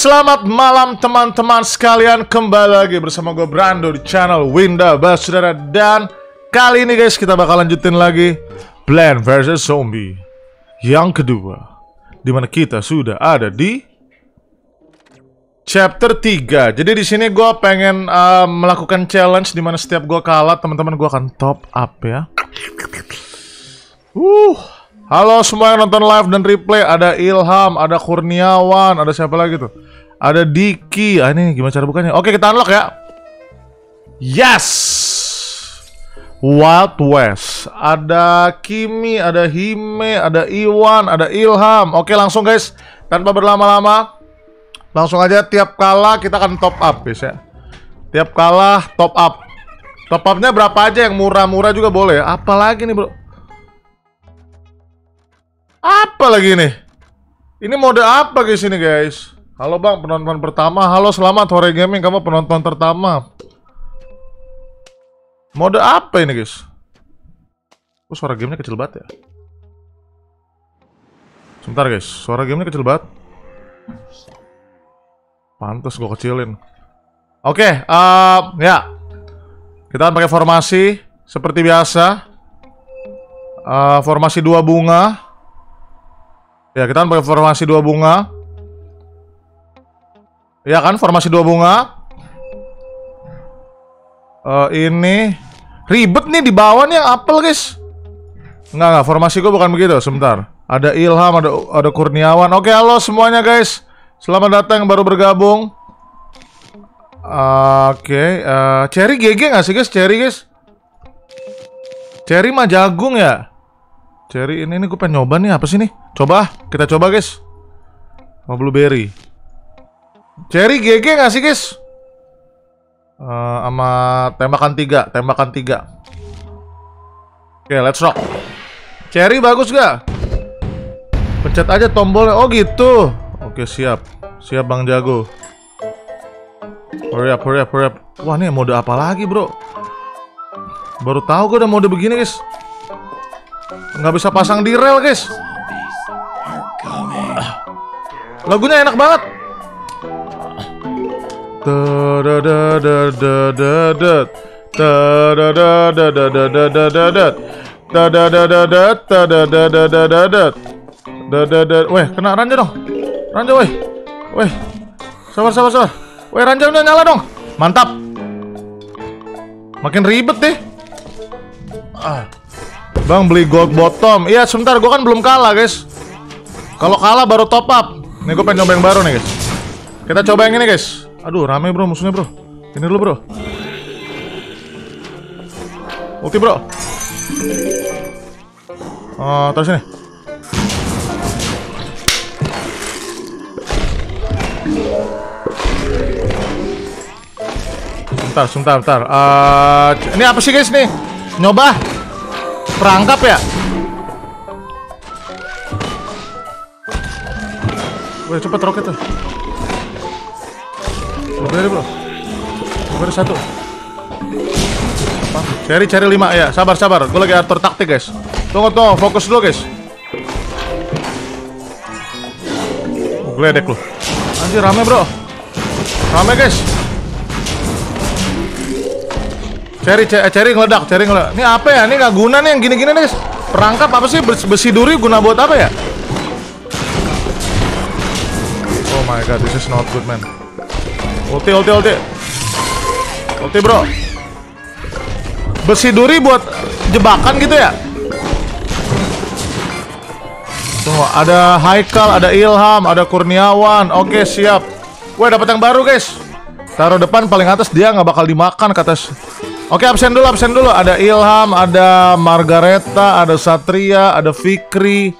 Selamat malam teman-teman sekalian. Kembali lagi bersama gue Brando di channel Winda Basudara Dan kali ini guys kita bakal lanjutin lagi Plan vs Zombie. Yang kedua Di mana kita sudah ada di Chapter 3 Jadi di sini gue pengen uh, melakukan challenge Di mana setiap gue kalah teman-teman gue akan top up ya. Uh, halo semua yang nonton live dan replay. Ada Ilham, ada Kurniawan, ada siapa lagi tuh? Ada Diki. Ah ini gimana cara bukanya? Oke kita unlock ya. Yes. Wild West. Ada Kimi, ada Hime, ada Iwan, ada Ilham. Oke langsung guys, tanpa berlama-lama, langsung aja tiap kalah kita akan top up guys ya. Tiap kalah top up. Top upnya berapa aja yang murah-murah juga boleh. Apalagi nih bro? Apa lagi nih? Ini mode apa guys ini guys? Halo bang, penonton pertama. Halo, selamat Hore Gaming. Kamu penonton pertama. Mode apa ini guys? Oh, suara gamenya kecil banget ya. Sebentar guys, suara gamenya kecil banget. Pantes gue kecilin. Oke, okay, uh, ya. Kita akan pakai formasi seperti biasa. Uh, formasi dua bunga. Ya, kita kan pakai formasi dua bunga. Ya kan, formasi dua bunga. Uh, ini ribet nih di bawah apel, guys. Enggak, enggak, formasi gue bukan begitu. Sebentar. Ada Ilham, ada ada Kurniawan. Oke, halo semuanya, guys. Selamat datang baru bergabung. Uh, Oke, okay. uh, Cherry GG nggak sih, guys? Cherry, guys. Cherry mah jagung ya? Cherry ini, ini gue pengen nyoba nih apa sih nih? Coba, kita coba guys. Mau blueberry. Cherry GG gak sih guys? Uh, sama tembakan tiga, tembakan tiga. Oke, okay, let's rock. Cherry bagus gak? Pencet aja tombolnya. Oh gitu. Oke, okay, siap. Siap Bang Jago. Hurry up, hurry up, hurry up. Wah, ini mode apa lagi, bro? Baru tahu gue udah mode begini, guys. Nggak bisa pasang di rel, guys. Lagunya enak banget. Weh, kena ranja dong. Ranja, weh. Weh. Sabar, sabar, sabar. Weh, ranja udah nyala dong. Mantap. Makin ribet deh. Ah. Bang beli gold bottom. Iya, sebentar gue kan belum kalah, guys. Kalau kalah baru top up. Nih gue pengen coba yang baru nih, guys. Kita coba yang ini, guys. Aduh, rame, Bro, musuhnya, Bro. Ini dulu, Bro. Ulti, Bro. Oh, terus ini. Sebentar, sebentar, sebentar. Uh, ini apa sih, guys, nih? Nyoba. Perangkap ya? Wih cepet roket tuh. Blueberry bro. Blueberry satu? Cari cari lima. Ya Sabar sabar. Gue lagi atur taktik guys. Tunggu tunggu. Fokus dulu guys. Oh geledek lu. Anjir rame bro. Rame guys Cherry, cherry ngeledak, cherry ngeledak. Ini apa ya? Ini nggak guna nih yang gini-gini nih. Perangkap apa sih? Besi duri guna buat apa ya? Oh my god, this is not good man. Ulti, ulti, ulti. Ulti bro. Besi duri buat jebakan gitu ya? Tunggu, ada Haikal, ada Ilham, ada Kurniawan. Oke, siap. Wah, dapat yang baru guys. Taruh depan paling atas dia nggak bakal dimakan kata Oke absen dulu absen dulu. Ada Ilham Ada Margareta Ada Satria Ada Fikri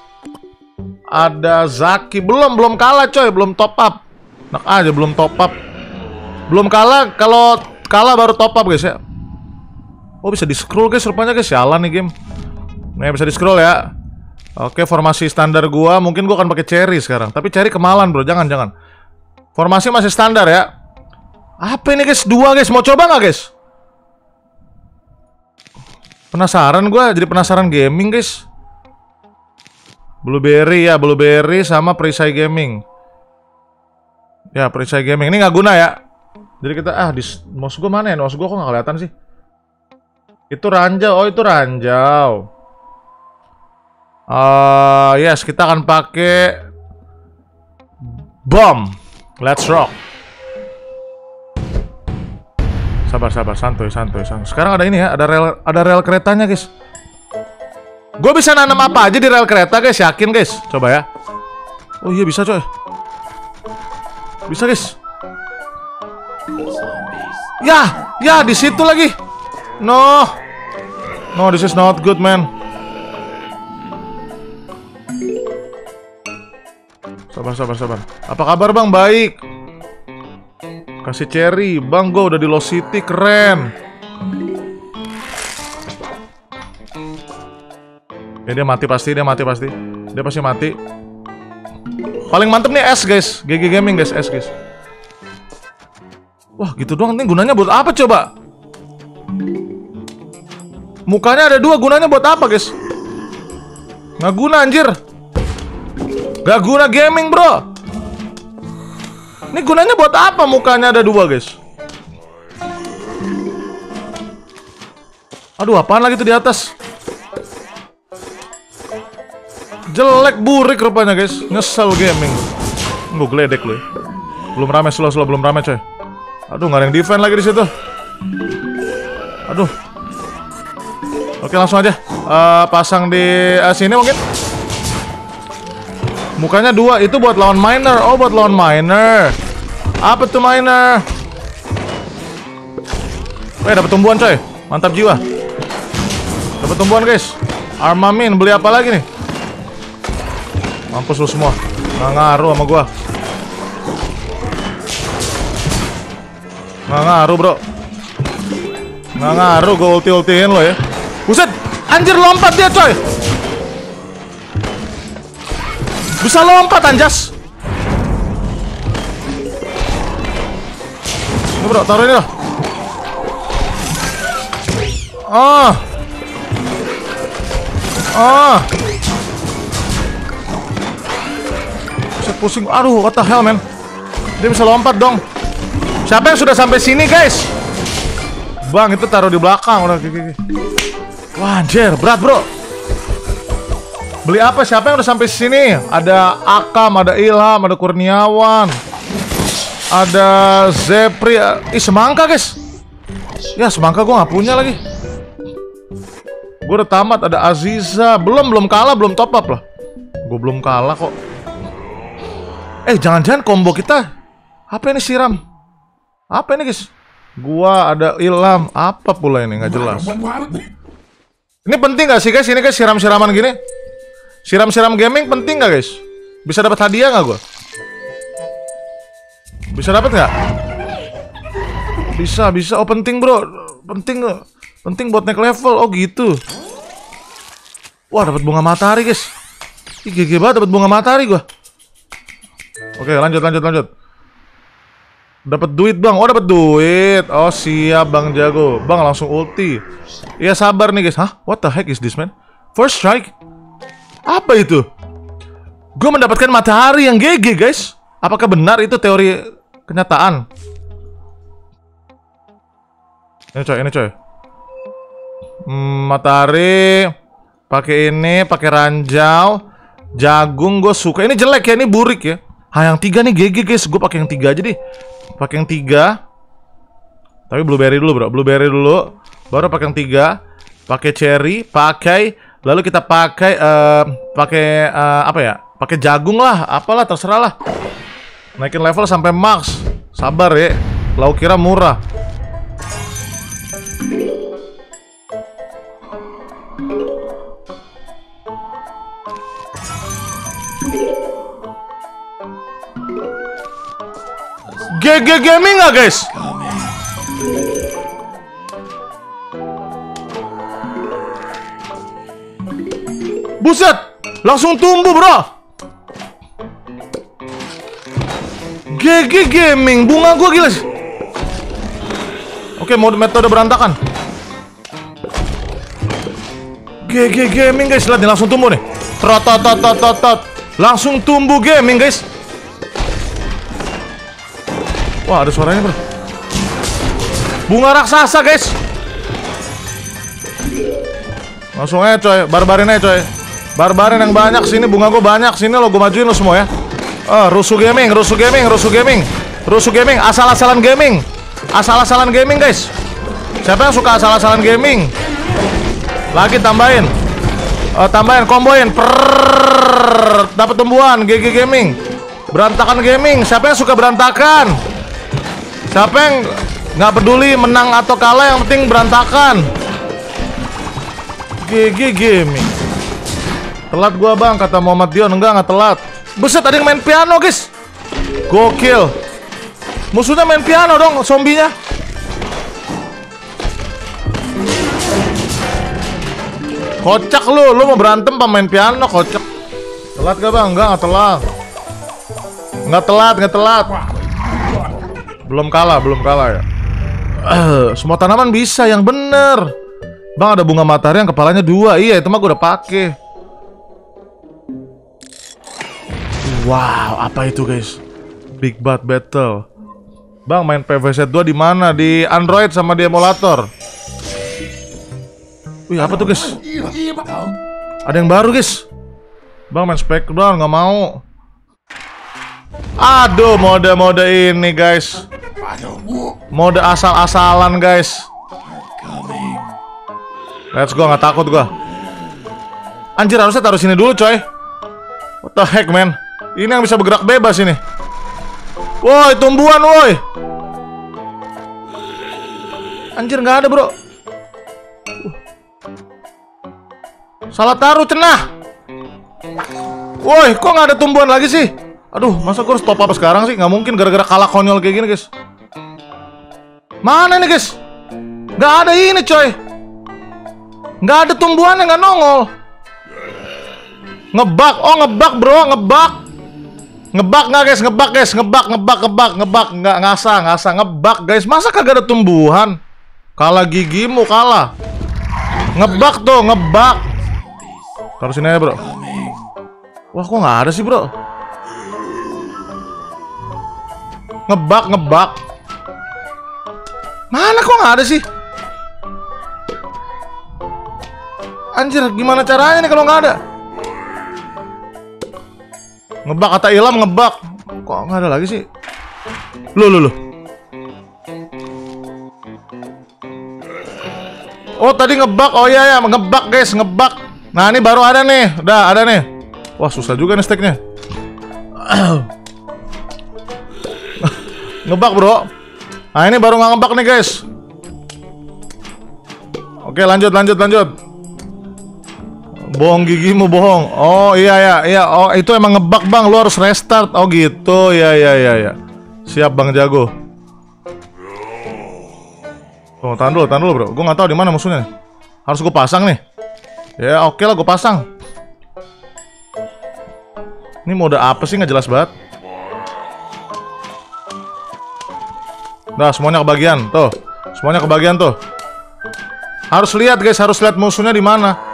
Ada Zaki. Belum belum kalah coy. Belum top up. Nak aja belum top up. Belum kalah Kalau kalah baru top up guys ya. Oh bisa di scroll guys. Rupanya guys Sialan nih game. Nih bisa di scroll ya. Oke formasi standar gua. Mungkin gua akan pakai cherry sekarang. Tapi cherry kemalan bro. Jangan jangan. Formasi masih standar ya. Apa ini guys? Dua guys. Mau coba nggak guys Penasaran gue, jadi penasaran gaming guys Blueberry ya, Blueberry sama Perisai Gaming Ya, perisai gaming. Ini nggak guna ya. Jadi kita ah di mouse gua mana ya? Mouse gua kok nggak kelihatan sih? Itu ranjau. Oh, itu ranjau. Uh, yes, kita akan pakai bom. Let's rock. Sabar, sabar, santuy, santuy, santuy. Sekarang ada ini ya, ada rel, ada rel keretanya, guys. Gue bisa nanam apa aja di rel kereta, guys. Yakin, guys? Coba ya. Oh iya bisa, coy. Bisa, guys. Ya, ya di situ lagi. No. No, this is not good, man. Sabar, sabar, sabar. Apa kabar, Bang? Baik. Kasih cherry. Bang, gue udah di Lost City. Keren. Ya, dia mati pasti. Dia mati pasti. Dia pasti mati. Paling mantep nih S, guys. GG Gaming, guys. S, guys. Wah, gitu doang. Ini gunanya buat apa coba? Mukanya ada dua. Gunanya buat apa, guys? Nggak guna, anjir. Gak guna gaming, bro. Ini gunanya buat apa mukanya ada dua, guys? Aduh, apaan lagi tuh di atas? Jelek burik rupanya, guys. Ngesel gaming. Gue geledek loh. Belum rame slow slow belum rame, coy. Aduh, nggak ada yang defend lagi di situ. Aduh. Oke, langsung aja. Uh, pasang di uh, sini mungkin. Mukanya dua, itu buat lawan miner. Oh, buat lawan miner. Apa tuh miner? Eh, dapat tumbuhan coy. Mantap jiwa. Dapat tumbuhan, guys. Armamin, beli apa lagi nih? Mampus lu semua. Nggak ngaruh sama gua. Nggak ngaruh, bro. Nggak ngaruh gua ulti-ultiin lo ya. Buset, anjir lompat dia, coy. Bisa lompat anjas. Ini bro, taruh ini lah. Ah. Ah. Bisa pusing. Aduh, what the hell, man. Dia bisa lompat dong. Siapa yang sudah sampai sini, guys? Bang, itu taruh di belakang udah Wah, anjir, berat, bro. Beli apa? Siapa yang udah sampai sini? Ada Akam, ada Ilham, ada Kurniawan. Ada Zepri. Ih, semangka, guys. Ya, semangka gue nggak punya lagi. Gue udah tamat. Ada Aziza. Belum, belum kalah, belum top up lah. Gue belum kalah kok. Eh, jangan-jangan combo kita. Apa ini siram? Apa ini, guys? Gua ada Ilham. Apa pula ini? Nggak jelas. Ini penting gak sih, guys? Ini guys siram-siraman gini. Siram-siram gaming penting gak guys? Bisa dapat hadiah nggak gue? Bisa dapat nggak? Bisa, bisa. Oh penting bro, penting penting buat naik level. Oh gitu. Wah dapat bunga matahari guys. Ih, GG banget dapat bunga matahari gue. Oke lanjut lanjut lanjut. Dapat duit bang, oh dapat duit. Oh siap bang jago, bang langsung ulti. Iya sabar nih guys. Hah? What the heck is this man? First strike. Apa itu? Gue mendapatkan matahari yang GG guys. Apakah benar itu teori kenyataan? Ini coy, ini coy. Hmm, Matahari pakai ini, pakai ranjau Jagung gue suka. Ini jelek ya, ini burik ya. Ah yang tiga nih GG guys. Gue pakai yang tiga aja deh. Pakai yang tiga. Tapi blueberry dulu bro. Blueberry dulu Baru pakai yang tiga. Pakai cherry Pakai Lalu kita pakai uh, pakai uh, apa ya? Pakai jagung lah, apalah terserah lah. Naikin level sampai max. Sabar ya. Lau kira murah. GG Gaming nggak guys? Buset! Langsung tumbuh, bro! GG Gaming, bunga gua gila sih. Oke, mode metode berantakan. GG Gaming guys, lihat nih langsung tumbuh nih. Trot tot tot tot tot. Langsung tumbuh gaming guys. Wah, ada suaranya, Bro. Bunga raksasa, guys. Langsung aja, coy. Barbarin aja, coy. Barbarin yang banyak sini, bunga gue banyak. Sini lo gue majuin lo semua ya. Oh, rusuh gaming, rusuh gaming, rusuh gaming. Rusuh gaming, asal-asalan gaming. Asal-asalan gaming, guys. Siapa yang suka asal-asalan gaming? Lagi tambahin. Oh, tambahin, komboin. Prrrr, dapat tumbuhan GG Gaming. Berantakan gaming. Siapa yang suka berantakan? Siapa yang nggak peduli menang atau kalah yang penting berantakan? GG Gaming. Telat gua bang, kata Muhammad Dion enggak nggak telat. Buset, ada yang main piano guys. Gokil. Musuhnya main piano dong, zombinya. Kocak lu, lu mau berantem pemain piano kocak. Telat gak bang? Enggak, nggak telat. Nggak telat, nggak telat. Belum kalah, belum kalah ya. semua tanaman bisa, yang bener. Bang ada bunga matahari yang kepalanya dua. Iya, itu mah gue udah pakai. Wow, apa itu guys? Big Bad Battle. Bang main PVZ 2 di mana? Di Android sama di emulator. Wih, apa tuh guys? Ada yang baru guys. Bang main Spectrum nggak mau. Aduh, mode-mode ini guys. Mode asal-asalan guys. Let's go, nggak takut gua. Anjir harusnya taruh sini dulu coy. What the heck man? Ini yang bisa bergerak bebas ini. Woi, tumbuhan woi. Anjir nggak ada, Bro. Salah taruh cenah. Woi, kok nggak ada tumbuhan lagi sih? Aduh, masa gue harus top apa sekarang sih? Nggak mungkin gara-gara kalah konyol kayak gini, guys. Mana ini, guys? Nggak ada ini, coy. Nggak ada tumbuhan yang nggak nongol. Ngebak, oh ngebak bro, ngebak. Ngebak nggak guys? Ngebak guys, ngebak, ngebak, ngebak, ngebak, nggak ngasah, ngasah, ngebak guys. Masa kagak ada tumbuhan? Kalah gigimu kalah. Ngebak tuh, ngebak. Taruh sini aja bro. Wah kok nggak ada sih bro? Ngebak, ngebak. Mana kok nggak ada sih? Anjir, gimana caranya nih kalau nggak ada? Ngebak kata Ilham ngebak. Kok nggak ada lagi sih? Lu lu lu. Oh tadi ngebak. Oh iya ya ngebak guys ngebak. Nah ini baru ada nih. Udah ada nih. Wah susah juga nih steknya. ngebak bro. Nah ini baru nggak ngebak nih guys. Oke lanjut lanjut lanjut. Bohong gigimu bohong. Oh iya ya iya. Oh itu emang ngebak bang. Lu harus restart. Oh gitu. Ya ya ya ya. Siap bang jago. Oh tahan dulu tahan dulu bro. Gue nggak tahu di mana musuhnya. Harus gue pasang nih. Ya oke lah gue pasang. Ini mode apa sih nggak jelas banget. Nah semuanya kebagian tuh. Semuanya kebagian tuh. Harus lihat guys, harus lihat musuhnya di mana.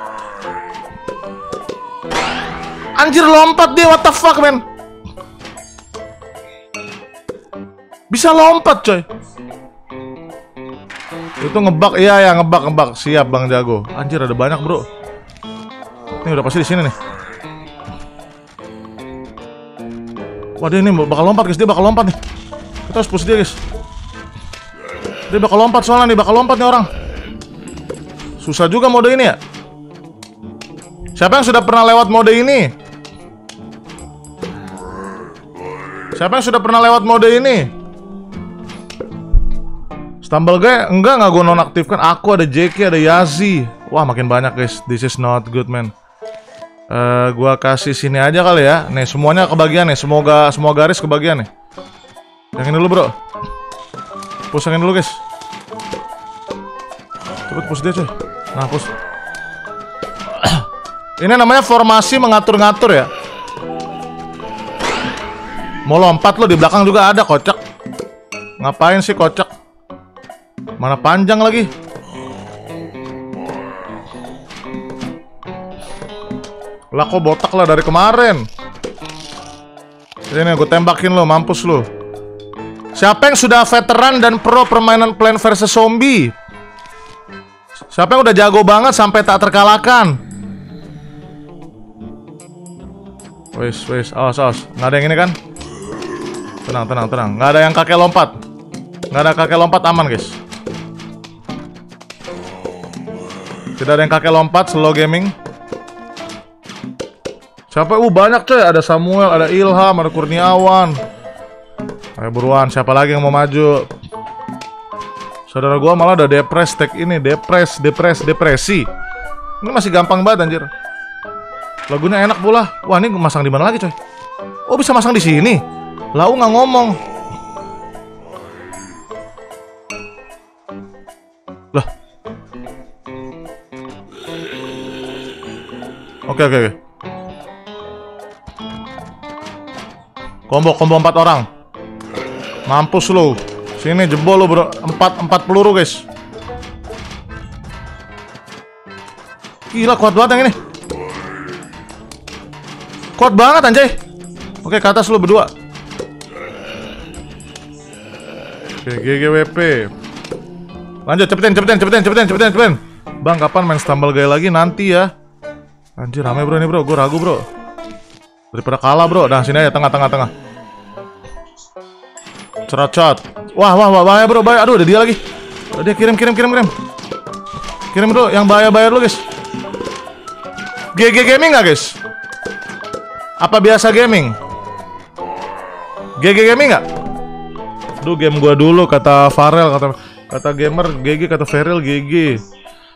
Anjir lompat dia, what the fuck man Bisa lompat coy. Itu ngebak, iya ya ngebak ngebak. Siap bang jago. Anjir ada banyak bro. Ini udah pasti di sini nih. Wah dia ini bakal lompat guys, dia bakal lompat nih. Kita harus push dia guys. Dia bakal lompat soalnya nih, bakal lompat nih orang. Susah juga mode ini ya. Siapa yang sudah pernah lewat mode ini? Siapa yang sudah pernah lewat mode ini? Stumble guy? Enggak, nggak gue nonaktifkan. Aku ada JK, ada Yazi. Wah, makin banyak guys. This is not good, man. Uh, gua kasih sini aja kali ya. Nih, semuanya kebagian nih. Semoga semua garis kebagian nih. Yang ini dulu, bro. Pusangin dulu, guys. Cepet push dia, coy. Nah, push. ini namanya formasi mengatur-ngatur ya. Mau lompat lo di belakang juga ada kocak. Ngapain sih kocak? Mana panjang lagi? Lah kok botak lah dari kemarin. Ini gue tembakin lo, mampus lo. Siapa yang sudah veteran dan pro permainan Plant vs Zombie? Siapa yang udah jago banget sampai tak terkalahkan? Wes, wes, awas, awas. Nggak ada yang ini kan? Tenang, tenang, tenang. Nggak ada yang kakek lompat. Nggak ada kakek lompat aman, guys. Tidak ada yang kakek lompat, slow gaming. Siapa? Uh, banyak coy. Ada Samuel, ada Ilham, ada Kurniawan. Ayo buruan, siapa lagi yang mau maju? Saudara gua malah udah depres tag ini, depres, depres, depresi. Ini masih gampang banget anjir. Lagunya enak pula. Wah, ini masang di mana lagi, coy? Oh, bisa masang di sini. Lau nggak ngomong. Lah. Oke, oke, oke. Combo, combo empat orang. Mampus lu. Sini jebol lu, Bro. Empat, empat peluru, guys. Gila, kuat banget yang ini. Kuat banget, anjay. Oke, ke atas lu berdua. Oke, GGWP. Lanjut, cepetin, cepetin, cepetin, cepetin, cepetin, cepetin. Bang, kapan main stumble gaya lagi? Nanti ya. Anjir, rame bro ini bro. Gue ragu bro. Daripada kalah bro. Nah, sini aja, tengah, tengah, tengah. Cerot-cerot. Wah, wah, wah, bahaya bro, bahaya. Aduh, ada dia lagi. Aduh, dia kirim, kirim, kirim, kirim. Kirim bro, yang bahaya-bahaya dulu guys. GG Gaming nggak guys? Apa biasa gaming? GG Gaming nggak? Duh, game gua dulu kata Farel, kata kata gamer GG, kata Farel GG.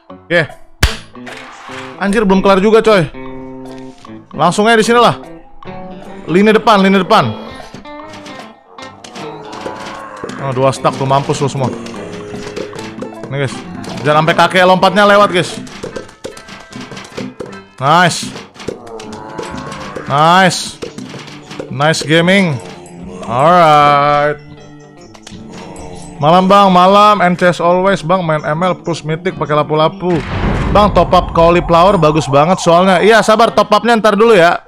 Oke. Anjir belum kelar juga coy. Langsung aja di sini lah. Lini depan, lini depan. Oh, dua stack tuh mampus lu semua. Nih guys. Jangan sampai kakek lompatnya lewat guys. Nice. Nice. Nice gaming. Alright. Malam bang, malam NCS always bang main ML push mythic pakai lapu-lapu. Bang top up cauliflower bagus banget soalnya. Iya sabar top upnya ntar dulu ya.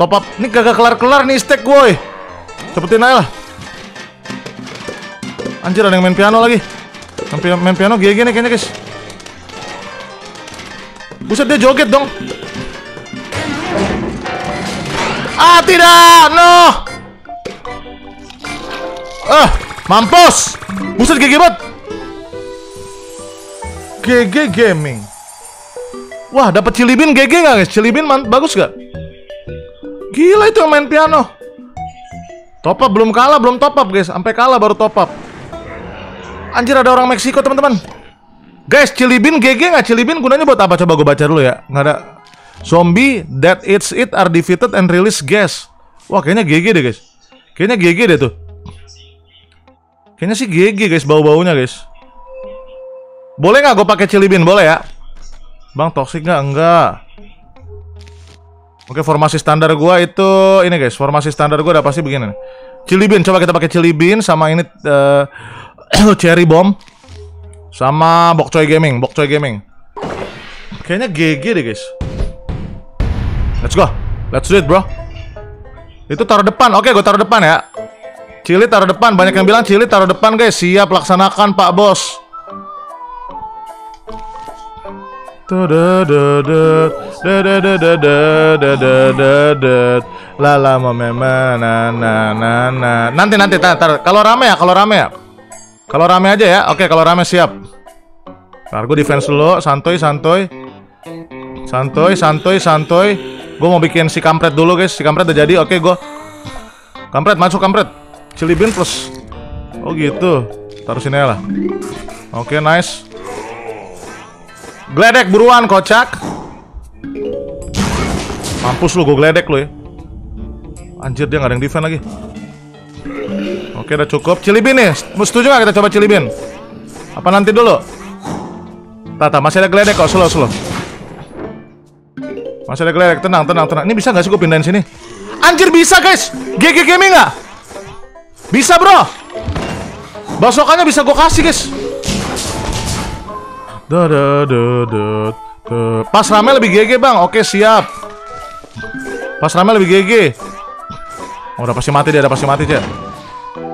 Top up ini kagak kelar-kelar nih stack boy. Cepetin aja lah. Anjir ada yang main piano lagi. Main, pi- main piano nih kayaknya guys. Buset dia joget dong. Ah tidak, no. Ah, mampus. Buset GG banget. GG Gaming. Wah, dapat Cilibin GG nggak guys? Cilibin bagus gak? Gila itu yang main piano. Top up belum kalah, belum top up guys. Sampai kalah baru top up. Anjir ada orang Meksiko teman-teman. Guys, Cilibin GG nggak? Cilibin gunanya buat apa? Coba gue baca dulu ya. Nggak ada. Zombie that eats it are defeated and release gas. Wah, kayaknya GG deh guys. Kayaknya GG deh tuh. Kayaknya sih GG guys bau-baunya guys. Boleh nggak gue pakai Cilibin? Boleh ya? Bang toxic nggak? Enggak. Oke, formasi standar gua itu ini guys. Formasi standar gua udah pasti begini. nih. Cilibin, coba kita pakai Cilibin sama ini eh, Cherry Bomb sama Bokcoy Gaming, Bokcoy Gaming. Kayaknya GG deh guys. Let's go. Let's do it, bro. Itu taruh depan. Oke, gue taruh depan ya. Cili taruh depan. Banyak yang bilang Cili taruh depan, guys. Siap laksanakan, Pak Bos. Lala. Nanti nanti tar. Kalau rame ya, kalau rame ya. Kalau rame aja ya. Oke, kalau rame siap. Ntar gue defense dulu, santuy santuy. Santuy santuy santuy. Gue mau bikin si kampret dulu guys. Si kampret udah jadi. Oke, gue. Kampret masuk kampret. Cilibin plus. Oh gitu. Taruh sini lah. Oke, nice. Gledek buruan kocak. Mampus lu gue gledek lu ya. Anjir dia gak ada yang defend lagi. Oke udah cukup. Cilibin nih. Setuju gak kita coba Cilibin? Apa nanti dulu? Tata masih ada gledek kok slow slow. Masih ada gledek tenang tenang tenang. Ini bisa gak sih gue pindahin sini? Anjir bisa guys. GG gaming gak? Bisa bro. Basokannya bisa gue kasih guys. Pas rame lebih GG bang. Oke siap. Pas rame lebih GG. Oh, udah pasti mati dia, udah pasti mati dia.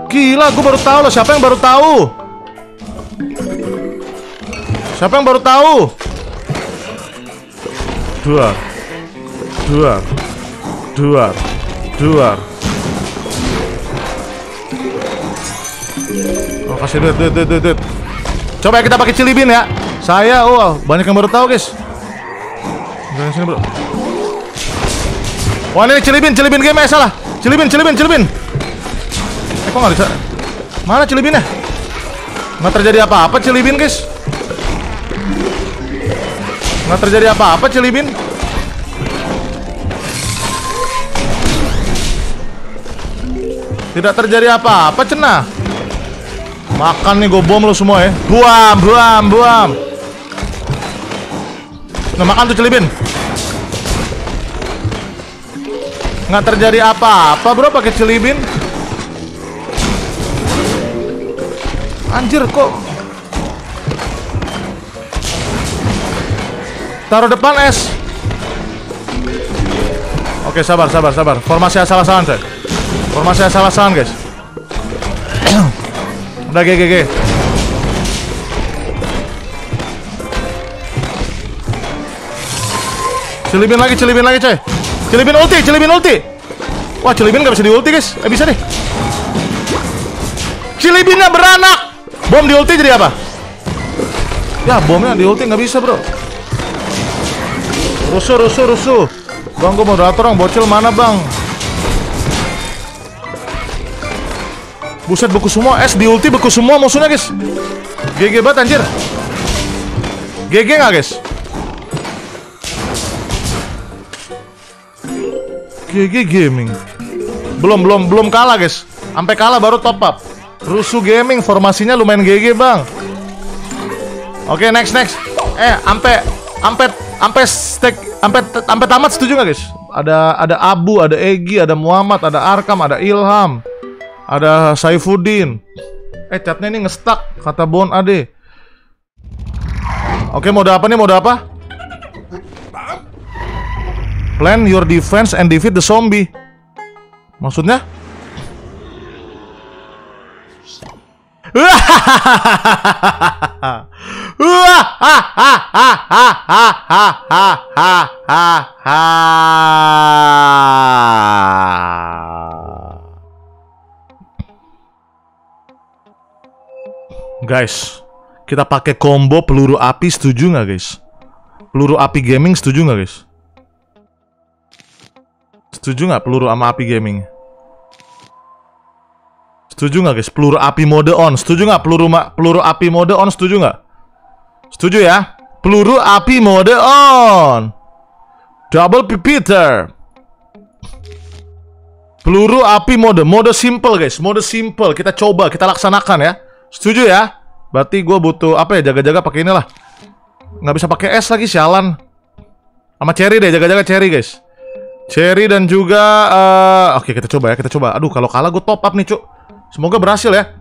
Gila, gue baru tahu loh. Siapa yang baru tahu? Siapa yang baru tahu? Dua, dua, dua, dua. Kasih duit, duit, duit, duit. Coba ya kita pakai cilibin ya. Saya, oh, banyak yang baru tahu, guys. Jangan sini, bro. Wah, ini cilibin, cilibin game salah. Cilibin, cilibin, cilibin. Eh, kok nggak bisa? Mana cilibinnya? Nggak terjadi apa-apa cilibin, guys. Nggak terjadi apa-apa cilibin. Tidak terjadi apa-apa, cenah. Makan nih gue bom lo semua ya. Buam, buam, buam. Nah, makan tuh celibin. Nggak terjadi apa-apa bro pakai celibin. Anjir kok. Taruh depan es. Oke sabar sabar sabar. Formasi asal-asalan coy. Formasi asal-asalan guys. Udah GG. Celibin lagi, celibin lagi coy. Celibin ulti, celibin ulti. Wah, celibin gak bisa di ulti guys. Eh bisa deh. Celibinnya beranak. Bom di ulti jadi apa? Ya, bomnya di ulti nggak bisa bro. Rusuh, rusuh, rusuh. Bang, gue moderator orang bocil mana bang? Buset beku semua, es di ulti beku semua musuhnya guys. GG banget anjir. GG nggak guys? GG gaming. Belum belum belum kalah guys. Sampai kalah baru top up. Rusuh gaming formasinya lumayan GG bang. Oke next next. Eh sampai sampai sampai stack sampai sampai tamat setuju nggak guys? Ada ada Abu, ada Egi, ada Muhammad, ada Arkam, ada Ilham, ada Saifuddin. Eh chatnya ini ngestak kata Bon Ade. Oke mode apa nih mode apa? Plan your defense and defeat the zombie. Maksudnya? Guys, kita pakai combo peluru api setuju nggak guys? Peluru api gaming setuju nggak guys? Setuju nggak peluru sama api gaming? Setuju nggak guys? Peluru api mode on. Setuju nggak peluru peluru api mode on? Setuju nggak? Setuju ya? Peluru api mode on. Double Peter. Peluru api mode, mode simple guys, mode simple. Kita coba, kita laksanakan ya. Setuju ya? Berarti gue butuh apa ya? Jaga-jaga pakai inilah. Nggak bisa pakai es lagi, sialan. Sama cherry deh, jaga-jaga cherry guys. Cherry dan juga uh, Oke kita coba ya kita coba Aduh kalau kalah gue top up nih cuk Semoga berhasil ya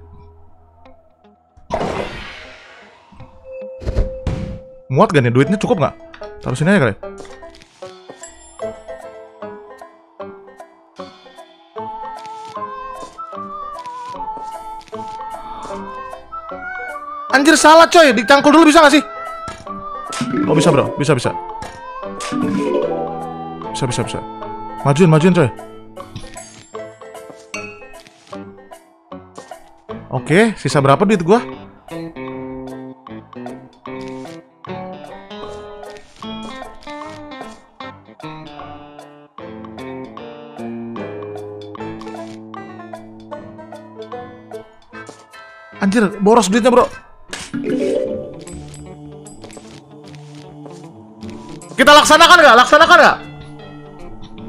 Muat gak nih duitnya cukup nggak? Taruh sini aja kali Anjir salah coy Dicangkul dulu bisa gak sih? Oh bisa bro Bisa bisa Bisa bisa bisa Majuin, majuin coy. Oke, sisa berapa duit gua? Anjir, boros duitnya, Bro. Laksanakan nggak? Laksanakan nggak?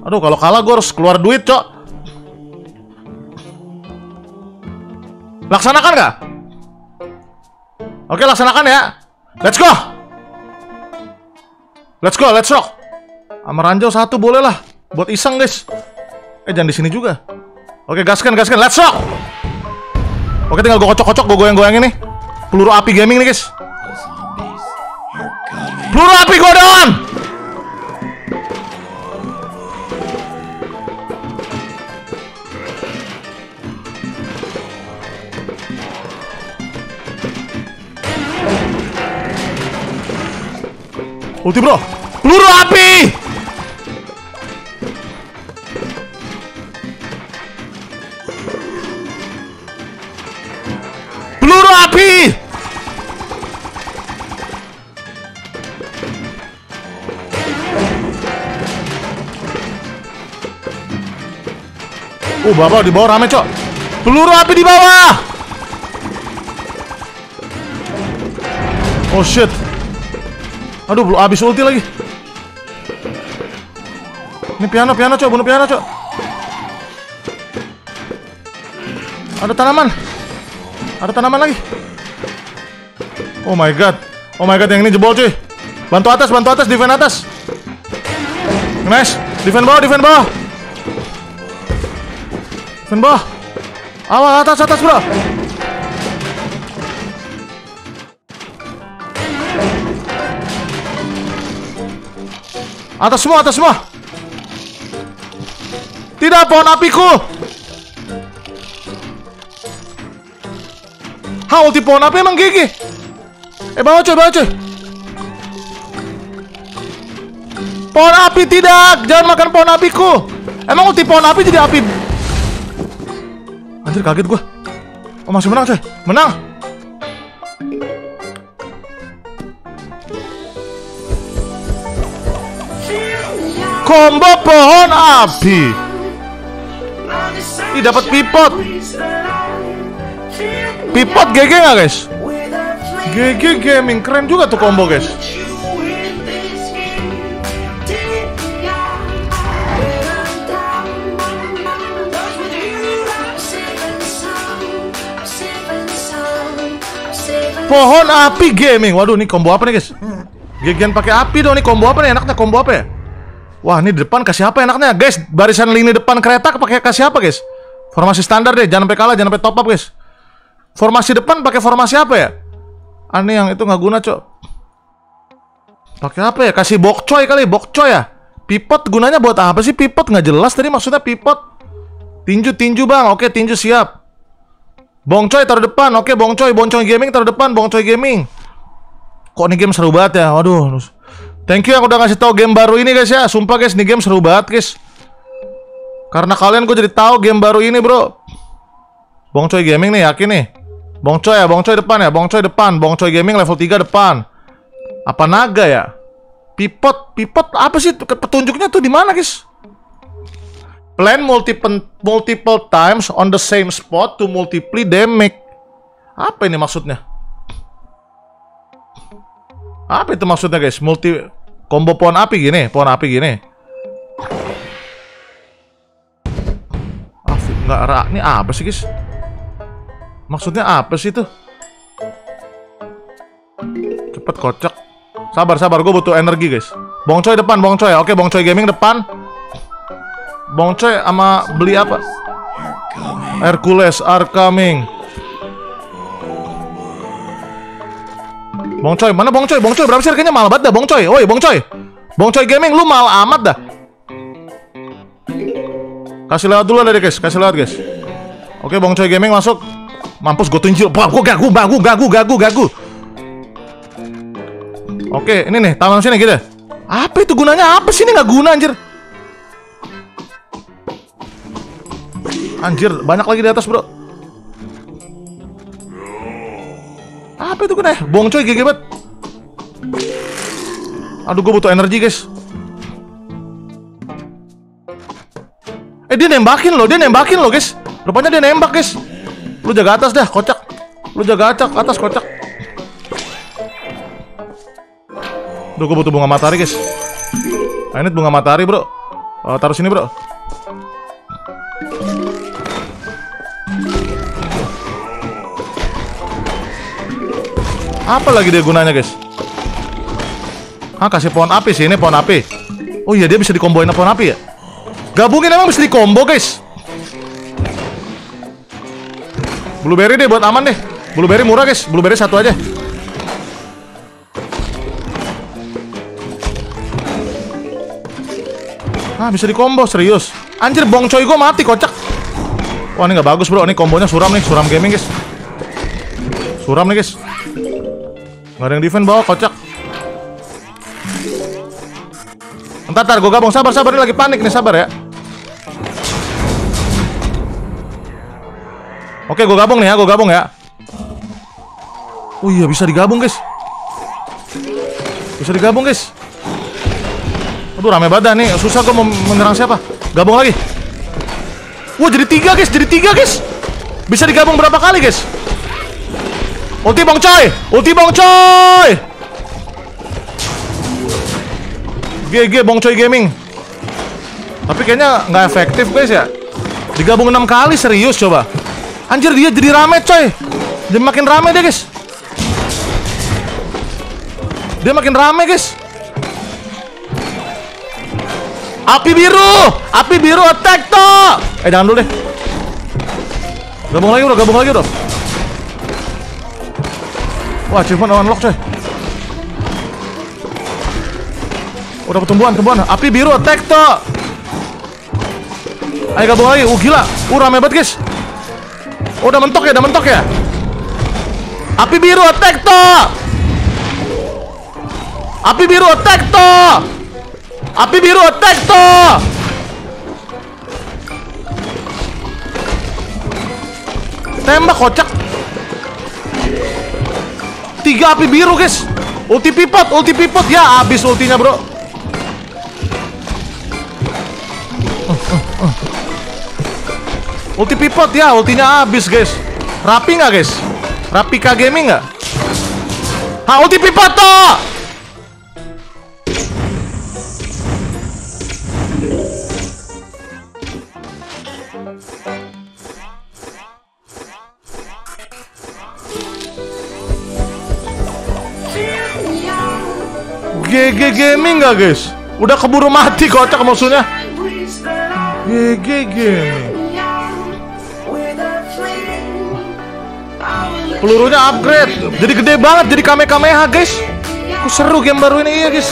Aduh, kalau kalah gue harus keluar duit, cok. Laksanakan nggak? Oke, laksanakan ya. Let's go. Let's go, let's rock. Sama ranjau satu boleh lah. Buat iseng, guys. Eh, jangan di sini juga. Oke, gaskan, gaskan. Let's rock. Oke, tinggal gue kocok-kocok, gue goyang-goyangin nih. Peluru api gaming nih, guys. Peluru api gue Ulti bro. Peluru api. Peluru api. Uh, bapak di bawah rame, Cok. Peluru api di bawah. Oh shit. Aduh, belum habis ulti lagi. Ini piano, piano, Cok. Bunuh piano, Cok. Ada tanaman. Ada tanaman lagi. Oh my god. Oh my god, yang ini jebol, cuy. Bantu atas, bantu atas, defend atas. Nice. Defend bawah, defend bawah. Defend bawah. Awal atas, atas, bro. Atas semua, atas semua. Tidak, pohon apiku. Ha, ulti pohon api emang gigi. Eh, bawa coy, bawa coy. Pohon api tidak, jangan makan pohon apiku. Emang ulti pohon api jadi api. Anjir kaget gua. Oh masih menang coy, menang. Combo pohon api. Ih dapat pipot. Pipot GG nggak guys? GG gaming keren juga tuh combo guys. Pohon api gaming. Waduh, ini combo apa nih, guys? Gigian pakai api dong nih combo apa nih? Enaknya combo apa ya? Wah, ini di depan kasih apa enaknya? Guys, barisan lini depan kereta pakai kasih apa, guys? Formasi standar deh, jangan sampai kalah, jangan sampai top up, guys. Formasi depan pakai formasi apa ya? Aneh yang itu nggak guna, Cok. Pakai apa ya? Kasih bokcoy kali, bokcoy ya. Pivot gunanya buat apa sih? Pivot nggak jelas tadi maksudnya pivot. Tinju, tinju, Bang. Oke, tinju siap. Bongcoy taruh depan. Oke, Bongcoy, Bongcoy Gaming taruh depan, Bongcoy Gaming. Kok ini game seru banget ya? Waduh. Thank you yang udah ngasih tahu game baru ini guys ya. Sumpah guys, ini game seru banget guys. Karena kalian gue jadi tahu game baru ini, Bro. Bongcoy Gaming nih, yakin nih. Bongcoy ya, Bongcoy depan ya, Bongcoy depan, Bongcoy Gaming level 3 depan. Apa naga ya? Pivot, pivot apa sih petunjuknya tuh di mana, guys? Plan multiple multiple times on the same spot to multiply damage. Apa ini maksudnya? Apa itu maksudnya, guys? Multi combo pohon api gini, pohon api gini. Ah, nggak rak. Ini apa sih, guys? Maksudnya apa sih itu? Cepet kocak. Sabar, sabar. Gue butuh energi, guys. Bongcoy depan, Bongcoy. Oke, Bongcoy Gaming depan. Bongcoy sama beli apa? Hercules are coming. Bongcoy, mana Bongcoy? Bongcoy berapa sih harganya? Mahal banget dah Bongcoy. Oi, Bongcoy. Bongcoy Gaming lu mahal amat dah. Kasih lewat dulu deh, guys. Kasih lewat, guys. Oke, Bongcoy Gaming masuk. Mampus gue tunjuk. Wah, gue gagu, gagu, gagu, gagu, gagu. Oke, ini nih, taman sini gitu. Apa itu gunanya? Apa sih ini nggak guna anjir? Anjir, banyak lagi di atas, Bro. Apa itu gunanya? Bongcoy GG banget. Aduh, gue butuh energi, guys. Eh, dia nembakin loh, dia nembakin loh, guys. Rupanya dia nembak, guys. Lu jaga atas dah, kocak. Lu jaga atas, atas kocak. Duh, gue butuh bunga matahari, guys. Nah, ini bunga matahari, bro. Oh, taruh sini, bro. Apa lagi dia gunanya, guys? Ah, kasih pohon api sih. Ini pohon api. Oh iya, dia bisa dikomboin pohon api ya? Gabungin emang bisa dikombo, guys. Blueberry deh buat aman deh. Blueberry murah, guys. Blueberry satu aja. Ah, bisa dikombo, serius. Anjir, bongcoy gue mati, kocak. Wah, ini nggak bagus, bro. Ini kombonya suram nih, suram gaming, guys. Suram nih, guys. Nggak ada yang defend bawah, kocak. Entar, entar, gue gabung. Sabar, sabar. Ini lagi panik nih, sabar ya. Oke, gue gabung nih ya, gue gabung ya. Oh iya, bisa digabung, guys. Bisa digabung, guys. Aduh, rame badan nih. Susah gue mau menyerang siapa. Gabung lagi. Wah, jadi tiga, guys. Jadi tiga, guys. Bisa digabung berapa kali, guys? Ulti bong coy! Ulti bong coy! GG bong coy gaming. Tapi kayaknya nggak efektif guys ya. Digabung enam kali serius coba. Anjir dia jadi rame coy. Dia makin rame deh guys. Dia makin rame guys. Api biru, api biru attack toh. Eh jangan dulu deh. Gabung lagi bro, gabung lagi bro. Wah, achievement unlock coy. Udah pertumbuhan, pertumbuhan. Api biru attack toh. Ayo gabung lagi. Uh gila. Uh rame banget guys. Oh, udah mentok ya, udah mentok ya. Api biru attack toh. Api biru attack toh. Api biru attack toh. Tembak kocak. Tiga api biru guys. Ulti pipot, ulti pipot. Ya habis ultinya bro. Ulti pipot ya, ultinya habis guys. Rapi nggak guys? Rapi K gaming nggak? Ha ulti pipot toh. GG gaming nggak guys? Udah keburu mati kocak maksudnya. GG gaming. Pelurunya upgrade. Jadi gede banget, jadi kamehameha guys. Kok seru game baru ini iya guys.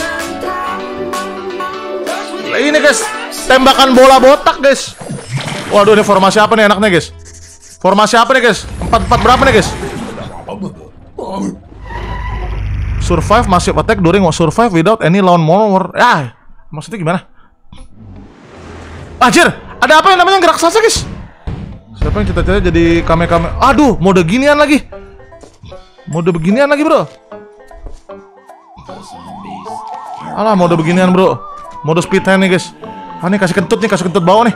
Ini guys, tembakan bola botak guys. Waduh ini formasi apa nih enaknya guys? Formasi apa nih guys? Empat empat berapa nih guys? Survive massive attack during survive without any lawn mower. Ya, maksudnya gimana? Anjir, ada apa yang namanya gerak sasa guys? Siapa yang cita-cita jadi kame-kame? Aduh, mode ginian lagi. Mode beginian lagi, bro. Alah, mode beginian, bro. Mode speed nih, guys. Ah, nih kasih kentut nih, kasih kentut bawah nih.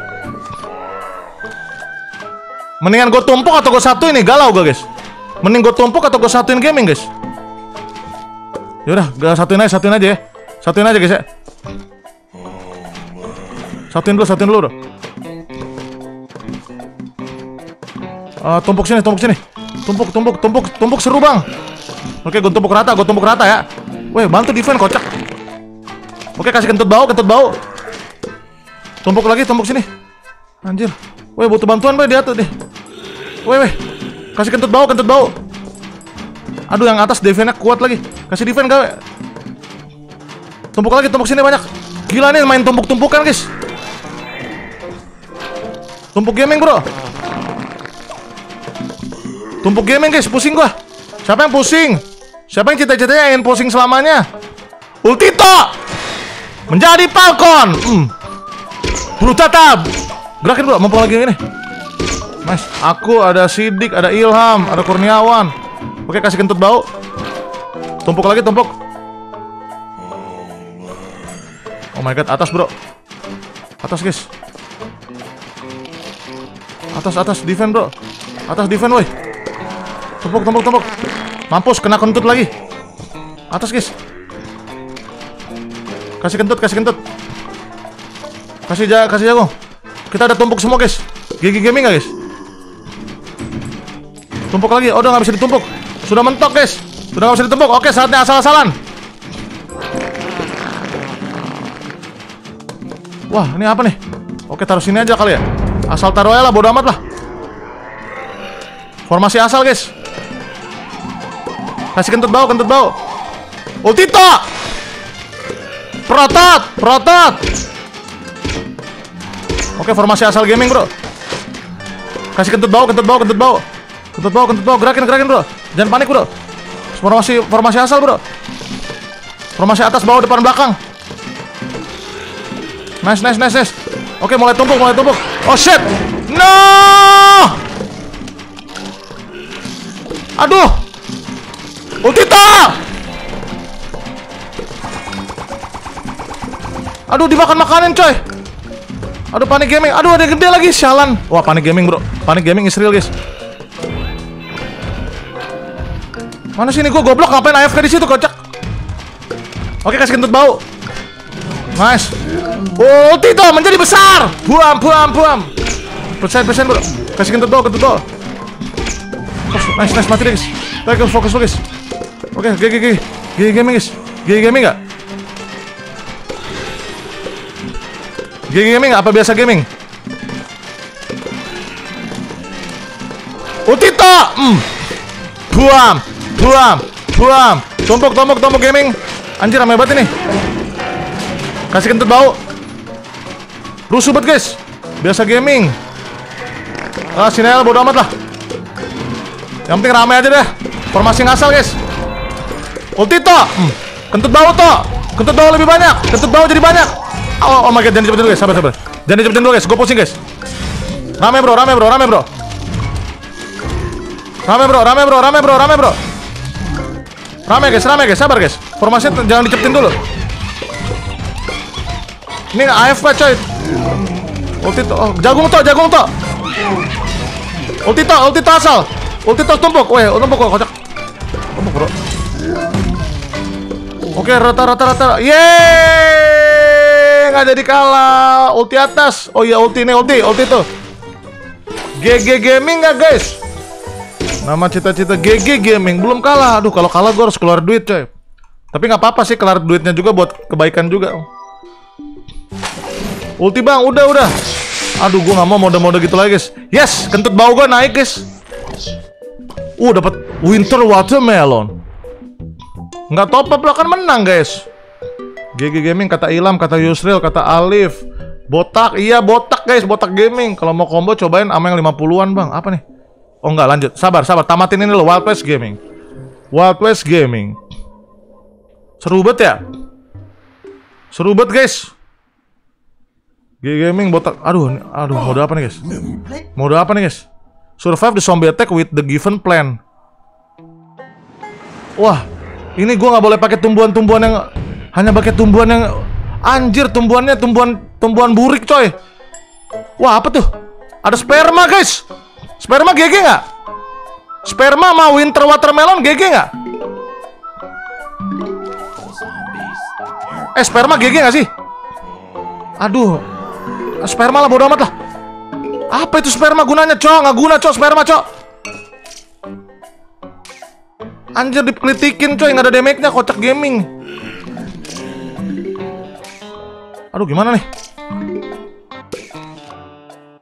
Mendingan gue tumpuk atau gue satuin nih, galau gue, guys. Mending gue tumpuk atau gue satuin gaming, guys. Yaudah, gue satuin aja, satuin aja ya. Satuin aja, guys ya. Satuin dulu, satuin dulu. Ah, tumpuk sini, tumpuk sini. Tumpuk, tumpuk, tumpuk, tumpuk seru bang. Oke, gue tumpuk rata, gue tumpuk rata ya. Weh, bantu defend kocak. Oke, kasih kentut bau, kentut bau. Tumpuk lagi, tumpuk sini. Anjir. Weh, butuh bantuan weh di atas deh. Weh, weh. Kasih kentut bau, kentut bau. Aduh, yang atas defense-nya kuat lagi. Kasih defense gawe. Tumpuk lagi, tumpuk sini banyak. Gila nih main tumpuk-tumpukan, guys. Tumpuk gaming, bro. Tumpuk gaming guys, pusing gua. Siapa yang pusing? Siapa yang cita-citanya ingin pusing selamanya? Ultito menjadi Falcon. Hmm. Bulu tatap. Gerakin bro, mumpung lagi ini. Nice. Aku ada Sidik, ada Ilham, ada Kurniawan. Oke, kasih kentut bau. Tumpuk lagi, tumpuk. Oh my god, atas bro. Atas guys. Atas, atas, defend bro. Atas defend, woi. Tumpuk, tumpuk, tumpuk. Mampus, kena kentut lagi. Atas, guys. Kasih kentut, kasih kentut. Kasih ja kasih jagung. Kita ada tumpuk semua, guys. Gigi gaming nggak, guys? Tumpuk lagi. Oh, udah nggak bisa ditumpuk. Sudah mentok, guys. Sudah nggak bisa ditumpuk. Oke, saatnya asal-asalan. Wah, ini apa nih? Oke, taruh sini aja kali ya. Asal taruh aja lah, bodo amat lah. Formasi asal, guys. Kasih kentut bau, kentut bau. Ultito! Protot, protot. Oke, formasi asal gaming, bro. Kasih kentut bau, kentut bau, kentut bau. Kentut bau, kentut bau, gerakin, gerakin, bro. Jangan panik, bro. Formasi formasi asal, bro. Formasi atas, bawah, depan, belakang. Nice, nice, nice, nice. Oke, mulai tumpuk, mulai tumpuk. Oh shit. No! Aduh. Ultita! Aduh, dimakan makanin, coy. Aduh, panik gaming. Aduh, ada gede lagi, sialan. Wah, panik gaming, bro. Panik gaming is real, guys. Mana sih ini gue goblok ngapain AFK di situ kocak? Oke, kasih kentut bau. Nice. Ulti tuh menjadi besar. Buam, buam, buam. Persen, persen, bro. Kasih kentut bau, kentut bau. Oh, nice, nice, mati deh, guys. Baik, fokus, fokus. Oke, GG, GG. GG gaming, guys. GG gaming nggak? GG gaming apa biasa gaming? Utito! Hmm. Buam! Buam! Buam! Tumpuk, tumpuk, tumpuk gaming. Anjir, rame banget ini. Kasih kentut bau. Rusuh banget, guys. Biasa gaming. Ah, sini bodo amat lah. Yang penting rame aja deh. Formasi ngasal, guys. Ultito! Hmm. Kentut bau, toh. Kentut bau lebih banyak. Kentut bau jadi banyak. Oh, oh my god, jangan dicepetin dulu, guys. Sabar, sabar. Jangan dicepetin dulu, guys. Gue pusing, guys. Rame, bro. Rame, bro. Rame, bro. Rame, bro. Rame, bro. Rame, bro. Rame, bro. Rame guys, rame guys, sabar guys. Formasinya jangan dicepetin dulu. Ini AFK coy. Ulti to, oh, jagung to, jagung to. Ulti to, ulti to asal. Ulti to tumpuk, weh, tumpuk kok kocak. Tumpuk bro. Oke, rata rata rata. Yeay, nggak jadi kalah. Ulti atas. Oh iya, ulti nih, ulti, ulti tuh. GG Gaming nggak guys? Nama cita-cita GG Gaming belum kalah. Aduh, kalau kalah gue harus keluar duit, coy. Tapi nggak apa-apa sih, keluar duitnya juga buat kebaikan juga. Ulti bang, udah udah. Aduh, gue nggak mau mode-mode gitu lagi, guys. Yes, kentut bau gue naik, guys. Uh, dapat Winter Watermelon. Nggak top up lah kan menang, guys. GG Gaming kata Ilham, kata Yusril, kata Alif. Botak, iya botak guys, botak gaming. Kalau mau combo cobain sama yang 50-an, Bang. Apa nih? Oh enggak, lanjut. Sabar, sabar. Tamatin ini lo Wild West Gaming. Wild West Gaming. Seru banget ya? Seru banget, guys. G Gaming botak. Aduh, aduh, mode apa nih, guys? Mode apa nih, guys? Survive the zombie attack with the given plan. Wah, ini gua nggak boleh pakai tumbuhan-tumbuhan yang hanya pakai tumbuhan yang anjir tumbuhannya tumbuhan tumbuhan burik, coy. Wah, apa tuh? Ada sperma, guys. Sperma GG nggak? Sperma sama winter watermelon GG nggak? Eh sperma GG nggak sih? Aduh, sperma lah bodo amat lah. Apa itu sperma gunanya, cok? Nggak guna, cok. Sperma, cok. Anjir dipelitikin, coy. Nggak ada damage-nya, kocak gaming. Aduh, gimana nih?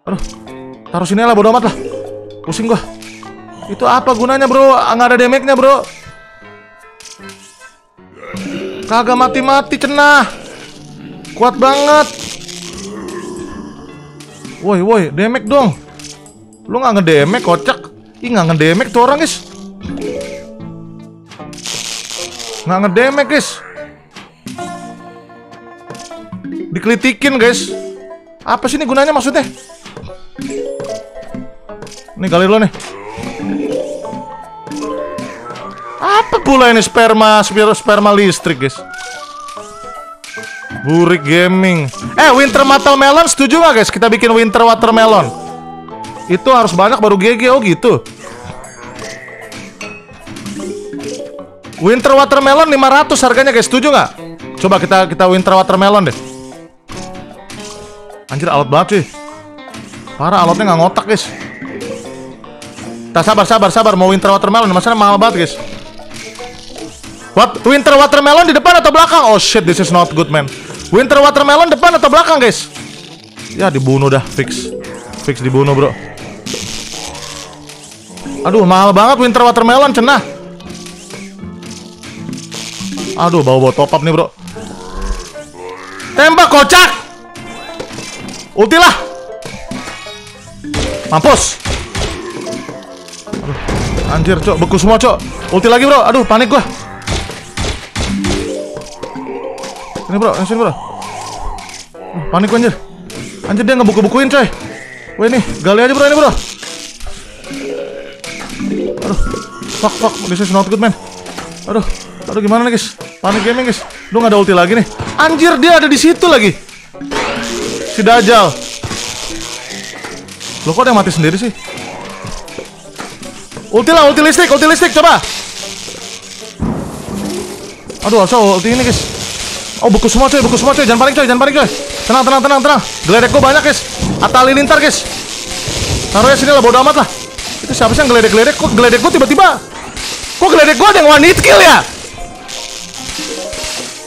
Aduh, taruh sini lah, bodo amat lah. Pusing gua. Itu apa gunanya, bro? Nggak ada damage-nya, bro. Kagak mati-mati, cenah. Kuat banget. Woi, woi, damage dong. Lu nggak ngedemek, kocak. Ih, nggak ngedemek tuh orang, guys. Nggak ngedemek, guys. Dikelitikin, guys. Apa sih ini gunanya maksudnya? Nih kali lo nih. Apa pula ini sperma sperma, sperma listrik, guys? Burik gaming. Eh, winter watermelon setuju nggak, guys? Kita bikin winter watermelon. Itu harus banyak baru GG oh gitu. Winter watermelon 500 harganya, guys. Setuju nggak? Coba kita kita winter watermelon deh. Anjir alot banget sih. Parah alotnya nggak ngotak, guys. Tak sabar, sabar, sabar. Mau winter watermelon, masalahnya mahal banget, guys. What? Winter watermelon di depan atau belakang? Oh shit, this is not good, man. Winter watermelon depan atau belakang, guys? Ya dibunuh dah, fix. Fix dibunuh, bro. Aduh, mahal banget winter watermelon, cenah. Aduh, bau-bau top up nih, bro. Tembak, kocak! Ulti lah! Mampus! Anjir, cok. Beku semua, cok. Ulti lagi, bro. Aduh, panik gua. Ini bro, yang sini bro. Panik gua, anjir. Anjir dia ngebuku-bukuin coy. Wah ini, gali aja bro ini bro. Aduh, fuck fuck, this is not good man. Aduh, aduh gimana nih guys? Panik gaming guys. Lu nggak ada ulti lagi nih. Anjir dia ada di situ lagi. Si Dajjal. Lo kok ada yang mati sendiri sih? Ulti lah, ulti listrik, ulti listrik, coba. Aduh, asal ulti ini guys. Oh, buku semua coy, buku semua coy. Jangan panik coy, jangan panik coy. Tenang, tenang, tenang, tenang. Geledek gua banyak guys. Atali lintar guys. Taruhnya sini lah, bodo amat lah. Itu siapa sih yang geledek-geledek? Kok geledek gua tiba-tiba? Kok geledek gua ada yang one hit kill ya?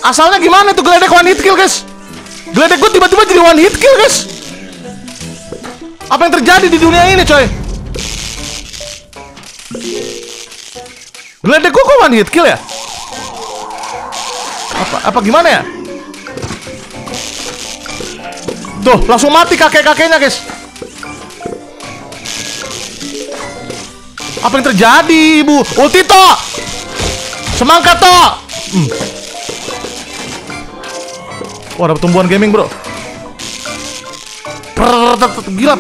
Asalnya gimana tuh geledek one hit kill guys? Geledek gua tiba-tiba jadi one hit kill guys. Apa yang terjadi di dunia ini coy? Geledek gua kok one hit kill ya? Apa, apa gimana ya? Tuh, langsung mati kakek-kakeknya guys. Apa yang terjadi, Ibu? Ulti to! Semangka to! Hmm. Wah, ada pertumbuhan gaming, Bro. Gila.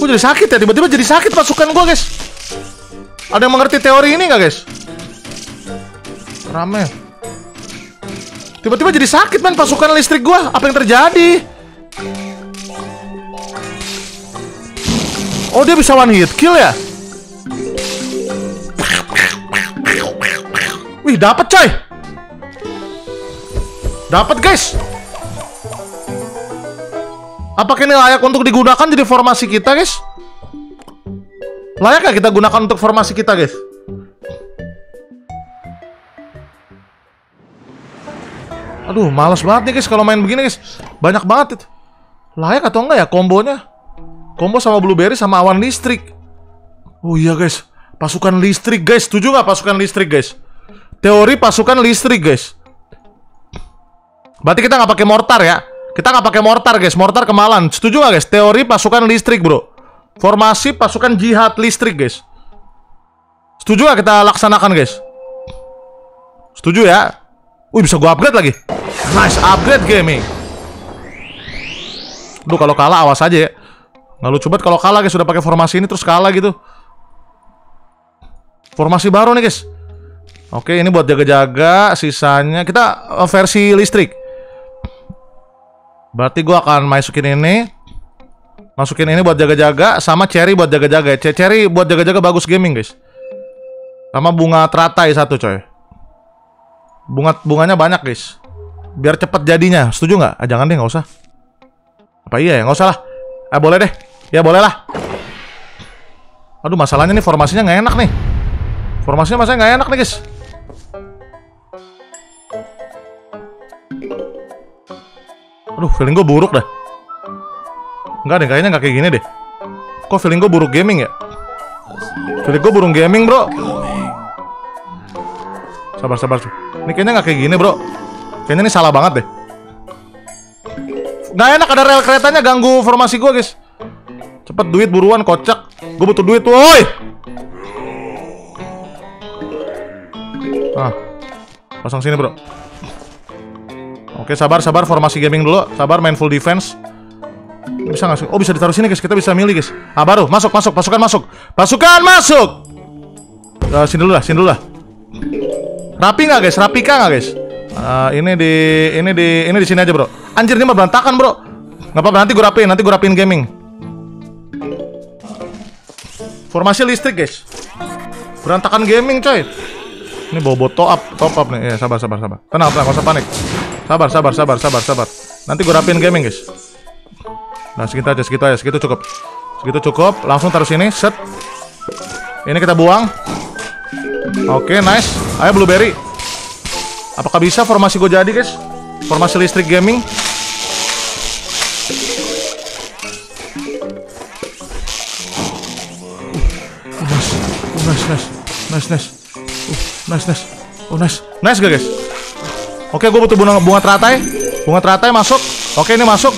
Kok jadi sakit ya? Tiba-tiba jadi sakit pasukan gua, guys. Ada yang mengerti teori ini nggak, guys? Rame. Tiba-tiba jadi sakit, men, pasukan listrik gua. Apa yang terjadi? Oh dia bisa one hit kill ya? Wih dapat coy. Dapat guys. Apakah ini layak untuk digunakan jadi formasi kita guys? Layak kita gunakan untuk formasi kita guys? Aduh males banget nih guys kalau main begini guys Banyak banget itu Layak atau enggak ya kombonya? Combo sama blueberry sama awan listrik. Oh iya guys, pasukan listrik guys. Setuju nggak pasukan listrik guys? Teori pasukan listrik guys. Berarti kita nggak pakai mortar ya? Kita nggak pakai mortar guys. Mortar kemalan. Setuju nggak guys? Teori pasukan listrik bro. Formasi pasukan jihad listrik guys. Setuju nggak kita laksanakan guys? Setuju ya? Wih bisa gua upgrade lagi. Nice upgrade gaming. Duh kalau kalah awas aja ya. Nggak lucu banget kalau kalah guys, sudah pakai formasi ini terus kalah gitu. Formasi baru nih guys. Oke, ini buat jaga-jaga, sisanya kita uh, versi listrik. Berarti gua akan masukin ini. Masukin ini buat jaga-jaga sama cherry buat jaga-jaga. Cherry buat jaga-jaga bagus gaming, guys. Sama bunga teratai satu, coy. Bunga bunganya banyak, guys. Biar cepet jadinya. Setuju nggak? Ah, jangan deh, nggak usah. Apa iya ya? Nggak usah lah. Eh, boleh deh. Ya boleh lah. Aduh masalahnya nih formasinya nggak enak nih. Formasinya masanya nggak enak nih guys. Aduh feeling gue buruk dah. Enggak deh kayaknya nggak kayak gini deh. Kok feeling gue buruk gaming ya? Feeling gue burung gaming bro. Sabar sabar. Ini kayaknya nggak kayak gini bro. Kayaknya ini salah banget deh. Nggak enak ada rel keretanya ganggu formasi gue guys. Cepet duit buruan kocak. Gue butuh duit, woi. Ah. Pasang sini, Bro. Oke, sabar sabar formasi gaming dulu. Sabar main full defense. Bisa nggak sih? Oh, bisa ditaruh sini, guys. Kita bisa milih, guys. Ah, baru. Masuk, masuk. Pasukan masuk. Pasukan masuk. Uh, sini dulu lah, sini dulu lah. Rapi nggak, guys? Rapi nggak, guys? Uh, ini di ini di ini di sini aja, Bro. Anjir, ini mah berantakan, Bro. Nggak apa-apa, nanti gue rapiin, nanti gue rapiin gaming. Formasi listrik guys Berantakan gaming coy Ini bobo top up Top up nih Ya sabar sabar sabar Tenang tenang Gak usah panik Sabar sabar sabar sabar sabar. Nanti gue rapin gaming guys. Nah segitu aja segitu aja Segitu cukup. Segitu cukup Langsung taruh sini Set. Ini kita buang. Oke nice. Ayo blueberry. Apakah bisa formasi gue jadi guys? Formasi listrik gaming. Nice, nice, nice, nice, uh, nice, nice, oh nice, nice gak guys? Oke, gue butuh bunga bunga teratai, bunga teratai masuk. Oke, ini masuk.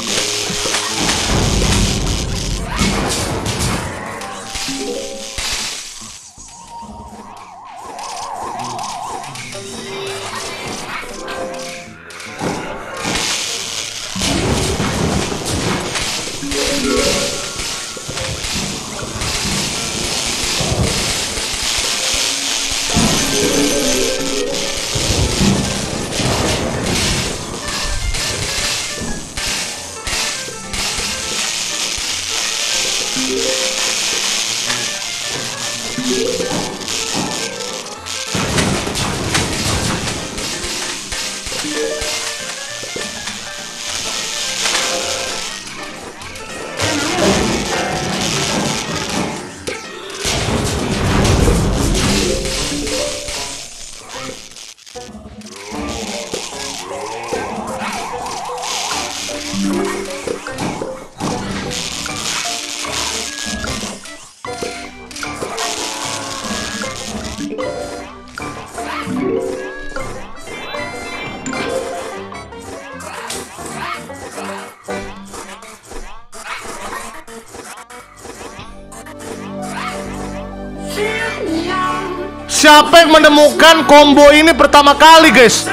Menemukan combo ini pertama kali, guys?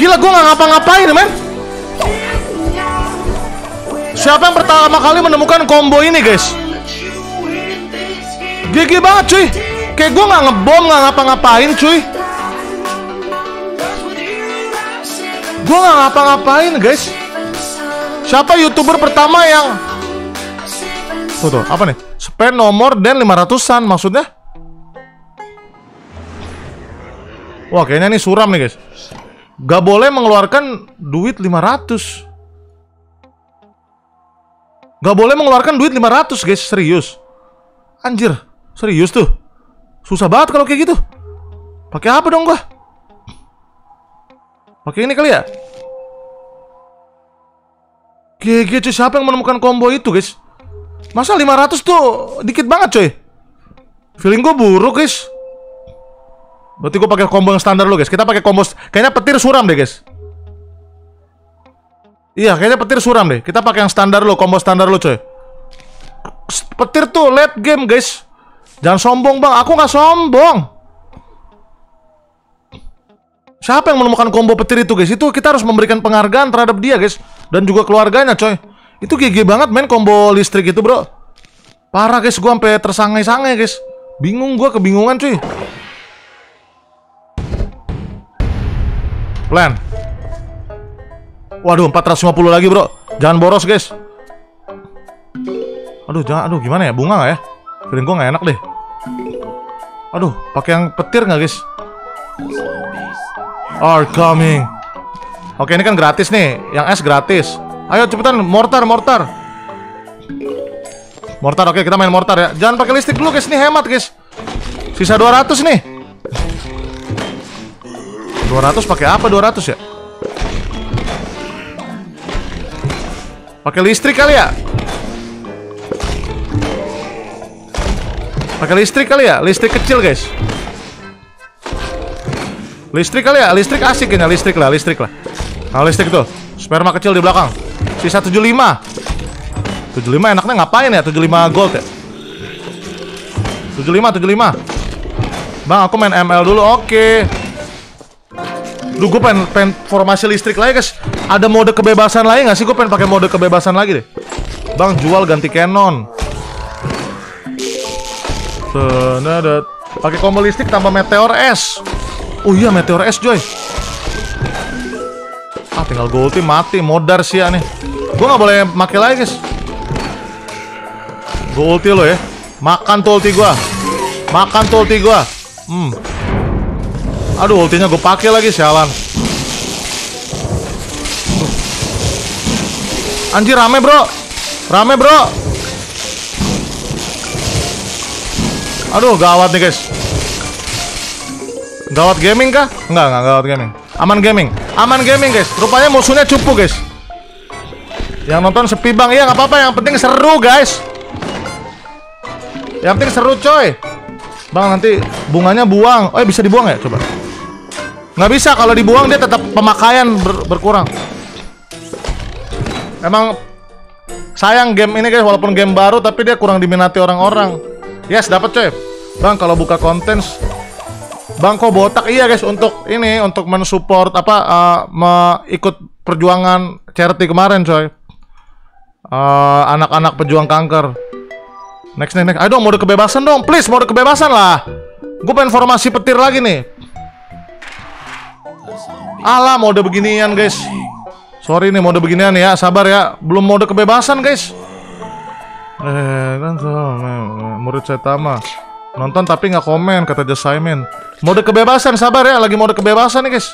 Gila, gue nggak ngapa-ngapain, men. Siapa yang pertama kali menemukan combo ini, guys? GG banget, cuy. Kayak gue nggak ngebom, nggak ngapa-ngapain, cuy. Gue nggak ngapa-ngapain, guys. Siapa youtuber pertama yang Tuh tuh, apa nih? Spend nomor dan 500-an maksudnya? Wah, kayaknya ini suram nih, guys. Gak boleh mengeluarkan duit 500. Gak boleh mengeluarkan duit 500, guys. Serius. Anjir, serius tuh. Susah banget kalau kayak gitu. Pakai apa dong gua? Pakai ini kali ya? GG cuy, siapa yang menemukan combo itu, guys? Masa 500 tuh dikit banget coy Feeling gue buruk guys Berarti gue pakai combo yang standar lo guys. Kita pakai combo Kayaknya petir suram deh guys. Iya kayaknya petir suram deh. Kita pakai yang standar lo Combo standar lo coy. Petir tuh late game guys. Jangan sombong bang. Aku nggak sombong. Siapa yang menemukan combo petir itu guys? Itu kita harus memberikan penghargaan terhadap dia guys. Dan juga keluarganya coy. Itu GG banget main combo listrik itu bro. Parah guys, gue sampai tersangai-sangai guys. Bingung gue, kebingungan cuy Plan Waduh, 450 lagi bro Jangan boros guys Aduh, jangan, aduh gimana ya, bunga gak ya? Feeling gue gak enak deh Aduh, pakai yang petir gak guys? Are coming Oke, ini kan gratis nih Yang S gratis Ayo cepetan mortar mortar. Mortar oke kita main mortar ya. Jangan pakai listrik dulu guys, ini hemat guys. Sisa 200 nih. 200 pakai apa 200 ya? Pakai listrik kali ya? Pakai listrik kali ya? Listrik kecil guys. Listrik kali ya? Listrik asik ini, listrik lah, listrik lah. Nah, listrik tuh. Sperma kecil di belakang. Sisa 75 75 enaknya ngapain ya 75 gold ya 75 75 Bang aku main ML dulu oke okay. Duh gue pengen, pengen formasi listrik lagi guys. Ada mode kebebasan lagi gak sih? Gue pengen pakai mode kebebasan lagi deh. Bang jual ganti cannon Pakai combo listrik tambah meteor S. Oh iya meteor S joy. Ah tinggal gue mati. Modar sih ya nih. Gue gak boleh make lagi guys. Gue ulti lo ya. Makan tuh ulti gue Makan tuh ulti gue Hmm Aduh ultinya gue pakai lagi sialan Anjir rame bro Rame bro Aduh gawat nih guys Gawat gaming kah? Enggak, enggak gawat gaming Aman gaming Aman gaming guys Rupanya musuhnya cupu guys yang nonton sepi bang, iya apa-apa. Yang penting seru guys. Yang penting seru coy. Bang nanti bunganya buang. Oh bisa dibuang ya? Coba. Nggak bisa kalau dibuang dia tetap pemakaian ber berkurang. Emang sayang game ini guys walaupun game baru tapi dia kurang diminati orang-orang. Yes dapat coy. Bang kalau buka konten Bang kok botak iya guys untuk ini untuk mensupport apa uh, ikut perjuangan charity kemarin coy eh, anak-anak pejuang kanker. Next, next, next. Ayo dong, mode kebebasan dong. Please, mode kebebasan lah. Gue pengen formasi petir lagi nih. Alah, mode beginian, guys. Sorry nih, mode beginian ya. Sabar ya. Belum mode kebebasan, guys. Eh, kan murid saya tama. Nonton tapi nggak komen, kata Just Simon. Mode kebebasan, sabar ya. Lagi mode kebebasan nih, guys.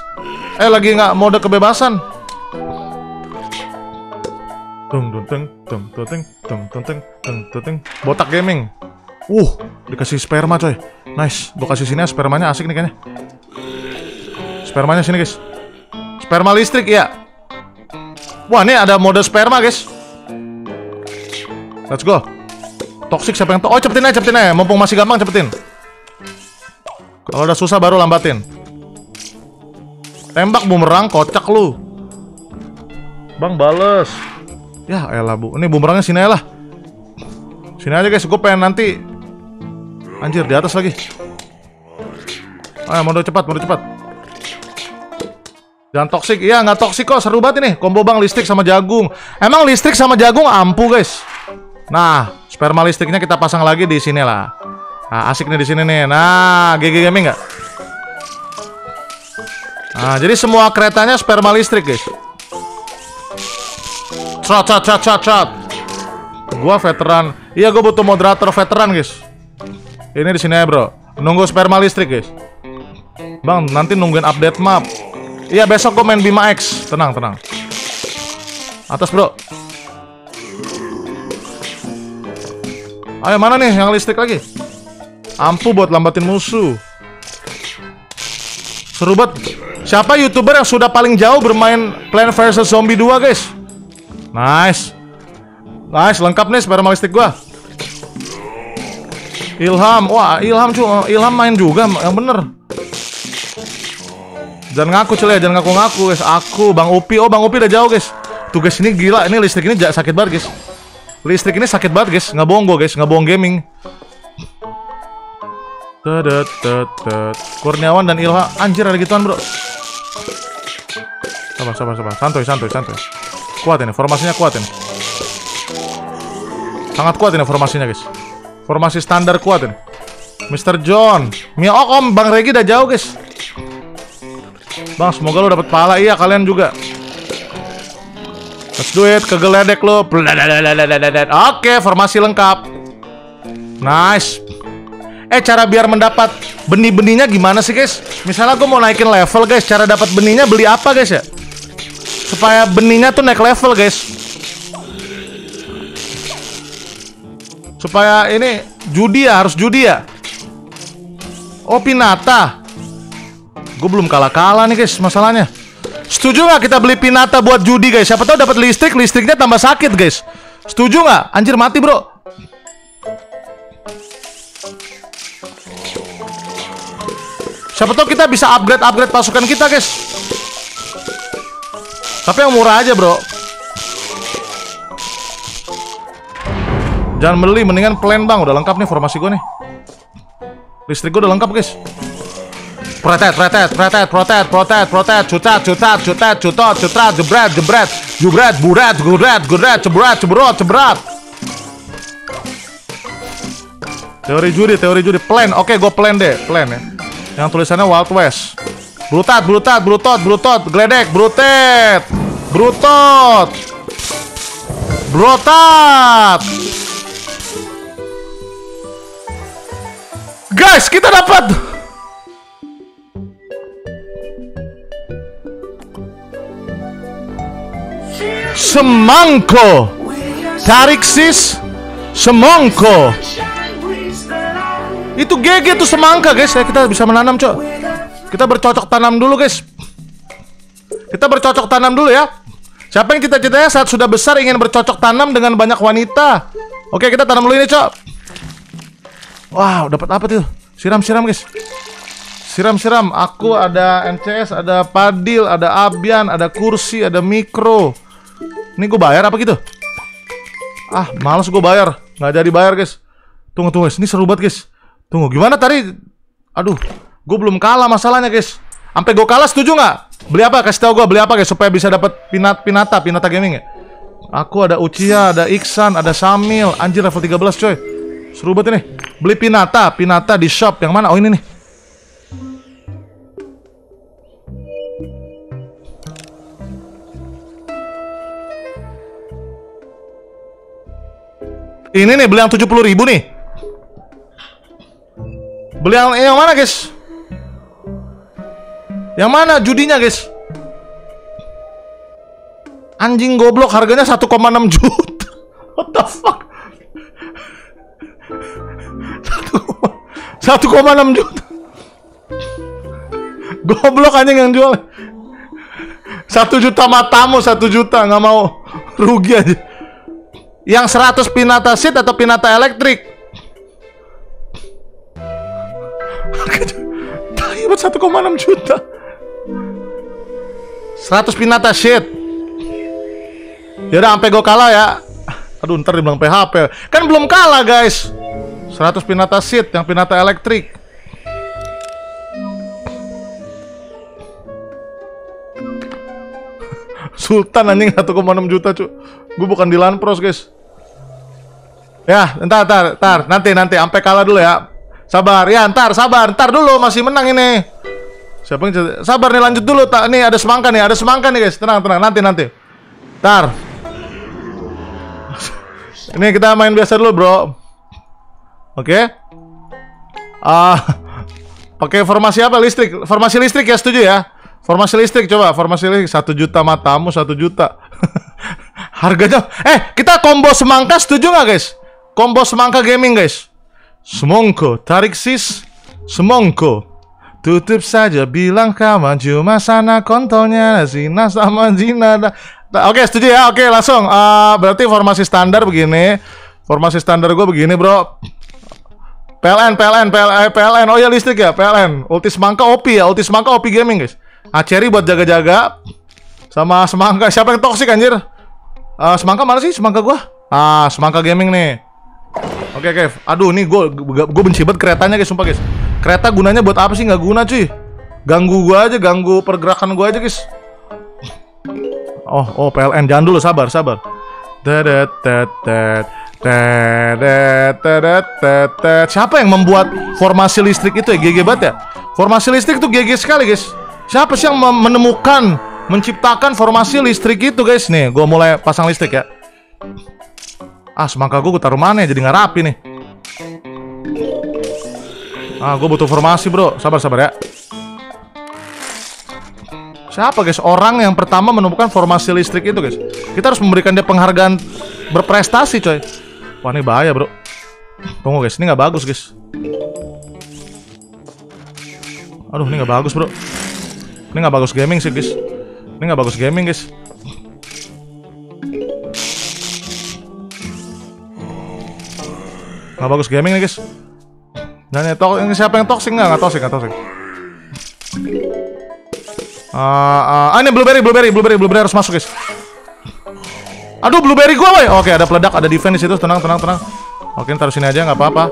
Eh, lagi nggak mode kebebasan. Tung tung tung tung tung tung tung tung tung tung tung Botak gaming. Uh, dikasih sperma coy. Nice. Gua kasih sini ya spermanya asik nih kayaknya. Spermanya sini guys. Sperma listrik ya. Wah, ini ada mode sperma guys. Let's go. Toxic siapa yang to Oh, cepetin aja, cepetin aja. Mumpung masih gampang, cepetin. Kalau udah susah baru lambatin. Tembak bumerang, kocak lu. Bang, bales. Ya elah bu Ini bumerangnya sini aja lah Sini aja guys Gue pengen nanti Anjir di atas lagi Ayo, mundur cepat, mundur cepat. Jangan toksik. Iya, nggak toksik kok. Seru banget ini. Combo bang listrik sama jagung. Emang listrik sama jagung ampuh, guys. Nah, sperma listriknya kita pasang lagi di sini lah. Nah, asik nih di sini nih. Nah, GG Gaming nggak? Nah, jadi semua keretanya sperma listrik, guys. Trot, trot, trot, trot, trot. Gua veteran. Iya, gua butuh moderator veteran, guys. Ini di sini ya, bro. Nunggu sperma listrik, guys. Bang, nanti nungguin update map. Iya besok gue main Bima X. Tenang tenang. Atas bro. Ayo mana nih yang listrik lagi? Ampuh buat lambatin musuh. Seru banget. Siapa youtuber yang sudah paling jauh bermain Plan vs Zombie 2 guys? Nice. Nice lengkap nih sperma listrik gue Ilham. Wah Ilham cu Ilham main juga Yang bener Jangan ngaku cile, jangan ngaku-ngaku guys. Aku Bang Upi, oh Bang Upi udah jauh guys. Tuh guys ini gila, ini listrik ini sakit banget guys. Listrik ini sakit banget guys, nggak bohong gue guys, nggak bohong gaming. Kurniawan dan Ilha, anjir ada gituan bro. Sabar, sabar, sabar. Santuy, santuy, santuy. Kuat ini, formasinya kuat ini. Sangat kuat ini formasinya guys. Formasi standar kuat ini. Mr. John, Mia Okom, Bang Regi udah jauh guys. Bang, semoga lo dapet pala. Iya, kalian juga. Let's do it. Kegeledek lo. Oke, formasi lengkap. Nice. Eh, cara biar mendapat benih-benihnya gimana sih, guys? Misalnya gue mau naikin level, guys. Cara dapat benihnya beli apa, guys ya? Supaya benihnya tuh naik level, guys. Supaya ini judi ya, harus judi ya. Oh, Pinata. Gue belum kalah-kalah nih guys masalahnya. Setuju nggak kita beli pinata buat judi guys? Siapa tahu dapat listrik, listriknya tambah sakit guys. Setuju nggak? Anjir mati bro. Siapa tahu kita bisa upgrade upgrade pasukan kita guys. Tapi yang murah aja bro. Jangan beli, mendingan plan bang. Udah lengkap nih formasi gue nih. Listrik gue udah lengkap guys. Protet, protet, protet, protet, protet, protet, cutat, cutat, cutat, cutot, cutrat, jebret, jebret, jebret, buret, guret, guret, cebret, cebrot, cebrat. Teori judi, teori judi, plan. Oke, gue plan deh, plan ya. Yang tulisannya Wild West. Brutat, brutat, brutot, brutot, gledek, brutet, brutot, brotat. Guys, kita dapat Semangko. Tarik sis. Semangko. Itu GG tuh semangka guys. Ya Kita bisa menanam cok. Kita bercocok tanam dulu guys. Kita bercocok tanam dulu ya. Siapa yang cita-citanya saat sudah besar ingin bercocok tanam dengan banyak wanita? Oke kita tanam dulu ini cok. Wow dapat apa tuh? Siram-siram guys. Siram-siram. Aku ada NCS Ada Padil Ada Abian Ada kursi Ada mikro ini gue bayar apa gitu? Ah, males gue bayar. Nggak jadi bayar, guys. Tunggu, tunggu, guys. Ini seru banget, guys. Tunggu, gimana tadi? Aduh, gue belum kalah masalahnya, guys. Sampai gue kalah setuju nggak? Beli apa? Kasih tau gue beli apa, guys, supaya bisa dapat pinat pinata, pinata gaming ya. Aku ada Uchiha, ada Iksan, ada Samil. Anjir level 13, coy. Seru banget ini. Beli pinata, pinata di shop yang mana? Oh, ini nih. Ini nih beli yang 70 ribu nih. Beli yang, yang mana guys? Yang mana judinya guys? Anjing goblok harganya 1,6 juta. What the fuck? 1,6 juta. Goblok anjing yang jual. Satu juta matamu, satu juta. Nggak mau. Rugi aja yang 100 pinata seat atau pinata elektrik dapat 1,6 juta. 100 pinata seat Yaudah sampai gue kalah ya. Aduh ntar dibilang PHP Kan belum kalah guys. 100 pinata seat yang pinata elektrik Sultan anjing 1,6 juta cu. Gue bukan di Lanpros guys. Ya entar entar entar Nanti nanti. Sampai kalah dulu ya. Sabar. Ya entar sabar. Entar dulu. Masih menang ini. Siapa yang sabar nih lanjut dulu. Tak nih ada semangka nih ada semangka nih guys. Tenang tenang. Nanti nanti. Entar Ini kita main biasa dulu bro. Oke? Okay. Ah Pakai formasi apa? Listrik. Formasi listrik ya setuju ya? Formasi listrik coba, formasi listrik. Satu juta matamu satu juta. Harganya, eh kita combo semangka setuju nggak guys? Combo semangka gaming guys. Semongko, tarik sis, semongko. Tutup saja bilang kamu cuma sana kontolnya Zina sama Zina Oke setuju ya? Oke langsung. Uh, Berarti formasi standar begini. Formasi standar gue begini bro. PLN PLN PLN PLN Oh ya listrik ya? PLN Ulti semangka OP ya? Ulti semangka OP gaming guys. Aceri buat jaga-jaga. Sama semangka. Siapa yang toksik anjir? Uh, semangka mana sih? Semangka gua? Ah, semangka gaming nih. Oke, okay, Kev. Aduh, nih gua gua benci banget keretanya guys, sumpah guys. Kereta gunanya buat apa sih? Nggak guna, cuy. Ganggu gua aja, ganggu pergerakan gua aja, guys. Oh, oh PLN. Jangan dulu, sabar, sabar. Tedet, tedet. Siapa yang membuat formasi listrik itu ya? GG banget ya? Formasi listrik itu GG sekali, guys. Siapa sih yang menemukan, menciptakan formasi listrik itu guys? Nih, gue mulai pasang listrik ya. Ah, semangka gue, gue taruh mana ya? Jadi nggak rapi nih. Ah, gue butuh formasi bro. Sabar, sabar ya. Siapa guys? Orang yang pertama menemukan formasi listrik itu guys. Kita harus memberikan dia penghargaan berprestasi coy. Wah ini bahaya bro. Tunggu guys, ini nggak bagus guys. Aduh, ini nggak bagus bro. Ini nggak bagus gaming sih guys. Ini nggak bagus gaming guys. Nggak bagus gaming nih guys. Dan ini siapa yang toxic nggak? Nggak toxic, nggak toxic. Uh, uh, ah ini blueberry, blueberry, blueberry, blueberry harus masuk guys. Aduh blueberry gua boy. Oke ada peledak, ada defense di situ. Tenang, tenang, tenang. Oke taruh sini aja nggak apa-apa.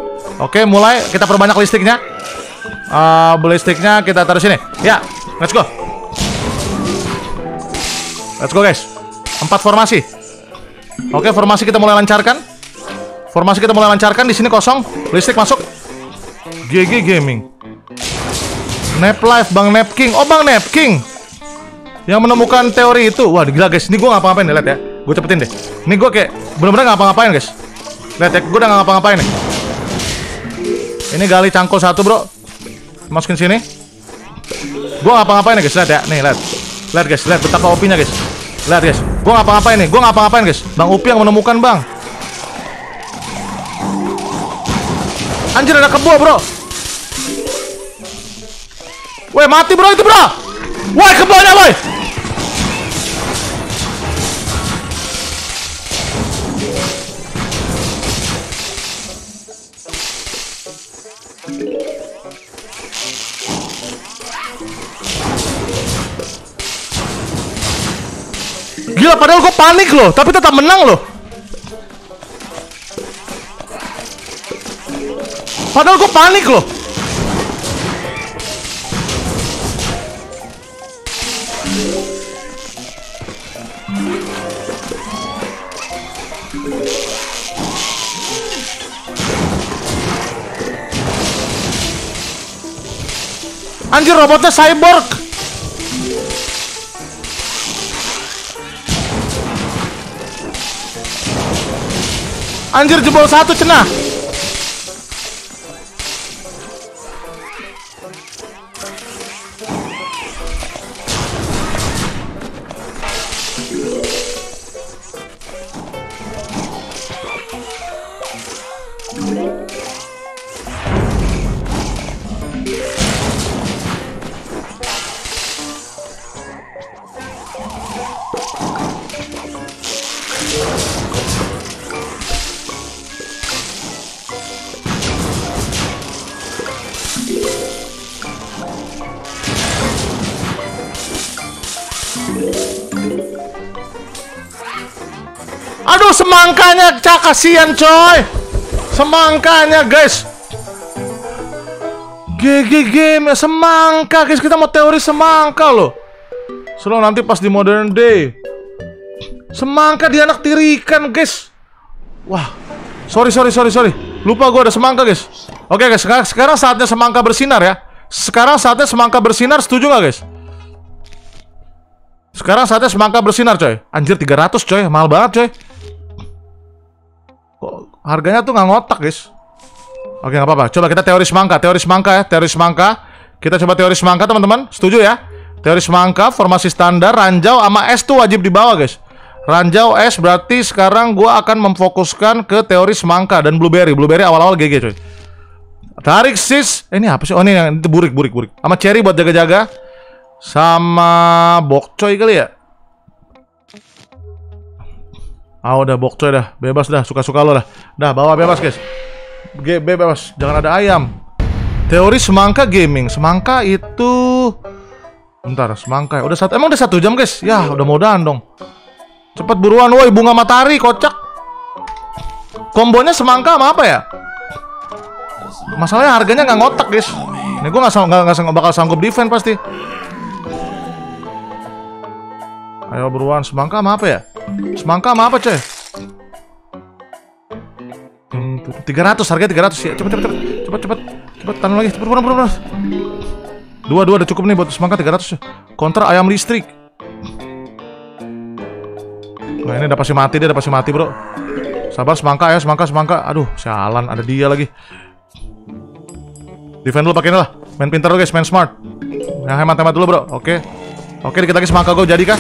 Oke mulai kita perbanyak listriknya. Uh, listriknya kita taruh sini. Ya Let's go. Let's go guys. Empat formasi. Oke, formasi kita mulai lancarkan. Formasi kita mulai lancarkan. Di sini kosong. Listrik masuk. GG Gaming. Nap Life Bang Nap King. Oh, Bang Nap King. Yang menemukan teori itu. Wah, gila guys. Ini gue ngapa-ngapain lihat ya. Gue cepetin deh. Ini gue kayak bener-bener ngapa-ngapain guys. Lihat ya, gue udah ngapa-ngapain nih. Ini gali cangkul satu, bro. Masukin sini. Gua ngapa-ngapain guys, lihat ya. Nih, lihat. Lihat guys, lihat betapa opinya guys. Lihat guys. Gua ngapa-ngapain nih? Gua ngapa-ngapain guys? Bang Upi yang menemukan, Bang. Anjir ada kebo, Bro. Woi, mati, Bro, itu, Bro. Woi, kebonya, woi. Gila padahal gue panik loh Tapi tetap menang loh Padahal gue panik loh Anjir robotnya cyborg Anjir jebol satu cenah. Kasihan coy Semangkanya guys GG game ya semangka guys kita mau teori semangka loh Selalu nanti pas di modern day Semangka tirikan guys. Wah. Sorry, sorry, sorry, sorry. Lupa gue ada semangka, guys. Oke, guys. Sekarang, saatnya semangka bersinar ya. Sekarang saatnya semangka bersinar. Setuju nggak, guys? Sekarang saatnya semangka bersinar, coy. Anjir, 300, coy. Mahal banget, coy. Harganya tuh nggak ngotak, guys. Oke, nggak apa-apa. Coba kita teori semangka. Teori semangka ya. Teori semangka. Kita coba teori semangka, teman-teman. Setuju ya? Teori semangka, formasi standar, ranjau, sama S tuh wajib dibawa, guys. Ranjau S berarti sekarang gua akan memfokuskan ke teori semangka dan blueberry. Blueberry awal-awal GG coy. Tarik sis. Eh, ini apa sih? Oh ini yang itu burik burik burik. Sama cherry buat jaga-jaga. Sama bokcoy kali ya. Ah udah bokcoy dah. Bebas dah. Suka-suka lo dah. Dah bawa bebas guys. G bebas. Jangan ada ayam. Teori semangka gaming. Semangka itu Bentar, semangka. Udah satu. Emang udah satu jam guys? Ya, udah mau dan dong. Cepet buruan, woi bunga matahari kocak. Kombonya semangka sama apa ya? Masalahnya harganya nggak ngotak guys. Ini gue nggak nggak bakal sanggup defend pasti. Ayo buruan semangka sama apa ya? Semangka sama apa? Hmm, 300 harga 300 ya. Cepet cepet cepet cepet cepet cepet tanam lagi. Cepet buruan buruan. Dua dua udah cukup nih buat semangka 300 Kontra ayam listrik. Nah ini udah pasti mati dia, udah pasti mati bro Sabar semangka ya, semangka, semangka Aduh, sialan, ada dia lagi Defend dulu pakai ini lah Main pintar dulu guys, main smart Nah hemat-hemat dulu bro, oke Oke, dikit lagi semangka gue jadi kah?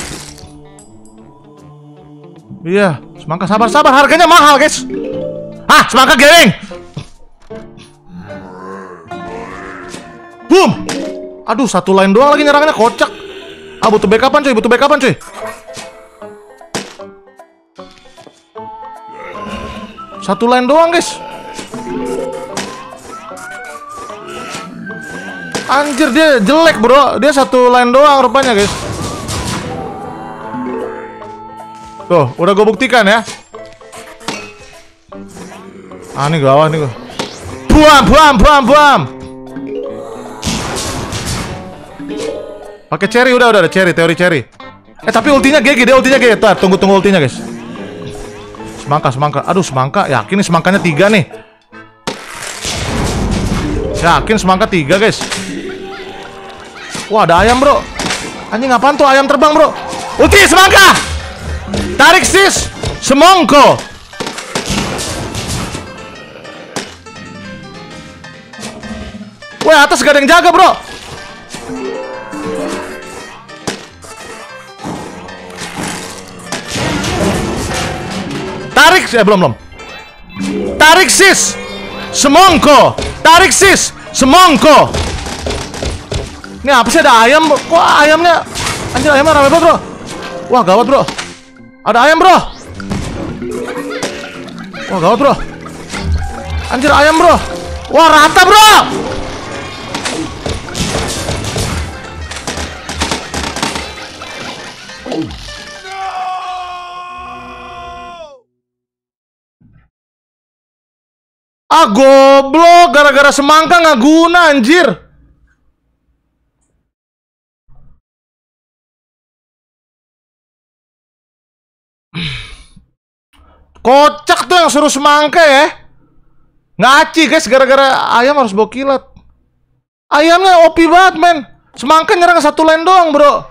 Iya, semangka sabar, sabar Harganya mahal guys Hah, semangka gering Boom Aduh, satu line doang lagi nyerangannya kocak Ah, butuh backupan cuy, butuh backupan cuy Satu line doang, guys. Anjir, dia jelek, bro. Dia satu line doang rupanya, guys. Tuh, udah gue buktikan ya. Ah, ini gawat nih gue. Buam, buam, buam, buam. Pakai cherry udah udah ada cherry, teori cherry. Eh tapi ultinya GG, dia ultinya GG. Tuh, tunggu tunggu ultinya, guys. Semangka, semangka. Aduh, semangka. Yakin nih semangkanya tiga nih. Yakin semangka tiga, guys. Wah, ada ayam, bro. Anjing apaan tuh ayam terbang, bro? Ulti, semangka! Tarik, sis! Semongko! Wah, atas gak ada yang jaga, bro. Tarik, eh belum belum. Tarik sis, semongko. Tarik sis, semongko. Ini apa sih ada ayam? Kok ayamnya? Anjir ayamnya rame banget bro. Wah gawat bro. Ada ayam bro. Wah gawat bro. Anjir ayam bro. Wah rata bro. Ah goblok, gara-gara semangka nggak guna anjir. Kocak tuh yang suruh semangka ya. Ngaci guys, gara-gara ayam harus bawa kilat. Ayamnya OP banget men. Semangka nyerang satu line doang bro.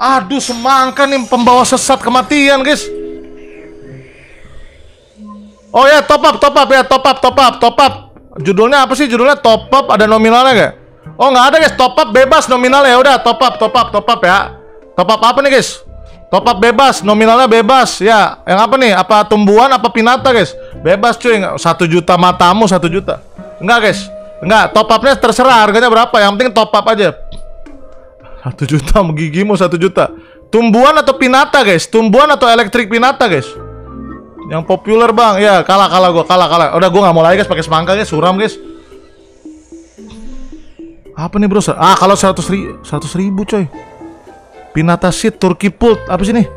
Aduh semangka nih pembawa sesat kematian guys. Oh ya, top up, top up ya, top up, top up, top up. Judulnya apa sih? Judulnya top up ada nominalnya gak? Oh nggak ada guys, top up bebas nominalnya ya udah top up, top up, top up ya. Top up apa nih guys? Top up bebas, nominalnya bebas ya. Yang apa nih? Apa tumbuhan? Apa pinata guys? Bebas cuy, satu juta matamu satu juta. Enggak guys, enggak. Top upnya terserah harganya berapa. Yang penting top up aja. Satu juta gigimu satu juta. Tumbuhan atau pinata guys? Tumbuhan atau elektrik pinata guys? Yang populer bang, ya kalah kalah gue kalah kalah. Udah gue nggak mau lagi guys pakai semangka guys, suram guys. Apa nih bro? Ah kalau seratus ribu, seratus ribu coy. Pinata seat Turkey Pult apa sih nih?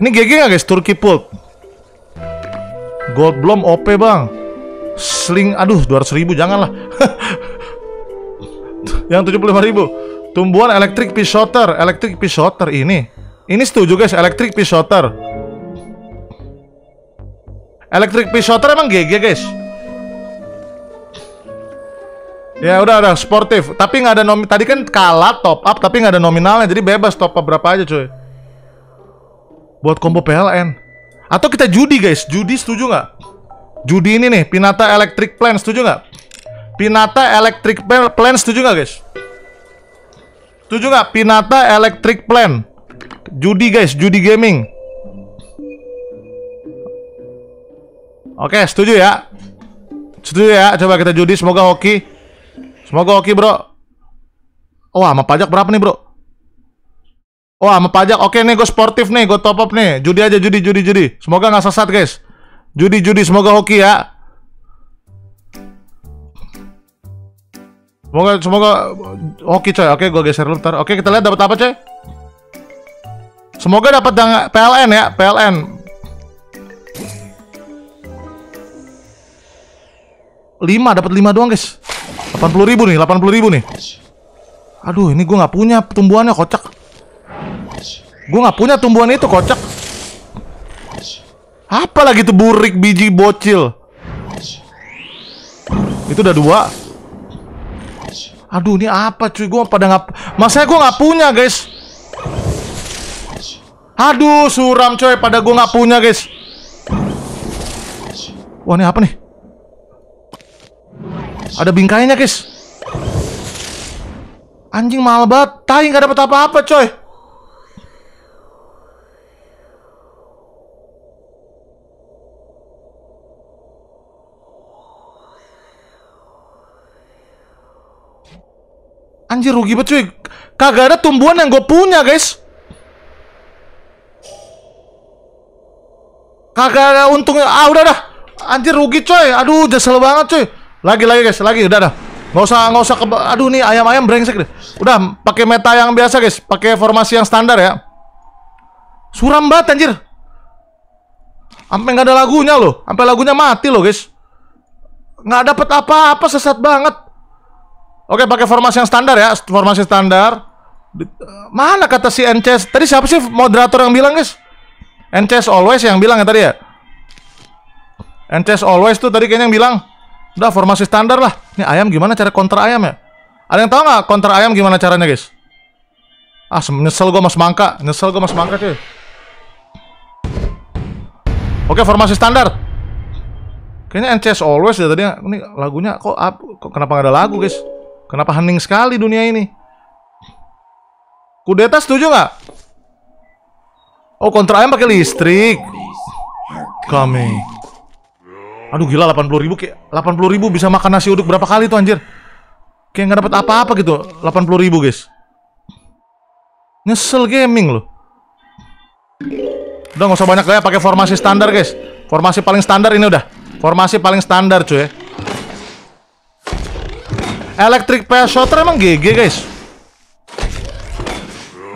Ini GG nggak guys Turkey Pult? Gold OP bang. Sling, aduh 200 ribu janganlah. Yang 75 ribu. Tumbuhan shooter, electric fish shooter ini. Ini setuju guys, shooter. Electric fish shooter emang GG guys. Ya udah udah sportif, tapi nggak ada nomi. Tadi kan kalah top up, tapi nggak ada nominalnya, jadi bebas top up berapa aja cuy. Buat combo PLN. Atau kita judi guys, judi setuju nggak? Judi ini nih, Pinata Electric Plan setuju nggak? Pinata Electric Plan setuju nggak guys? Setuju nggak? Pinata Electric Plan. Judi guys, judi gaming. Oke, setuju ya? Setuju ya? Coba kita judi, semoga hoki. Semoga hoki bro. Oh, sama pajak berapa nih bro? Oh, sama pajak. Oke nih, gue sportif nih, gue top up nih. Judi aja, judi, judi, judi. Semoga nggak sesat guys. Judi, judi, semoga hoki ya. Semoga, semoga hoki coy. Oke, gue geser dulu ntar. Oke, kita lihat dapat apa coy. Semoga dapat PLN ya, PLN. Lima, dapat lima doang guys. 80 ribu nih, 80 ribu nih. Aduh, ini gue nggak punya tumbuhannya kocak. Gue nggak punya tumbuhan itu kocak. Apa lagi tuh burik biji bocil? Itu udah dua. Aduh, ini apa cuy? Gue pada nggak. Masanya gue nggak punya guys. Aduh, suram coy. Pada gue nggak punya guys. Wah, ini apa nih? Ada bingkainya, guys. Anjing mahal banget. Tai nggak dapat apa-apa, coy. Anjir rugi banget cuy Kagak ada tumbuhan yang gue punya guys Kagak ada untungnya Ah udah dah Anjir rugi coy Aduh jasel banget cuy lagi lagi guys, lagi udah dah. Nggak usah nggak usah ke aduh nih ayam-ayam brengsek deh. Udah pakai meta yang biasa guys, pakai formasi yang standar ya. Suram banget anjir. Sampai nggak ada lagunya loh, sampai lagunya mati loh guys. Nggak dapet apa-apa sesat banget. Oke pakai formasi yang standar ya, formasi standar. Mana kata si NCS? Tadi siapa sih moderator yang bilang guys? NCS always yang bilang ya tadi ya. NCS always tuh tadi kayaknya yang bilang Udah formasi standar lah. Ini ayam gimana cara counter ayam ya? Ada yang tahu nggak counter ayam gimana caranya guys? Ah, nyesel gue mas mangka, nyesel gue mas mangka cuy. Oke formasi standar. Kayaknya NCS always ya tadi. Ini lagunya kok, up, kok kenapa nggak ada lagu guys? Kenapa hening sekali dunia ini? Kudeta setuju nggak? Oh counter ayam pakai listrik. Kami. Aduh gila 80 ribu kayak 80 ribu bisa makan nasi uduk berapa kali tuh anjir? Kayak nggak dapat apa-apa gitu 80 ribu guys. Nyesel gaming loh. Udah nggak usah banyak ya pakai formasi standar guys. Formasi paling standar ini udah. Formasi paling standar cuy. Electric Shooter emang GG guys.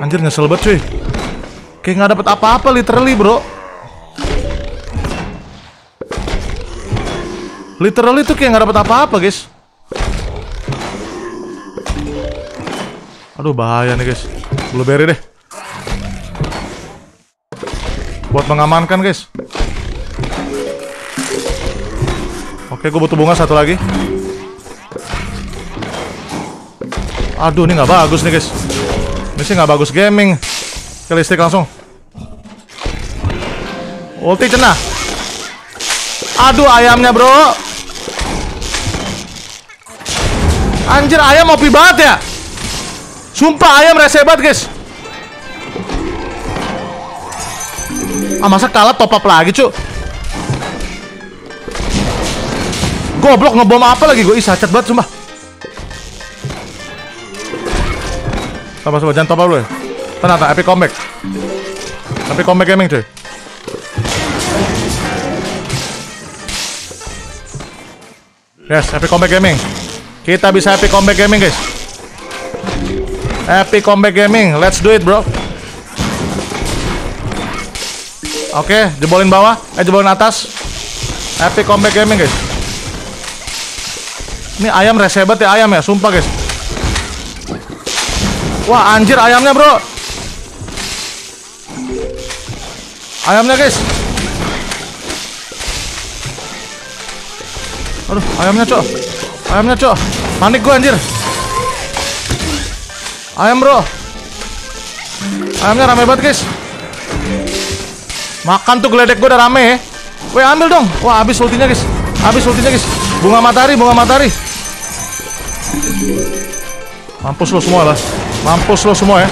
Anjir nyesel banget cuy. Kayak nggak dapat apa-apa literally bro Literally tuh kayak nggak dapat apa-apa, guys. Aduh, bahaya nih, guys. Blueberry deh. Buat mengamankan, guys. Oke, gue butuh bunga satu lagi. Aduh, ini nggak bagus nih, guys. Ini sih nggak bagus gaming. Ke listrik langsung. Ulti cenah. Aduh, ayamnya, bro. Anjir ayam mopi banget ya? Sumpah ayam rese banget guys. Ah masa kalah top up lagi cu Goblok ngebom apa lagi? Gue Ih cacat banget sumpah. Sabar sabar jangan top up dulu ya. Tenang tenang epic comeback. Epic comeback gaming cuy. Yes, epic comeback gaming kita bisa epic comeback gaming guys. Epic comeback gaming. Let's do it bro. Oke jebolin bawah. Eh jebolin atas. Epic comeback gaming guys. Ini ayam resebat ya ayam ya. Sumpah guys. Wah, anjir ayamnya, Bro. Ayamnya, guys. Aduh, ayamnya, Cok. Ayamnya, Cok. Panik gua anjir. Ayam, Bro. Ayamnya rame banget, guys. Makan tuh geledek gua udah rame ya. Weh, ambil dong. Wah, habis ultinya, guys. Habis ultinya, guys. Bunga matahari, bunga matahari. Mampus lo semua lah. Mampus lo semua ya.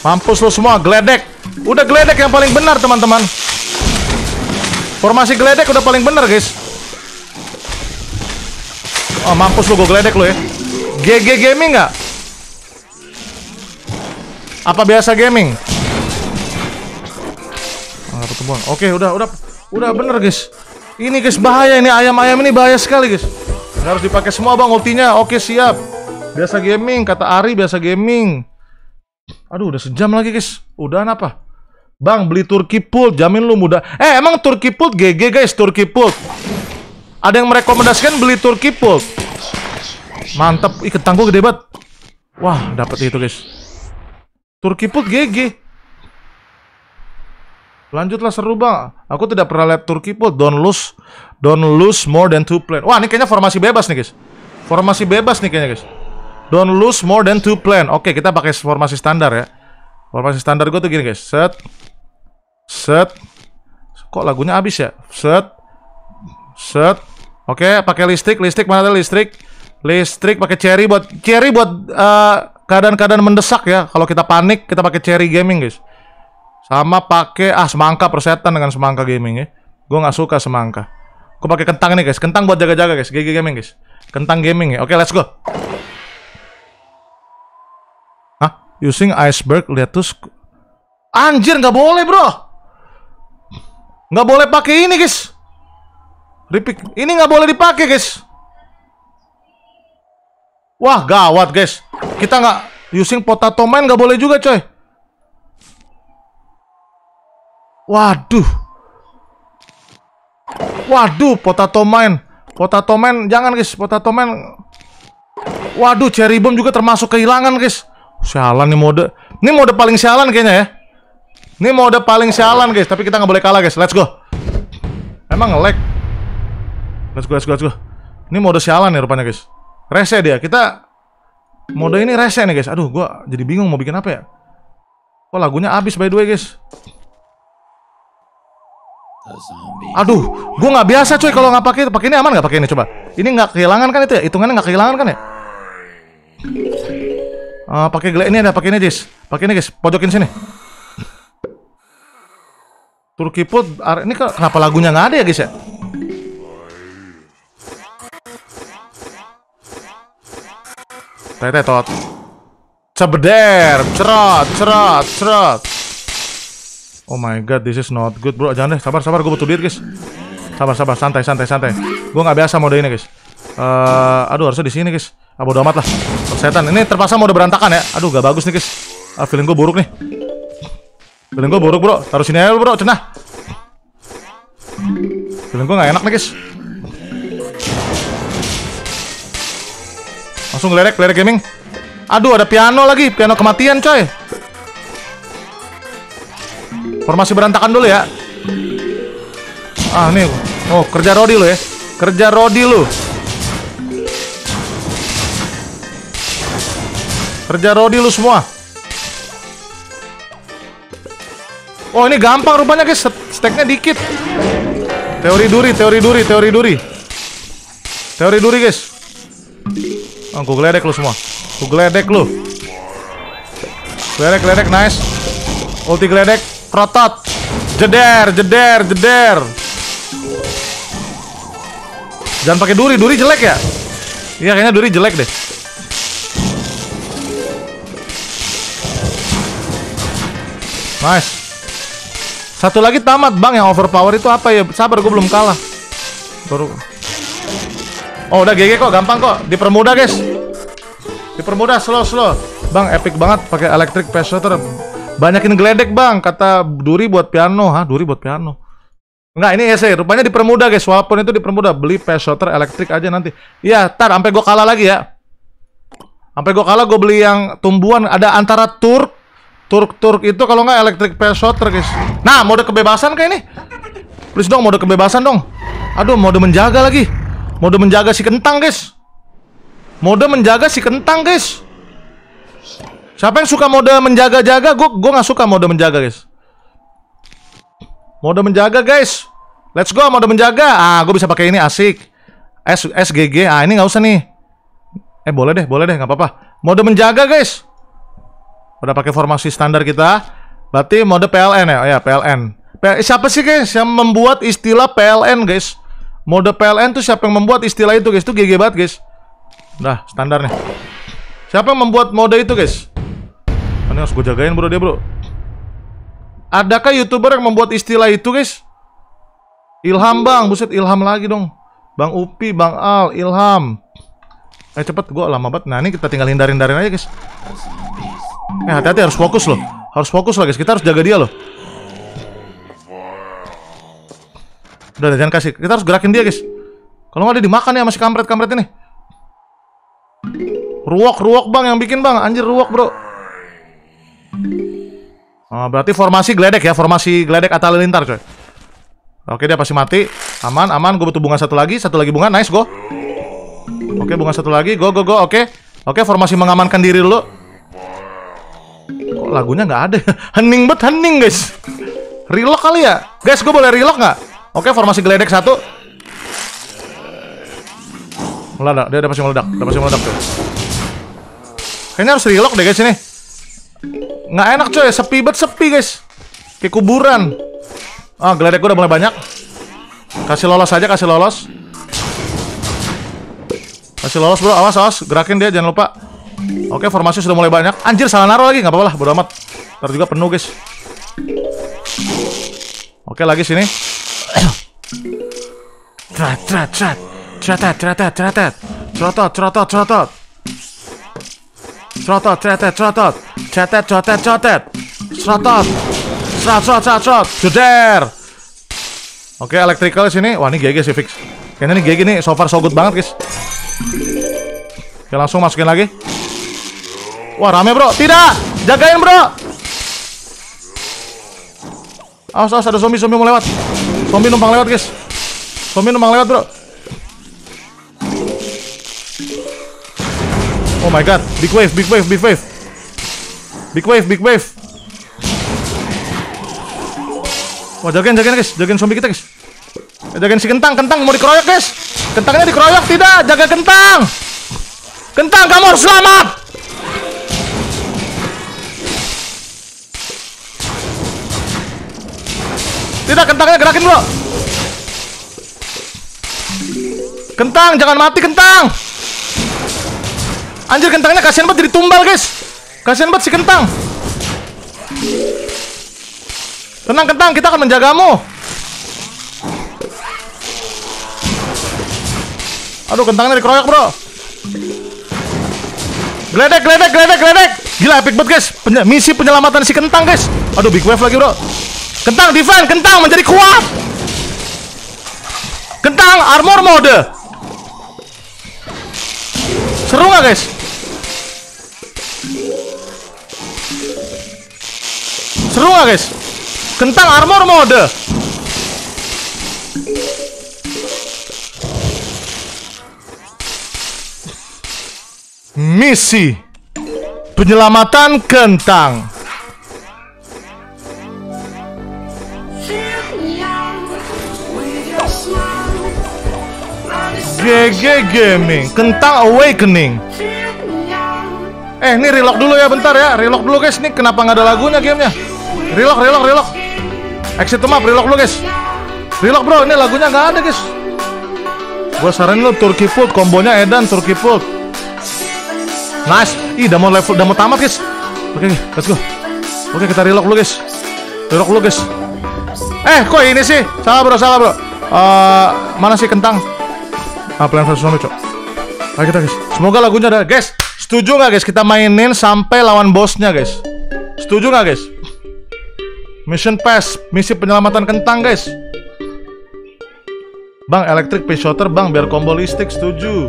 Mampus lo semua, geledek. Udah geledek yang paling benar, teman-teman. Formasi geledek udah paling benar, guys. Oh, mampus lo gue geledek lo ya. GG gaming nggak? Apa biasa gaming? Ah, pertemuan. Oke, udah, udah, udah bener guys. Ini guys bahaya ini ayam-ayam ini bahaya sekali guys. Harus dipakai semua bang ultinya. Oke siap. Biasa gaming kata Ari biasa gaming. Aduh udah sejam lagi guys. Udah apa? Bang beli Turkey Pool jamin lu mudah. Eh emang Turkey Pool GG guys Turkey Pool. Ada yang merekomendasikan beli Turkey Pool. Mantap. Ih ketang gua gede banget. Wah dapat itu guys. Turkey Pool GG. Lanjutlah seru bang. Aku tidak pernah lihat Turkey Pool. Don't lose, don't lose more than two plan. Wah ini kayaknya formasi bebas nih guys. Formasi bebas nih kayaknya guys. Don't lose more than two plan. Oke kita pakai formasi standar ya. Formasi standar gue tuh gini guys. Set, set. Kok lagunya habis ya? Set, set. Oke pakai listrik, listrik mana ada listrik? Listrik pakai cherry buat cherry buat eh, keadaan-keadaan mendesak ya. Kalau kita panik kita pakai cherry gaming guys. Sama pakai ah semangka persetan dengan semangka gaming ya. Gue nggak suka semangka. Gue pakai kentang nih guys. Kentang buat jaga-jaga guys. GG gaming guys. Kentang gaming ya. Oke, let's go. Hah? Using iceberg lettuce. Anjir nggak boleh bro. Nggak boleh pakai ini guys. Repick. Ini nggak boleh dipakai guys. Wah gawat guys. Kita nggak using potato mine nggak boleh juga coy. Waduh. Waduh, potato mine. Potato mine, jangan guys, potato mine. Waduh, cherry bomb juga termasuk kehilangan guys. Sialan nih mode. Ini mode paling sialan kayaknya ya. Ini mode paling sialan guys, tapi kita nggak boleh kalah guys. Let's go. Emang nge-lag. Let's go, let's go, let's go. Ini mode sialan nih rupanya guys. Rese dia. Kita mode ini rese nih guys. Aduh, gua jadi bingung mau bikin apa ya. Kok lagunya habis by the way guys. Aduh, gua nggak biasa coy kalau nggak pakai pakai ini aman nggak pakai ini coba. Ini nggak kehilangan kan itu ya? Hitungannya nggak kehilangan kan ya? Ah, pakai gele ini ada pakai ini guys. Pakai ini guys, pojokin sini. Turki put ini kenapa lagunya nggak ada ya guys ya? Tete tot. Cebeder, cerot, cerot, cerot. Oh my god, this is not good bro. Jangan deh, sabar, sabar. Gue butuh duit guys. Sabar, sabar, santai, santai, santai. Gue nggak biasa mode ini guys. Uh, aduh, harusnya di sini guys. Ah, bodo amat lah. Setan, ini terpaksa mode berantakan ya. Aduh, gak bagus nih guys. Ah, feeling gue buruk nih. Feeling gue buruk bro. Taruh sini aja bro, cenah. Feeling gue nggak enak nih guys. Langsung gelerek, gelerek gaming. Aduh, ada piano lagi. Piano kematian coy. Formasi berantakan dulu ya. Ah, nih. Oh, kerja Rodi lo ya. Kerja Rodi lo. Kerja Rodi lu semua. Oh, ini gampang rupanya guys. Stacknya dikit. Teori duri, teori duri, teori duri. Teori duri guys. Oh, gue geledek lu semua. Gue geledek lu. Geledek, geledek, nice. Ulti geledek, protot. Jeder, jeder, jeder. Jangan pakai duri, duri jelek ya? Iya, kayaknya duri jelek deh. Nice. Satu lagi tamat bang yang overpower itu apa ya? Sabar gue belum kalah. Baru. Oh udah GG kok gampang kok. Dipermudah guys. Dipermudah slow slow. Bang epic banget pakai electric pace shooter. Banyakin geledek bang. Kata Duri buat piano. Hah Duri buat piano. Enggak ini ya Rupanya dipermudah guys. Walaupun itu dipermudah. Beli pace shooter elektrik aja nanti. Iya tar sampai gue kalah lagi ya. Sampai gue kalah gue beli yang tumbuhan ada antara Turk Turk Turk itu kalau nggak electric pair shooter guys. Nah mode kebebasan kayak ini. Please dong mode kebebasan dong. Aduh mode menjaga lagi. Mode menjaga si kentang guys. Mode menjaga si kentang guys. Siapa yang suka mode menjaga-jaga? Gue gue nggak suka mode menjaga guys. Mode menjaga guys. Let's go mode menjaga. Ah gue bisa pakai ini asik. S SGG. Ah ini nggak usah nih. Eh boleh deh, boleh deh, nggak apa-apa. Mode menjaga guys. Udah pakai formasi standar kita. Berarti mode PLN ya? Oh ya PLN. P siapa sih guys yang membuat istilah PLN guys? Mode PLN tuh siapa yang membuat istilah itu guys? Itu GG banget guys. Udah standar nih. Siapa yang membuat mode itu guys? Ini harus gue jagain bro dia bro. Adakah youtuber yang membuat istilah itu guys? Ilham bang, buset Ilham lagi dong. Bang Upi, Bang Al, Ilham. Eh cepet, gue lama banget. Nah ini kita tinggal hindarin-hindarin aja guys. Eh hati-hati harus fokus loh. Harus fokus loh guys. Kita harus jaga dia loh. Udah, jangan kasih. Kita harus gerakin dia guys. Kalau nggak dia dimakan ya masih kampret-kampret ini. Ruok, ruok bang yang bikin bang. Anjir ruok bro. Oh, berarti formasi geledek ya, formasi geledek atau lintar coy. Oke dia pasti mati. Aman, aman. Gue butuh bunga satu lagi, satu lagi bunga. Nice, go. Oke, bunga satu lagi. Go, go, go. Oke. Oke, formasi mengamankan diri dulu. Kok lagunya nggak ada? hening bet, hening guys. Relock kali ya? Guys, gue boleh relock nggak? Oke, formasi geledek satu. Meledak, dia udah pasti meledak, udah pasti meledak tuh. Kayaknya harus relock deh guys ini. Nggak enak coy, sepi bet sepi guys. Kayak kuburan. Ah, geledek gue udah mulai banyak. Kasih lolos aja, kasih lolos. Kasih lolos bro, awas awas, gerakin dia jangan lupa. Oke, formasi sudah mulai banyak. Anjir, salah naruh lagi, nggak apa-apa lah, bodo amat. Ntar juga penuh guys. Oke, lagi sini. Trat, trat, trat. Tratat, tratat, tratat. Trotot, trotot, trotot. Trotot, tratat, trotot. Catat, cotet, cotet. Trotot. Srat, srat, srat, srat. Joder. Oke, electrical sini. Wah, ini GG sih fix. Kayaknya ini GG nih, so far so good banget, guys. Oke, langsung masukin lagi. Wah, rame, Bro. Tidak. Jagain, Bro. Awas, awas, ada zombie, zombie mau lewat. Zombie numpang lewat, guys. Zombie numpang lewat, Bro. Oh my god, big wave, big wave, big wave. Big wave, big wave. Wah, jagain, jagain guys, jagain zombie kita guys. Eh, Jagain si kentang, kentang mau dikeroyok guys. Kentangnya dikeroyok, tidak, jaga kentang. Kentang, kamu harus selamat. Tidak, kentangnya gerakin bro. Kentang, jangan mati kentang. Anjir kentangnya kasihan banget jadi tumbal guys. Kasihan banget si kentang. Tenang kentang kita akan menjagamu. Aduh kentangnya dikeroyok bro. Geledek geledek geledek geledek. Gila epic banget guys. Penye Misi penyelamatan si kentang guys. Aduh big wave lagi bro Kentang defend kentang menjadi kuat Kentang armor mode Seru gak guys? Seru gak guys? Kentang armor mode Misi Penyelamatan kentang GG Gaming Kentang Awakening Eh ini relock dulu ya bentar ya. Relock dulu guys. Ini kenapa nggak ada lagunya gamenya? Relock relock relock. Exit map relock dulu guys. Relock bro. Ini lagunya nggak ada guys. Gue saranin lo Turkey Food. Kombonya Edan Turkey Food. Nice. Ih udah mau level Udah mau tamat guys. Oke okay, let's go. Oke kita relock dulu guys. Relock dulu guys. Eh kok ini sih? Salah bro salah bro. Uh, Mana sih kentang Ah, Plan versus Zombie, cok. Ayo kita, guys. Semoga lagunya ada. Guys, setuju nggak guys kita mainin sampai lawan bosnya, guys? Setuju nggak guys? Mission Pass, misi penyelamatan kentang, guys. Bang, electric fish shooter, bang, biar combo listik, setuju.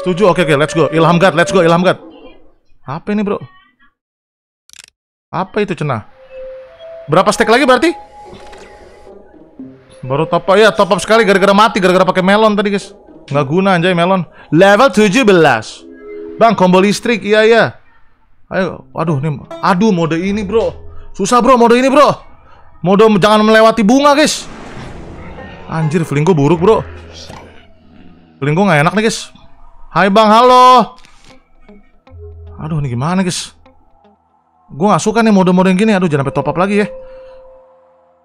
Setuju. Oke, oke, let's go. Ilham God, let's go, Ilham God. Apa ini, Bro? Apa itu cenah? Berapa stack lagi berarti? Baru top up, ya top up sekali gara-gara mati, gara-gara pakai melon tadi, guys. Nggak guna anjay melon. Level 17. Bang, combo listrik, iya iya. Ayo, aduh nih, aduh mode ini bro, susah bro mode ini bro. Mode jangan melewati bunga guys. Anjir, feeling buruk bro. Feeling nggak enak nih guys. Hai bang, halo. Aduh, ini gimana guys? Gue nggak suka nih mode-mode yang gini. Aduh, jangan sampai top up lagi ya.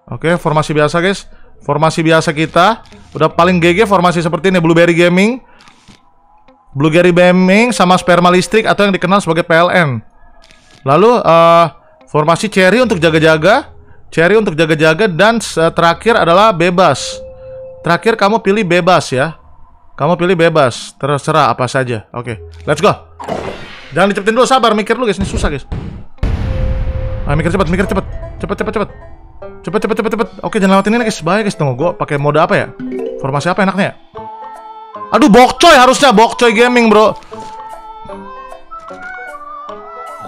Oke, formasi biasa guys. Formasi biasa kita. Udah paling GG formasi seperti ini Blueberry Gaming. Blueberry Gaming sama sperma listrik atau yang dikenal sebagai PLN. Lalu uh, formasi cherry untuk jaga-jaga, cherry untuk jaga-jaga dan uh, terakhir adalah bebas. Terakhir kamu pilih bebas ya. Kamu pilih bebas, terserah apa saja. Oke, okay. let's go. Jangan dicepetin dulu, sabar, mikir dulu guys, ini susah guys. Ayo mikir cepat, mikir cepat. Cepat, cepat, cepat. Cepat, cepat, cepat, cepat. Oke, jangan lewatin ini guys. Bahaya guys, tunggu. Gue pakai mode apa ya? Formasi apa enaknya? Aduh, bokcoy harusnya bokcoy gaming, bro.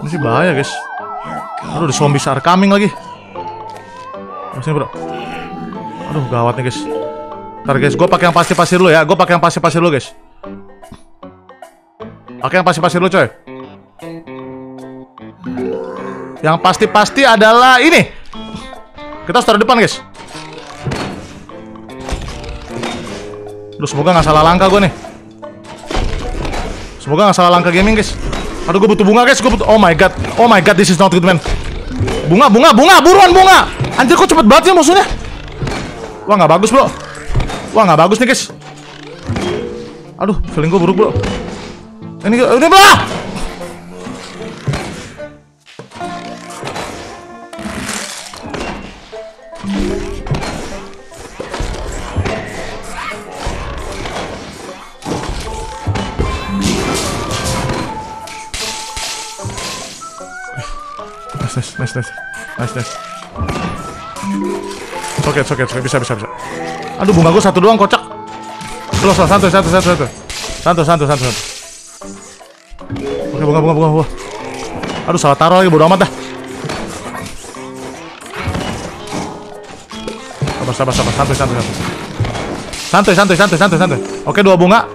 Ini sih bahaya guys. Aduh, ada zombie sar coming lagi. Sini bro. Aduh, gawat nih guys. Ntar guys, gue pakai yang pasti-pasti dulu ya. Gue pakai yang pasti-pasti dulu guys. Pakai yang pasti-pasti dulu coy. Yang pasti-pasti adalah ini. Kita harus depan guys. Duh, semoga nggak salah langkah gue nih. Semoga nggak salah langkah gaming guys. Aduh, gue butuh bunga guys. Gue butuh. Oh my god. Oh my god, this is not good man. Bunga, bunga, bunga, buruan bunga. Anjir, kok cepet banget ya musuhnya. Wah, nggak bagus bro. Wah, nggak bagus nih guys. Aduh, feeling gue buruk bro. Ini, ini bro. Nice, nice, nice, nice. Oke, oke, oke, bisa, bisa, bisa. Aduh, bunga gue satu doang, kocak. Slow, slow, santai, santai, santai, santai. Santai, santai. Oke, bunga, bunga, bunga, bunga. Aduh, salah taruh lagi, bodo amat dah. Sabar, sabar, sabar, santai, santai, santai. Santai, santai, santai, santai, santai. Oke, dua bunga.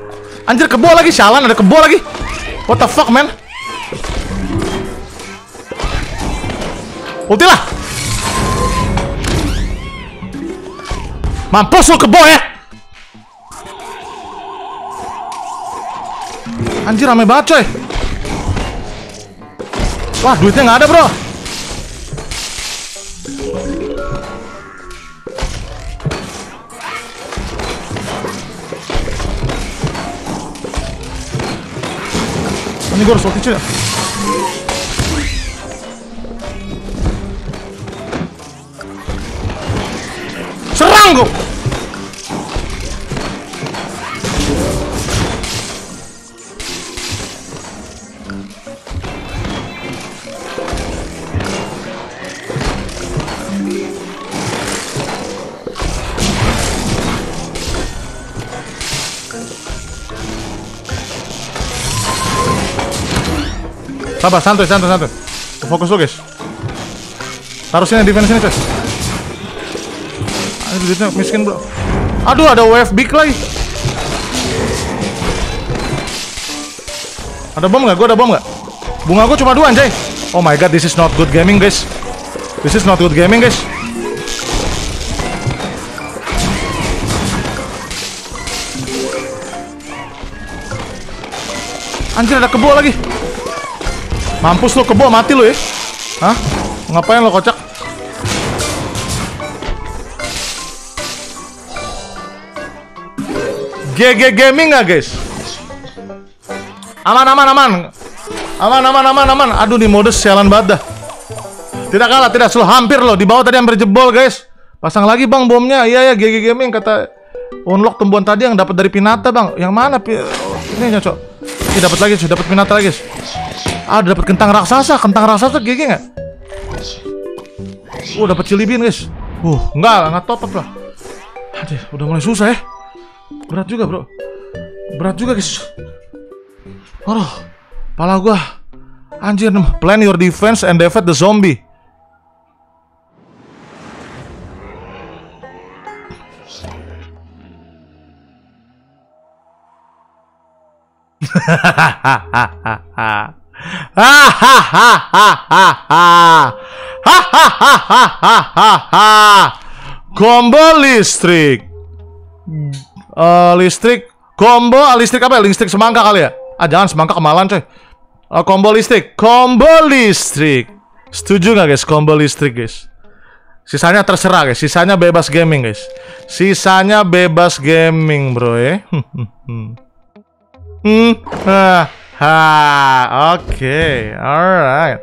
Anjir, kebo lagi, sialan, ada kebo lagi. What the fuck, man? Ulti lah! Mampus lu kebo ya! Anjir rame banget coy Wah duitnya nggak ada bro Ini gue harus ulti cuy Serang kok! Sabar, santai, santai, santai. Fokus lu, guys. Taruh sini, defense sini, guys. Aduh, duitnya miskin, bro. Aduh, ada wave big lagi. Ada bom nggak? Gue ada bom nggak? Bunga gue cuma dua, anjay. Oh my god, this is not good gaming, guys. This is not good gaming, guys. Anjir, ada kebo lagi. Mampus lo kebo mati lo ya. Hah? Ngapain lo kocak? GG Gaming nggak guys? Aman aman aman. Aman aman aman aman. Aduh nih mode sialan banget dah. Tidak kalah, tidak selalu hampir loh. Di bawah tadi hampir jebol guys. Pasang lagi bang bomnya. Iya ya GG Gaming kata unlock tumbuhan tadi yang dapat dari Pinata bang. Yang mana? Oh, ini nyocok. Ini dapat lagi, sudah dapat Pinata lagi. Guys. Ah, dapat kentang raksasa. Kentang raksasa GG nggak? Oh, dapat cilibin guys. Uh, enggak, enggak top up lah. Aduh, udah mulai susah ya. Berat juga, bro. Berat juga, guys. Aduh, pala gua. Anjir, plan your defense and defeat the zombie. Combo listrik. Uh, listrik combo ah, listrik apa ya? Listrik semangka kali ya? Ah jangan semangka kemalan coy. Uh, combo listrik, combo listrik. Setuju nggak guys? Combo listrik guys. Sisanya terserah guys. Sisanya bebas gaming guys. Sisanya bebas gaming bro ya. Hmm. Ha. Ha. Oke. Alright.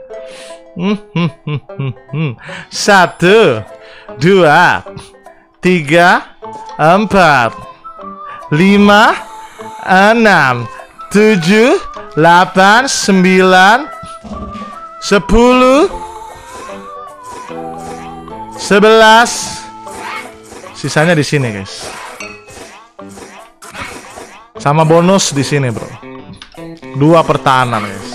Hmm, hmm, hmm, hmm, hmm. Satu, dua, tiga, empat, lima, enam, tujuh, delapan, sembilan, sepuluh, sebelas. Sisanya di sini, guys. Sama bonus di sini, bro. Dua pertahanan, guys.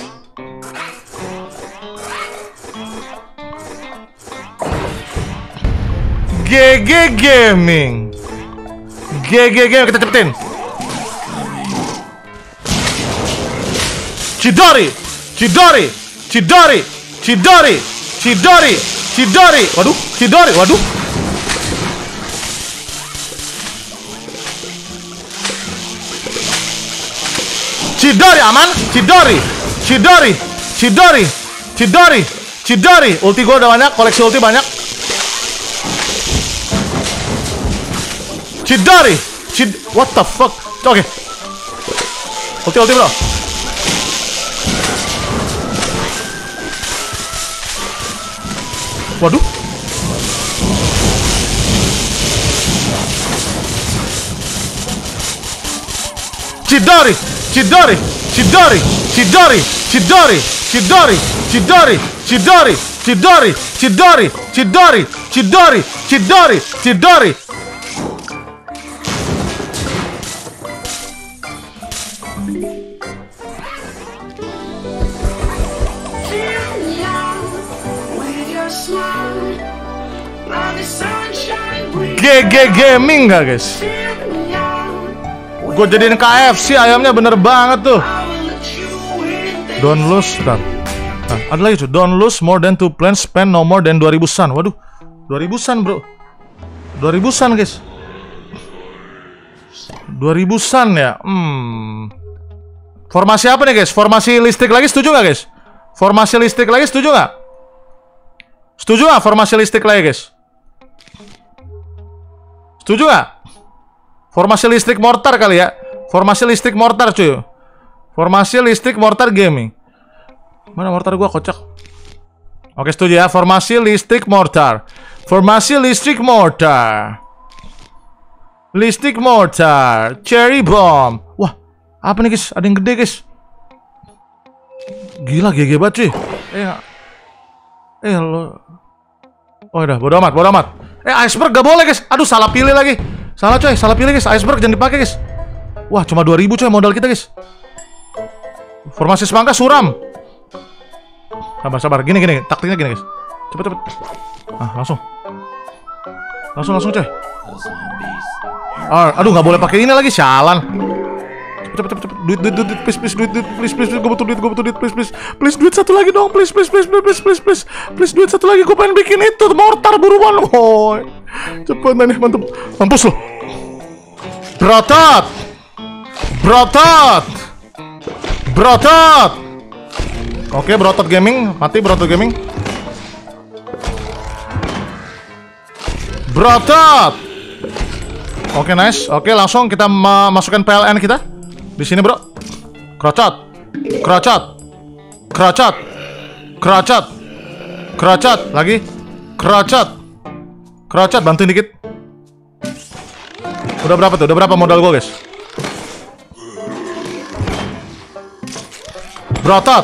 GG Gaming. GG Gaming kita cepetin. Chidori, Chidori, Chidori, Chidori, Chidori, Chidori. Waduh, Chidori, waduh. Chidori aman, Chidori, Chidori, Chidori, Chidori, Chidori. Ulti gua udah banyak, koleksi ulti banyak. Chidori, Chid, what the fuck? Oke, okay. ulti ulti bro. Waduh. Chidori, Chidori, Chidori, Chidori, Chidori, Chidori, Chidori, Chidori, Chidori, Chidori, Chidori, Chidori, Chidori, Chidori. GG Gaming gak guys? Gue jadiin KFC ayamnya bener banget tuh. Don't lose, nah, ada lagi tuh. Don't lose more than two plans, spend no more than 2000 sun. Waduh, 2000 sun bro. 2000 sun guys. 2000 sun ya. Hmm. Formasi apa nih guys? Formasi listrik lagi setuju gak guys? Formasi listrik lagi setuju gak? Setuju gak formasi listrik lagi guys? Setuju gak? Formasi listrik mortar kali ya. Formasi listrik mortar cuy. Formasi listrik mortar gaming. Mana mortar gua? Kocak. Oke setuju ya. Formasi listrik mortar. Formasi listrik mortar. Listrik mortar. Cherry bomb. Wah apa nih guys? Ada yang gede guys. Gila GG banget cuy. Eh Eh lo Oh udah. Bodo amat bodo amat Eh iceberg gak boleh guys. Aduh salah pilih lagi. Salah coy. Salah pilih guys. Iceberg jangan dipakai guys. Wah cuma 2000 coy modal kita guys. Formasi semangka suram. Sabar sabar. Gini gini. Taktiknya gini guys. Cepet cepet. Ah langsung. Langsung langsung coy. Ah, Aduh gak boleh pakai ini lagi. Sialan. Cepet cepet cepet duit duit duit please please duit duit please please gue butuh duit gue butuh duit please please. Please duit satu lagi dong please please please please please please. Please please duit satu lagi gue pengen bikin itu mortar buruan woi. Cepet nih mantep. Mampus lo berotot. Berotot. Berotot. Oke berotot gaming. Mati berotot gaming. Berotot. Oke okay, nice. Oke okay, langsung kita masukkan PLN kita di sini, Bro. Krocot. Krocot. Krocot. Krocot. Krocot lagi. Krocot. Krocot bantuin dikit. Udah berapa tuh? Udah berapa modal gue, guys? Brotot.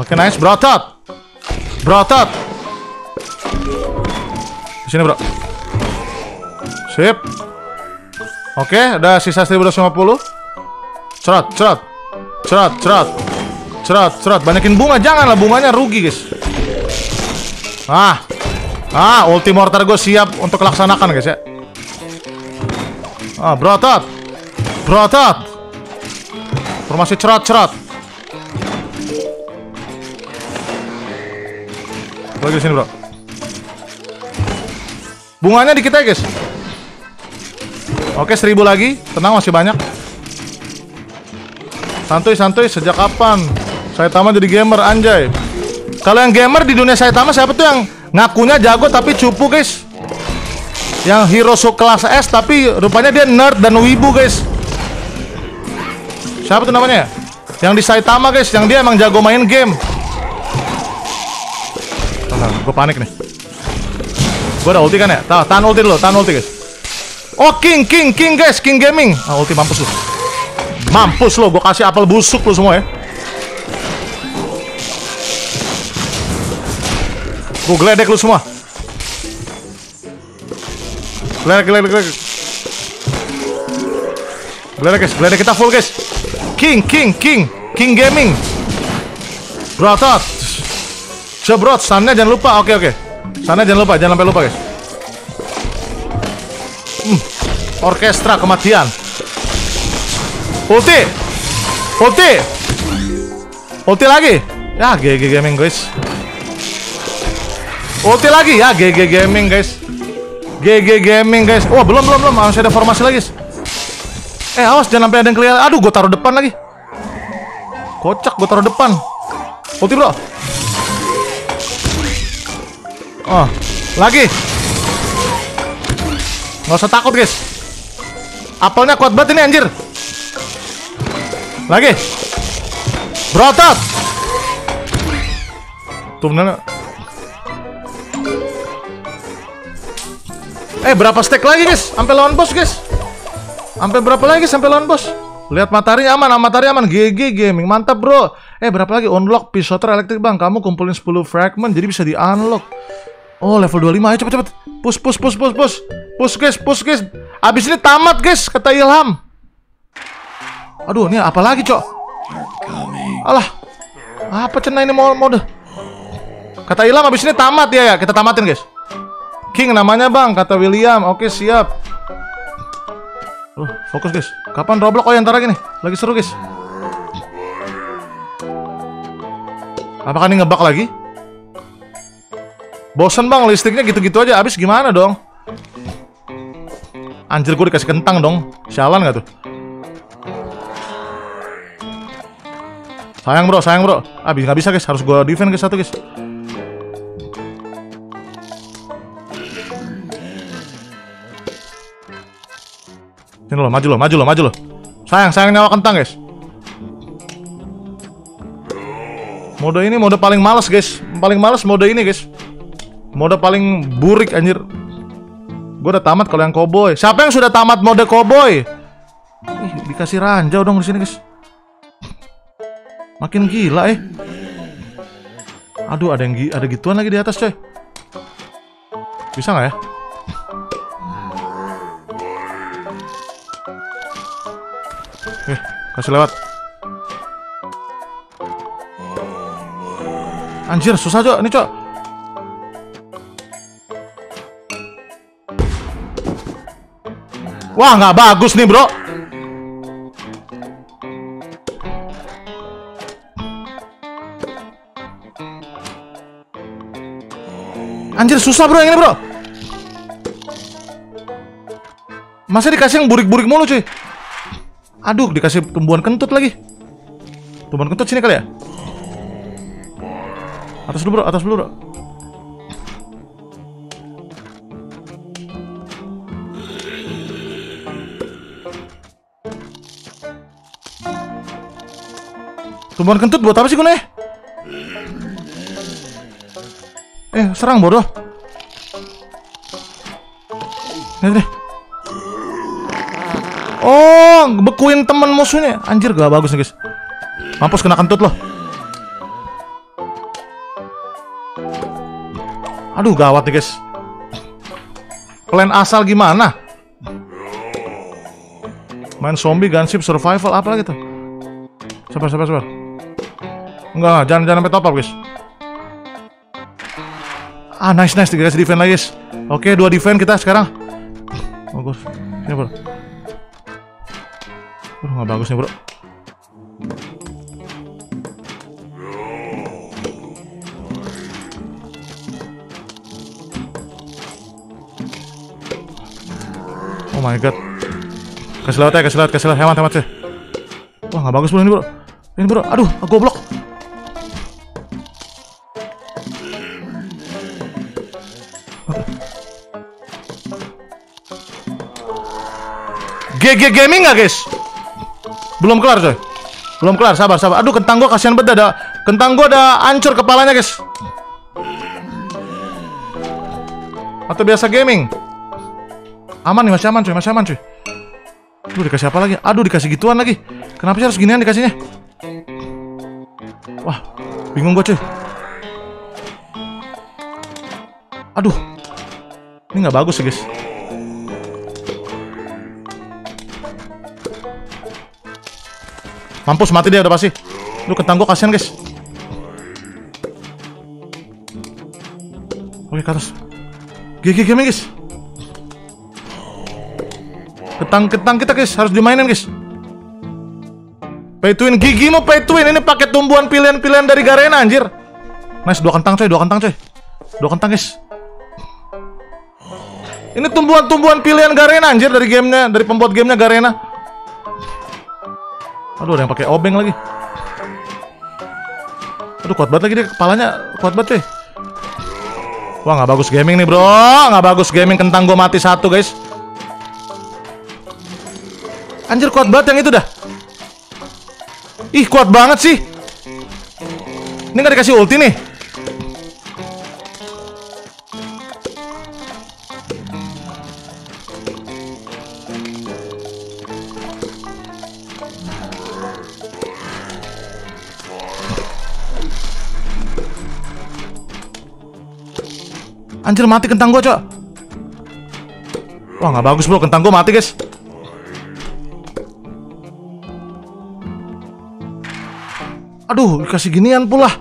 Oke, nice. Brotot. Brotot. Di sini, Bro. Sip. Oke, ada sisa 1250. Cerot, cerot. Cerat, cerat. Cerat, cerat. Banyakin bunga, janganlah bunganya rugi, guys. Ah. Ah, ulti mortar gue siap untuk laksanakan, guys ya. Ah, berotot. Berotot. Formasi cerat, cerat. Lagi sini, Bro. Bunganya dikit aja, guys. Oke, seribu lagi. Tenang, masih banyak. Santuy, santuy. Sejak kapan? Saitama jadi gamer, anjay. Kalau yang gamer di dunia Saitama siapa tuh yang ngakunya jago tapi cupu, guys? Yang hero kelas S tapi rupanya dia nerd dan wibu, guys. Siapa tuh namanya? Yang di Saitama, guys. Yang dia emang jago main game. Tenang, gue panik nih. Gue udah ulti kan ya? Tahan, ulti dulu, tahan ulti, guys. Oh, King, King, King, guys. King Gaming. Ah, ulti mampus lu. Mampus lo, gue kasih apel busuk lo semua ya. Gue geledek lu semua. Geledek, geledek, geledek. Geledek guys, geledek kita full guys. King, King, King, King Gaming. Brotot. Cebrot, sana jangan lupa. Oke, oke. Sana jangan lupa, jangan sampai lupa guys. Hmm. Orkestra kematian. Ulti. Ulti. Ulti lagi. Ya, GG Gaming guys. Ulti lagi ya, GG Gaming guys. GG Gaming guys. Wah, belum belum belum. Masih ada formasi lagi. Eh, awas jangan sampai ada yang kelihatan. Aduh, gue taruh depan lagi. Kocak, gue taruh depan. Ulti, Bro. Oh, lagi. Nggak usah takut, guys. Apelnya kuat banget ini anjir. Lagi. Berotot. Tuh bener. Eh berapa stack lagi guys? Sampai lawan bos guys. Sampai berapa lagi sampai lawan bos? Lihat matahari aman, matahari aman. GG gaming, mantap bro. Eh berapa lagi? Unlock pisoter elektrik bang. Kamu kumpulin 10 fragment jadi bisa di unlock. Oh level 25 ayo cepet cepet. Push push push push push. Push guys, push guys. Abis ini tamat guys kata Ilham. Aduh ini apa lagi cok? Alah. Apa cena ini mode? Kata Ilham abis ini tamat ya ya. Kita tamatin guys. King namanya bang, kata William. Oke siap. Uh, fokus guys. Kapan Roblox? Oh yang ntar lagi nih. Lagi seru guys. Apakah ini ngebak lagi? Bosen bang, listriknya gitu-gitu aja. Abis gimana dong? Anjir gue dikasih kentang dong. Sialan gak tuh? Sayang bro, sayang bro. Abis nggak bisa guys, harus gue defend guys satu guys. Sini lo, maju lo, maju lo, maju lo. Sayang, sayang nyawa kentang, guys. Mode ini mode paling males, guys. Paling males mode ini, guys. Mode paling burik, anjir. Gue udah tamat kalau yang cowboy. Siapa yang sudah tamat mode cowboy? Ih, dikasih ranjau dong di sini, guys. Makin gila, eh. Aduh, ada yang ada gituan lagi di atas, coy. Bisa nggak ya? Eh, kasih lewat. Anjir, susah, Cok. Ini, Cok. Wah, nggak bagus nih, bro. Anjir, susah, bro, yang ini, bro. Masa dikasih yang burik-burik mulu, cuy? Aduh, dikasih tumbuhan kentut lagi. Tumbuhan kentut sini kali ya? Atas dulu, bro. Atas dulu, bro. Tumbuhan kentut buat apa sih gunanya? Eh, serang bodoh. Lihat deh. Oh, bekuin temen musuhnya. Anjir, gak bagus nih, guys. Mampus kena kentut loh. Aduh, gawat nih, guys. Plan asal gimana? Main zombie, gunship, survival, apa lagi tuh? Sabar, sabar, sabar. Enggak, jangan jangan sampai top up, guys. Ah, nice, nice. Dikasih defense lagi, guys. Oke, dua defense kita sekarang. Bagus. Sini, bro. Bro, nggak bagus nih, bro. Oh my god. Kasih lewat ya, kasih lewat, kasih lewat. Hemat, hemat sih. Wah, nggak bagus bro ini bro. Ini bro, aduh, aku goblok. GG Gaming nggak guys? Belum kelar coy. Belum kelar, sabar, sabar. Aduh, kentang gua kasihan banget ada. Kentang gua ada hancur kepalanya guys. Atau biasa gaming? Aman nih, masih aman cuy, masih aman cuy. Aduh, dikasih apa lagi? Aduh, dikasih gituan lagi. Kenapa sih harus ginian dikasihnya? Wah, bingung gue cuy. Aduh, ini nggak bagus sih guys. Mampus mati dia udah pasti. Lu kentang gue kasihan guys. Oke ke atas. GG gaming guys. Ketang-ketang kita guys harus dimainin guys. Pay to win gigi mau pay to win ini pakai tumbuhan pilihan-pilihan dari Garena anjir. Nice dua kentang coy, dua kentang coy. Dua kentang guys. Ini tumbuhan-tumbuhan pilihan Garena anjir dari gamenya, dari pembuat gamenya Garena. Aduh ada yang pakai obeng lagi. Aduh kuat banget lagi dia kepalanya kuat banget coy. Wah nggak bagus gaming nih bro, nggak bagus gaming kentang gue mati satu guys. Anjir kuat banget yang itu dah. Ih kuat banget sih. Ini nggak dikasih ulti nih. Anjir mati kentang gua, Cok. Wah, nggak bagus, Bro. Kentang gua mati, guys. Aduh, dikasih ginian pula.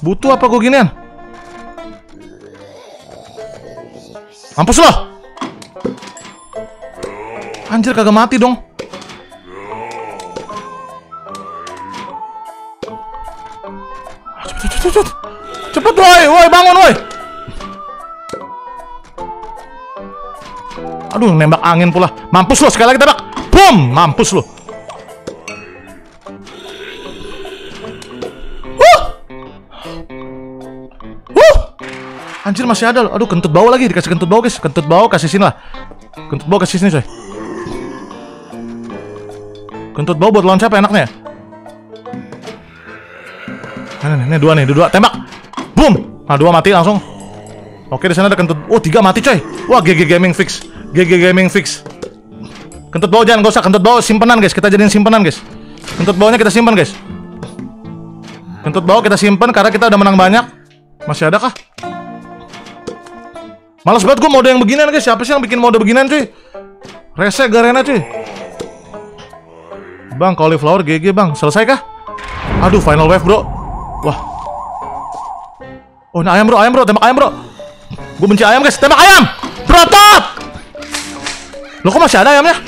Butuh apa gua ginian? Mampus loh. Anjir kagak mati dong. Cepet, cepet, cepet. Cepet, woi, woi, bangun, woi. Aduh, nembak angin pula. Mampus lo, sekali lagi tembak. Boom, mampus lo. Anjir masih ada loh. Aduh, kentut bau lagi. Dikasih kentut bau, guys. Kentut bau kasih sini lah. Kentut bau kasih sini, coy. Kentut bau buat lawan siapa enaknya? Nah, ini, dua nih, dua, tembak. Boom. Nah, dua mati langsung. Oke, di sana ada kentut. Oh, tiga mati, coy. Wah, GG Gaming fix. GG Gaming fix. Kentut bau jangan gak kentut bau simpenan guys. Kita jadiin simpenan guys. Kentut baunya kita simpan guys. Kentut bau kita simpan karena kita udah menang banyak. Masih ada kah? Males banget gue mode yang beginian guys. Siapa sih yang bikin mode beginian cuy? Rese Garena cuy. Bang, cauliflower GG bang. Selesai kah? Aduh, final wave bro. Wah. Oh, ini ayam bro, ayam bro, tembak ayam bro. Gue benci ayam guys, tembak ayam. Protot. Lo kok masih ada ayamnya?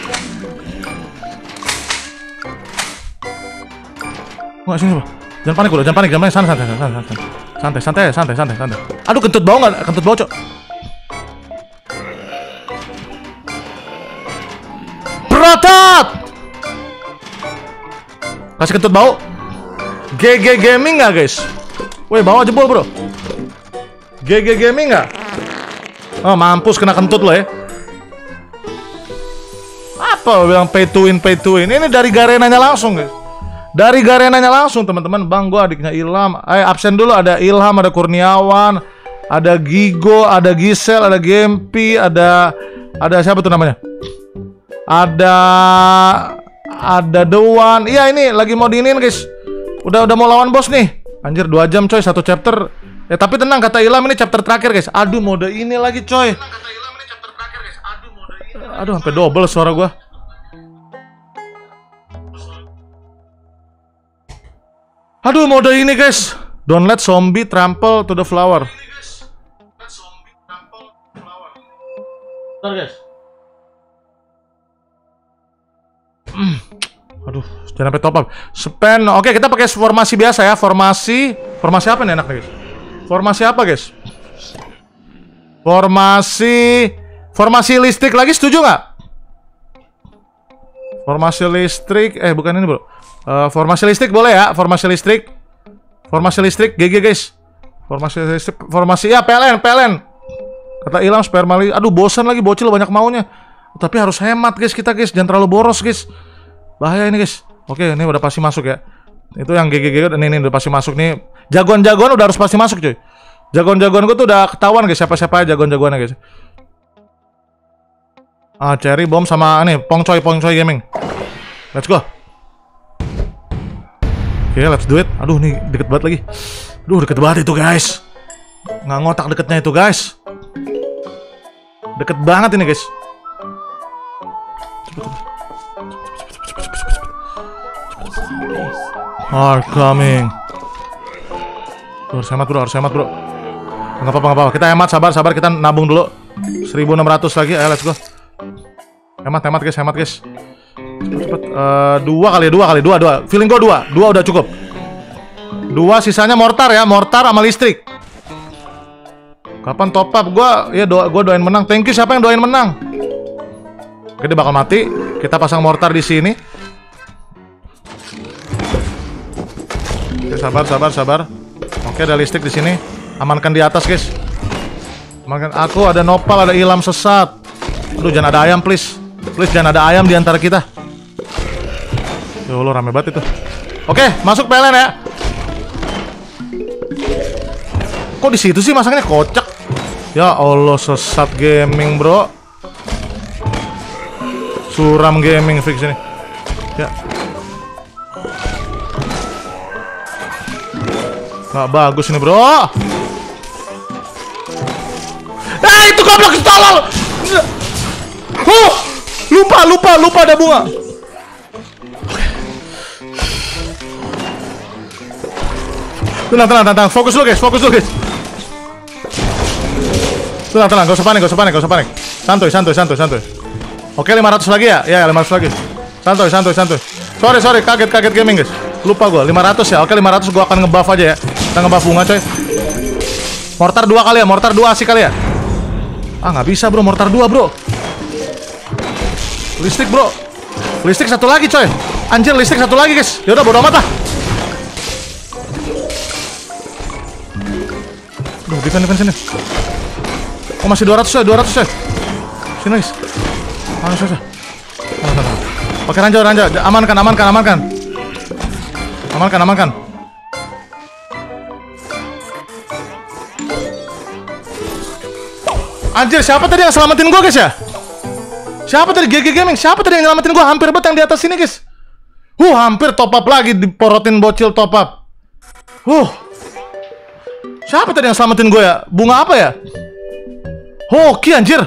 Oh, sini, bro, Jangan panik lo, jangan panik, jangan panik. Santai, santai, santai, santai. Santai, santai, santai, santai, santai. Aduh, kentut bau enggak? Kentut bau, Cok. Protot. Kasih kentut bau. GG Gaming nggak, guys? Woi, bawa jebol, Bro. GG Gaming nggak? Oh, mampus kena kentut lo ya. Lo bilang pay to win, pay to win? Ini dari Garenanya langsung guys. Dari Garenanya langsung teman-teman. Bang gue adiknya Ilham. Ayo absen dulu ada Ilham, ada Kurniawan, ada Gigo, ada Gisel, ada Gempi, ada ada siapa tuh namanya? Ada ada Dewan. Iya ini lagi mau diinin guys. Udah udah mau lawan bos nih. Anjir 2 jam coy satu chapter. Ya tapi tenang kata Ilham ini chapter terakhir guys. Aduh mode ini lagi coy. Aduh sampai double suara gua. Aduh, mode ini guys. Don't let zombie trample to the flower. Bentar guys. Hmm. Aduh, jangan sampai top up. Spend. Oke, kita pakai formasi biasa ya. Formasi, formasi apa nih enak nih guys? Formasi apa guys? Formasi, formasi listrik lagi setuju nggak? Formasi listrik, eh bukan ini bro. Eh, formasi listrik boleh ya? Formasi listrik, formasi listrik, GG guys. Formasi listrik, formasi ya PLN, PLN. Kata hilang sperma li- Aduh bosan lagi bocil banyak maunya. Tapi harus hemat guys kita guys, jangan terlalu boros guys. Bahaya ini guys. Oke, ini udah pasti masuk ya. Itu yang GGG ini, ini udah pasti masuk nih. Jagoan-jagoan udah harus pasti masuk cuy. Jagoan-jagoan gue tuh udah ketahuan guys siapa-siapa jagoan-jagoannya guys. Ah, Cherry Bomb sama nih Pongcoy Pongcoy Gaming. Let's go. Oke, let's do it. Aduh, nih deket banget lagi. Aduh, deket banget itu guys. Nggak ngotak deketnya itu guys. Deket banget ini guys. Are coming. Tuh, harus hemat bro, harus hemat bro. Nggak apa-apa, apa-apa. Kita hemat, sabar, sabar. Kita nabung dulu. 1600 lagi, ayo let's go. Hemat, hemat guys, hemat guys. Cepet. Eh, dua kali, dua kali, dua, dua. Feeling gua dua, dua udah cukup. Dua, sisanya mortar ya, mortar sama listrik. Kapan top up? Gua, ya doa, gua doain menang. Thank you siapa yang doain menang? Oke, dia bakal mati. Kita pasang mortar di sini. Oke, sabar, sabar, sabar. Oke, ada listrik di sini. Amankan di atas, guys. Amankan aku ada nopal, ada ilham sesat. Aduh, jangan ada ayam, please. Please jangan ada ayam di antara kita. Ya Allah, rame banget itu. Oke, masuk PLN ya. Kok di situ sih masangnya kocak? Ya Allah, sesat gaming, Bro. Suram gaming fix ini. Ya, Gak bagus ini bro Ah itu goblok tolol Huh Lupa lupa lupa ada bunga Tenang tenang tenang Fokus dulu guys. Fokus dulu guys. Tenang tenang. Gak usah panik Gak usah panik Gak usah panik. Santuy santuy santuy santuy. Oke 500 lagi ya? Ya 500 lagi. Santuy santuy santuy. Sorry sorry. Kaget kaget gaming guys. Lupa gua. 500 ya? Oke 500 gua akan ngebuff aja ya. Kita ngebuff bunga coy. Mortar dua kali ya? Mortar dua asik kali ya? Ah nggak bisa bro. Mortar dua bro. Listrik bro. Listrik satu lagi coy. Anjir listrik satu lagi guys. Yaudah bodo amat lah defend defend sini Oh masih 200 coy 200 coy Sini guys tahan, tahan. Pakai ranjau ranjau Amankan amankan amankan Amankan amankan Anjir, siapa tadi yang selamatin gua, guys ya? Siapa tadi GG Gaming? Siapa tadi yang nyelamatin gua? Hampir banget yang di atas sini, guys. Huh, hampir top up lagi diporotin bocil top up. Huh. Siapa tadi yang selamatin gua ya? Bunga apa ya? Hoki anjir.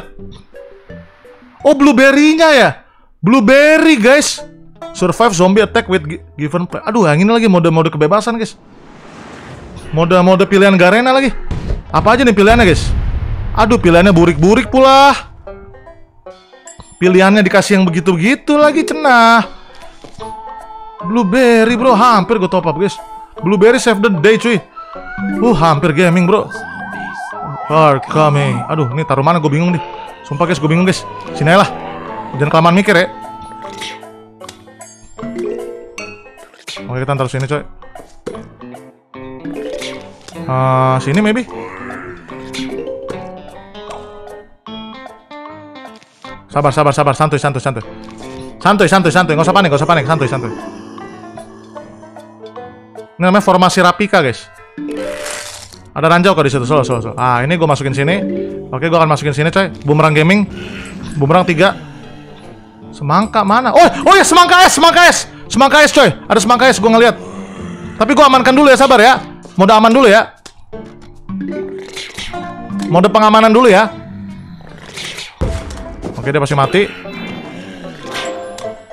Oh, blueberry-nya ya. Blueberry, guys. Survive zombie attack with gi- given play. Aduh, yang ini lagi mode-mode kebebasan, guys. Mode-mode pilihan Garena lagi. Apa aja nih pilihannya, guys? Aduh, pilihannya burik-burik pula. Pilihannya dikasih yang begitu-begitu lagi, cenah. Blueberry, bro. Hampir gue top up, guys. Blueberry save the day, cuy. Uh, hampir gaming, bro. Are coming. Aduh, ini taruh mana gue bingung nih. Sumpah, guys, gue bingung, guys. Sini lah. Jangan kelamaan mikir ya. Oke, kita taruh sini, coy. Ah, sini maybe. Sabar, sabar, sabar, santuy, santuy, santuy. Santuy, santuy, santuy, nggak usah panik, nggak usah panik, santuy, santuy. Ini namanya formasi Rapika, guys. Ada ranjau kok di situ, solo, solo, solo. Ah, ini gue masukin sini. Oke, gue akan masukin sini, coy. Bumerang gaming, bumerang tiga. Semangka mana? Oh, oh ya semangka es, semangka es, semangka es, coy. Ada semangka es, gue ngeliat. Tapi gue amankan dulu ya, sabar ya. Mode aman dulu ya. Mode pengamanan dulu ya. Oke, dia pasti mati.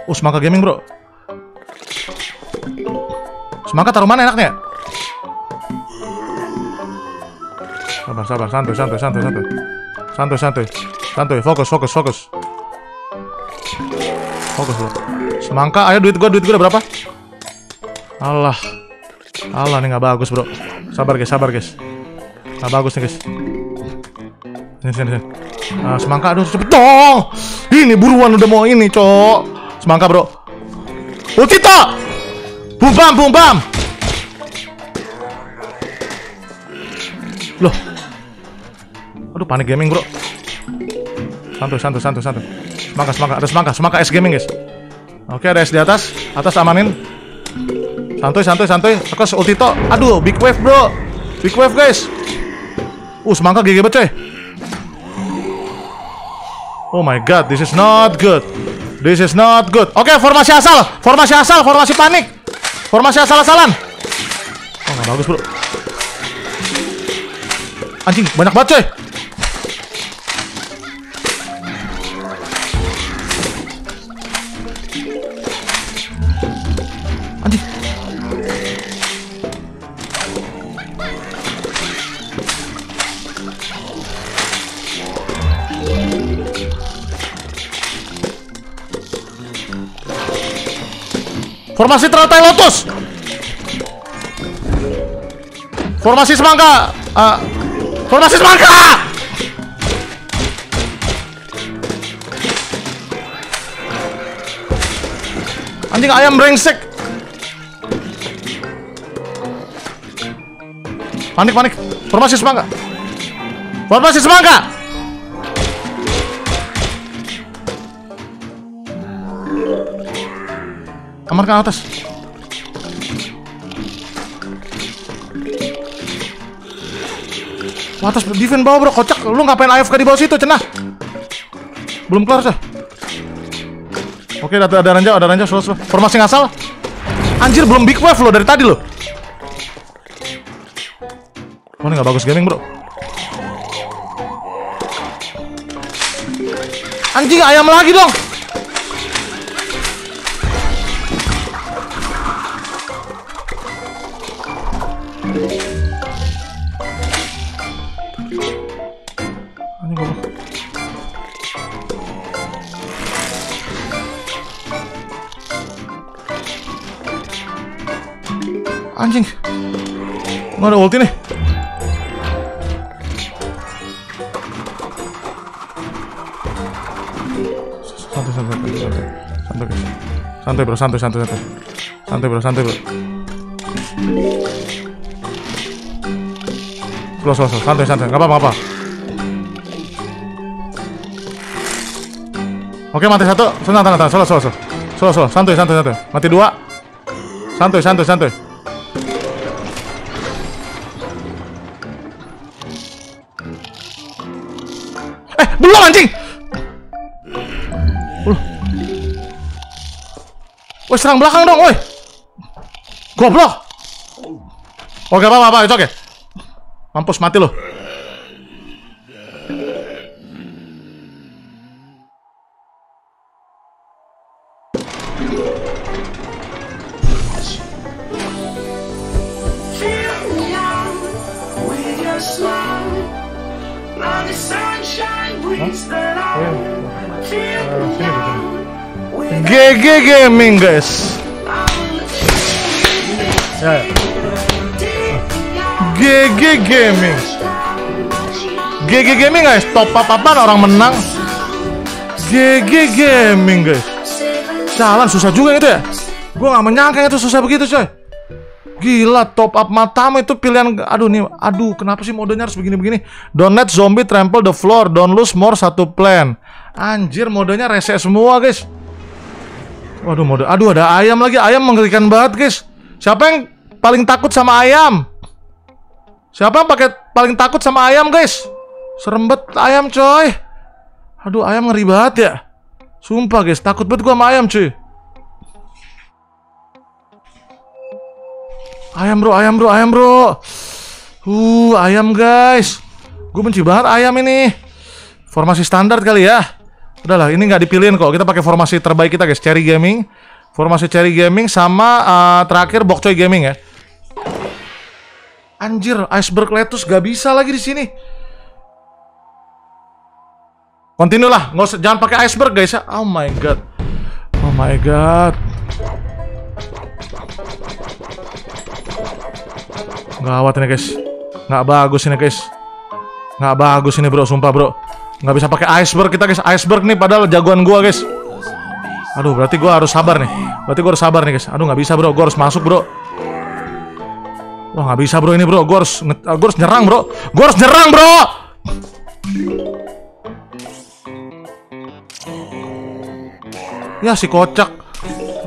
Uh, semangka gaming, bro. Semangka taruh mana enaknya? Sabar, sabar, santuy, santuy, santuy, santuy. Santuy, santuy. Santuy, fokus, fokus, fokus. Fokus bro. Semangka, ayo duit gua, duit gua berapa? Allah. Allah nih nggak bagus bro. Sabar guys, sabar guys. Nggak bagus nih guys. Sini, sini, sini. Ah, semangka, aduh cepet dong. Ini buruan udah mau ini, cok. Semangka bro. Ultito! Bum bam, bum bam. Loh. Aduh, panik gaming, bro. Santuy, santuy, santuy, santuy. Semangka, semangka, ada semangka, semangka S gaming, guys. Oke, ada S di atas. Atas amanin. Santuy, santuy, santuy. Terus ultito. Aduh, big wave, bro. Big wave, guys. Uh, semangka GG banget, coy. Oh my god, this is not good. This is not good. Oke, formasi asal. Formasi asal, formasi panik. Formasi asal-asalan. Oh, nggak bagus, bro. Anjing, banyak banget, coy. Formasi teratai lotus. Formasi semangka. Ah, formasi semangka. Anjing ayam brengsek. Panik panik. Formasi semangka. Formasi semangka. Amarkan atas. Wah, atas defend bawah bro, kocak. Lu ngapain AFK di bawah situ, cenah? Belum kelar sih. Oke, ada ada ranjau, ada ranjau, slow, slow. Formasi ngasal. Anjir, belum big wave lo dari tadi lo. Ini nggak bagus gaming bro. Anjing ayam lagi dong. Anjing. Nggak ada ulti nih. Santai, santai, santai, santai. Santai, guys. Santai, bro. Santai, santai, santai. Santai, bro. Santai, bro. Slow, slow, slow. Santai, santai. Nggak apa-apa. Oke, mati satu. Senang, tenang, tenang. Slow, slow, slow. Slow, slow. Santai, santai, santai. Mati dua. Santai, santai, santai. Belum anjing. Woi, serang belakang dong, woi. Goblok. Oke, apa apa, itu oke. Mampus mati lo. Guys. Ya. GG Gaming. GG Gaming, guys. Top up apaan orang menang? GG Gaming, guys. Jalan susah juga itu ya. Gue gak menyangka itu susah begitu, coy. Gila, top up matamu itu pilihan Aduh nih, aduh kenapa sih modenya harus begini-begini Don't let zombie trample the floor Don't lose more satu plan Anjir, modenya rese semua guys Waduh, mode Aduh, ada ayam lagi Ayam mengerikan banget guys Siapa yang paling takut sama ayam? Siapa yang pakai paling takut sama ayam guys? Serem banget ayam coy Aduh, ayam ngeri banget ya Sumpah guys, takut banget gua sama ayam cuy Ayam bro, ayam bro, ayam bro. Uh, ayam guys. Gue benci banget ayam ini. Formasi standar kali ya. Udahlah, ini nggak dipilihin kok. Kita pakai formasi terbaik kita guys. Cherry Gaming. Formasi Cherry Gaming sama eh, terakhir Bokcoy Gaming ya. Anjir, iceberg lettuce gak bisa lagi di sini. Continue lah, nggak usah, jangan pakai iceberg guys ya. Oh my god, oh my god. Gawat ini guys, nggak bagus ini guys, nggak bagus ini bro, sumpah bro. Nggak bisa pakai iceberg kita guys, iceberg nih padahal jagoan gua guys. Aduh, berarti gua harus sabar nih. Berarti gua harus sabar nih guys. Aduh, nggak bisa bro, gua harus masuk bro. Wah nggak bisa bro ini bro, gua harus gua harus nyerang bro, gua harus nyerang bro. Ya si kocak,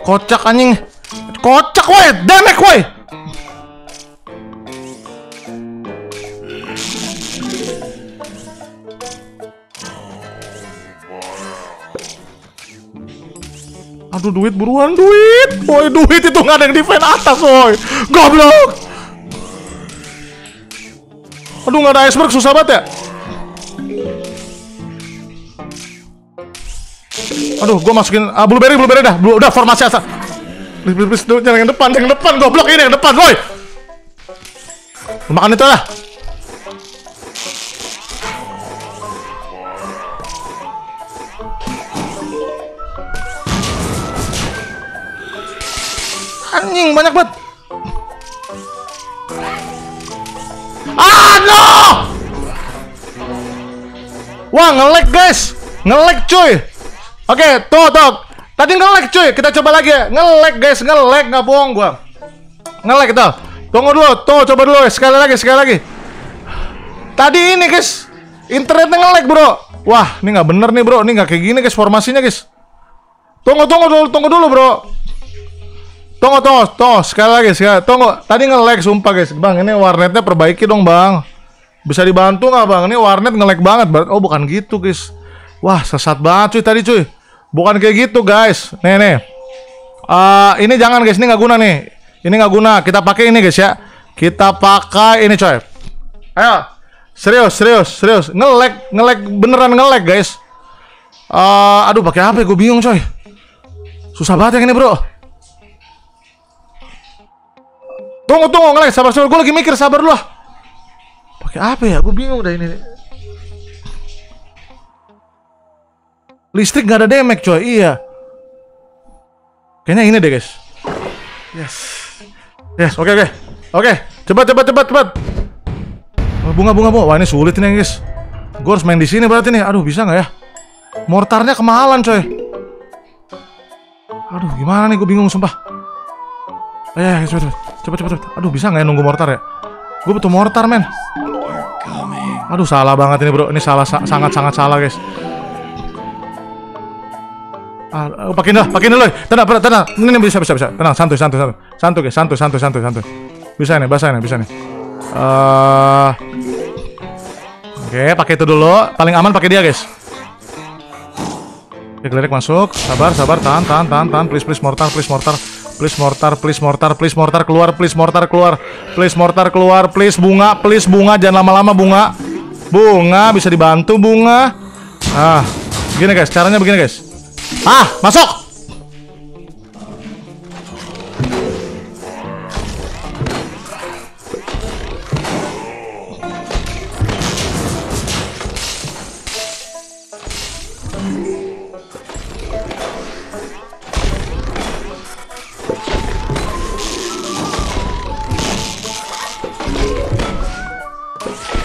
kocak anjing, kocak woi, demek woi. Aduh duit buruan duit, woi duit itu nggak ada yang di fan atas woi, goblok. Aduh nggak ada iceberg susah banget ya. Aduh, gue masukin ah, blueberry, blueberry dah. Blue, udah formasi asal. Please, please, please, yang depan, yang depan, goblok ini yang depan. Lu Makan itu lah. Anjing banyak banget. Ah, no! Wah, nge-lag guys. Nge-lag cuy. Oke, tuh tuh. Tadi nge-lag cuy. Kita coba lagi ya. Nge-lag guys, nge-lag nggak bohong gua. Nge-lag tuh. Tunggu dulu, tuh coba dulu sekali lagi, sekali lagi. Tadi ini guys, internetnya nge-lag bro. Wah, ini nggak bener nih bro. Ini nggak kayak gini guys formasinya guys. Tunggu, tunggu dulu, tunggu dulu bro. Tunggu, tunggu, tunggu, sekali lagi, sekali. Tunggu, tadi nge-lag sumpah guys. Bang, ini warnetnya perbaiki dong bang. Bisa dibantu nggak bang? Ini warnet nge-lag banget. Oh bukan gitu guys. Wah sesat banget cuy tadi cuy. Bukan kayak gitu guys. Nih nih. Eh, ini jangan guys, ini nggak guna nih. Ini nggak guna. Kita pakai ini guys ya. Kita pakai ini coy. Ayo. Serius, serius, serius. Nge-lag, nge-lag beneran nge-lag guys. Eh, aduh pakai apa? Gue bingung coy. Susah banget yang ini bro. Tunggu, tunggu, nge-lag. Sabar, sabar. Gue lagi mikir, sabar lah. Pakai apa ya? Gue bingung dah ini. Listrik nggak ada damage coy. Iya. Kayaknya ini deh guys. Yes. Yes, oke oke. Oke, cepat cepat cepat cepat. Oh, bunga bunga bunga. Wah ini sulit nih guys. Gue harus main di sini berarti nih. Aduh bisa nggak ya? Mortarnya kemahalan coy. Aduh gimana nih? Gue bingung sumpah. Ayo, ayo, cepet, cepet, cepet, cepet. Aduh bisa nggak ya nunggu mortar ya? Gue butuh mortar men. Aduh salah banget ini bro. Ini salah sa- sangat sangat salah guys. Ah, ah, pakai dah, pakai dulu. Tenang, tenang. Ini, ini bisa, bisa, bisa. Tenang, santuy, santuy, santuy. Santuy, guys, santuy, santuy, santuy, santuy. Bisa nih, basah nih, bisa nih. Eh, Oke, pakai itu dulu. Paling aman pakai dia, guys. Oke, geledik masuk. Sabar, sabar, tahan, tahan, tahan, tahan. Please, please, mortar, please, mortar. Please mortar, please mortar, please mortar keluar, please mortar keluar, please mortar keluar, please bunga, please bunga, jangan lama-lama bunga, bunga bisa dibantu bunga. Ah, gini guys, caranya begini guys. Ah, masuk.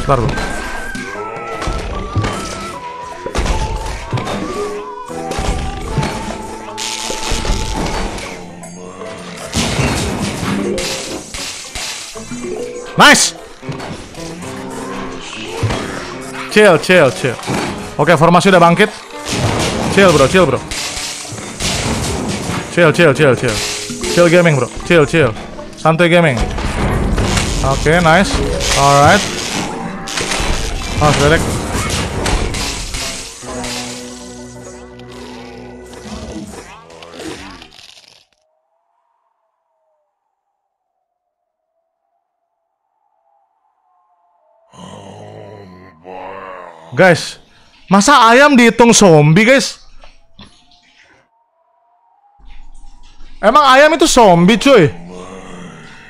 Bentar, bro. Nice. Chill, chill, chill. Oke, formasi udah bangkit. Chill, bro, chill, bro. Chill, chill, chill, chill. Chill gaming, bro. Chill, chill. Santuy gaming. Oke, nice. Alright. Oh, selek. Guys, masa ayam dihitung zombie, guys? Emang ayam itu zombie cuy?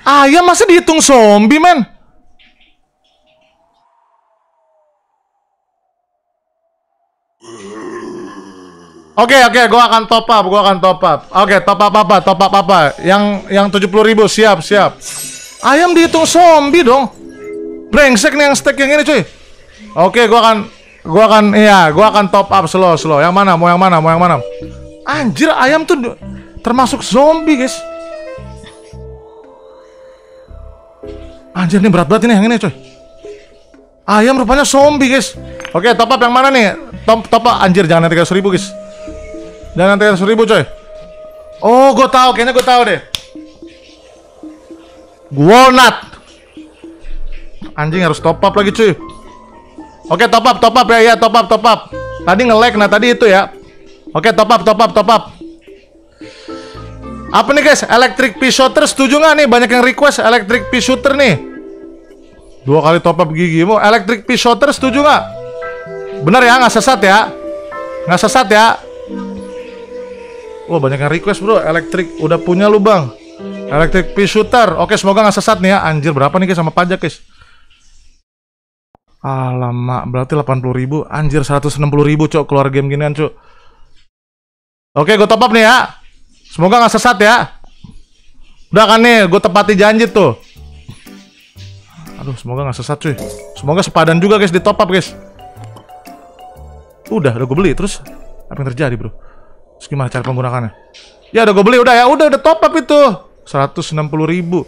Ayam masa dihitung zombie men? Oke oke, gua akan top up, gua akan top up. Oke, top up apa? Top up apa? Yang yang 70.000 ribu siap siap. Ayam dihitung zombie dong. Brengsek nih yang steak yang ini cuy. Oke, gua akan gua akan iya, gua akan top up slow slow. Yang mana? Mau yang mana? Mau yang mana? Anjir, ayam tuh termasuk zombie, guys. Anjir, ini berat banget ini yang ini, coy. Ayam rupanya zombie, guys. Oke, top up yang mana nih? Top top up anjir, jangan nanti ribu, guys. Jangan nanti ribu, coy. Oh, gue tahu, kayaknya gue tahu deh. Walnut. Anjing harus top up lagi, cuy. Oke, top up, top up ya, ya, top up, top up. Tadi nge-lag, nah tadi itu ya. Oke, top up, top up, top up. Apa nih guys? Electric pea shooter setuju nggak nih? Banyak yang request electric pea shooter nih. Dua kali top up gigi mau electric pea shooter setuju nggak? Bener ya, nggak sesat ya? Nggak sesat ya? Wah banyak yang request bro, electric udah punya lu bang. Electric pea shooter. Oke, semoga nggak sesat nih ya. Anjir berapa nih guys sama pajak guys? Alamak, berarti 80 ribu Anjir 160 ribu cok keluar game ginian cok Oke, gue top up nih ya Semoga nggak sesat ya. Udah kan nih, gue tepati janji tuh. Aduh, semoga nggak sesat cuy. Semoga sepadan juga guys di top up guys. Udah, udah gue beli. Terus apa yang terjadi bro? Terus gimana cara penggunakannya? Ya udah gue beli, udah ya, udah udah top up itu. 160 ribu.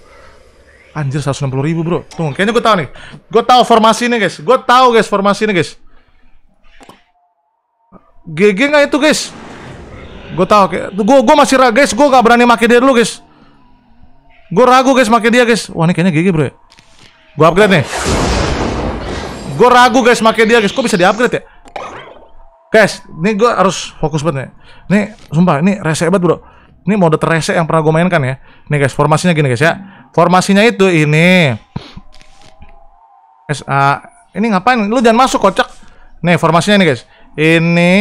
Anjir 160 ribu bro. Tuh, kayaknya gue tahu nih. Gue tahu formasi ini guys. Gue tahu guys formasi ini guys. GG nggak itu guys? Gue kayak gue gue masih ragu guys, gue gak berani make dia dulu guys. Gue ragu guys make dia guys. Wah ini kayaknya gigi bro. Ya. Gue upgrade nih. Gue ragu guys make dia guys. Kok bisa di upgrade ya? Guys, ini gue harus fokus banget nih. Nih, sumpah, ini rese banget bro. Ini mode terese yang pernah gue mainkan ya. Nih guys, formasinya gini guys ya. Formasinya itu ini. Guys, uh, ini ngapain? Lu jangan masuk kocak. Nih formasinya ini guys. Ini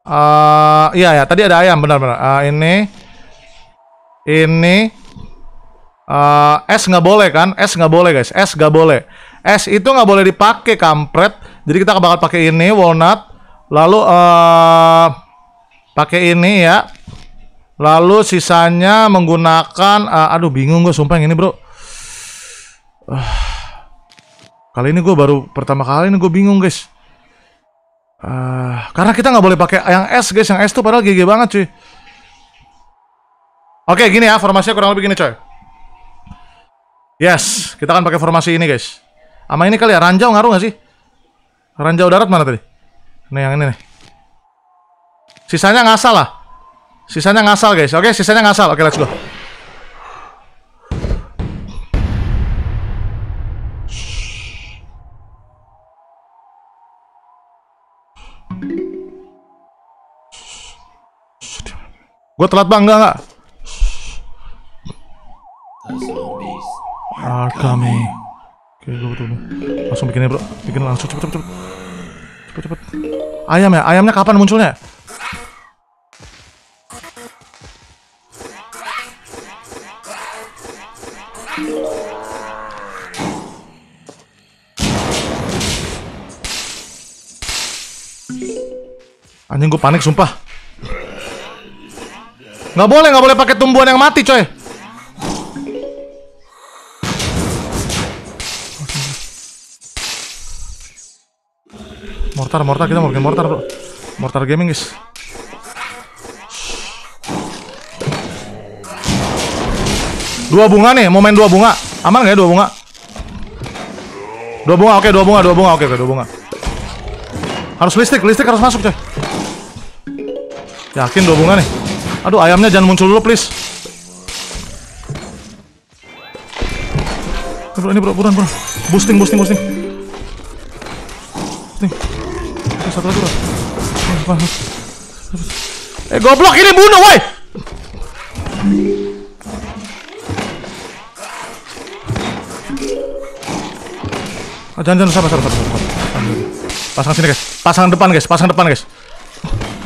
Uh, iya ya, tadi ada ayam benar-benar. Uh, ini ini uh, es nggak boleh kan? Es nggak boleh guys. Es nggak boleh. Es itu nggak boleh dipakai kampret. Jadi kita bakal pakai ini walnut. Lalu uh, pakai ini ya. Lalu sisanya menggunakan uh, aduh bingung gue sumpah yang ini bro. Uh, kali ini gue baru pertama kali ini gue bingung guys. Uh, karena kita nggak boleh pakai yang S guys, yang S tuh padahal GG banget cuy. Oke gini ya, formasinya kurang lebih gini coy. Yes, kita akan pakai formasi ini guys. Sama ini kali ya, ranjau ngaruh nggak sih? Ranjau darat mana tadi? Nih yang ini nih. Sisanya ngasal lah. Sisanya ngasal guys. Oke, sisanya ngasal. Oke, let's go. Gue telat bang, enggak enggak. Are coming. Oke, gue betul. Langsung bikinnya bro, bikin langsung cepet cepet cepet. Cepet cepet. Ayam ya, ayamnya kapan munculnya? Anjing gue panik sumpah. Nggak boleh, nggak boleh pakai tumbuhan yang mati, coy. Mortar, mortar kita mau mortar, bro. Mortar gaming, guys. Dua bunga nih, mau main dua bunga. Aman nggak ya dua bunga? Dua bunga, oke, dua bunga, dua bunga, oke, oke, dua bunga. Harus listrik, listrik harus masuk, coy. Yakin dua bunga nih. Aduh, ayamnya jangan muncul dulu, please. Ini bro, ini bro, buruan, buruan. Boosting, boosting. Boosting satu lagi bro. Eh goblok ini bunuh woi. Oh, jangan jangan sabar sabar sabar. sabar. Pasang sini guys. Pasang depan guys. Pasang depan guys.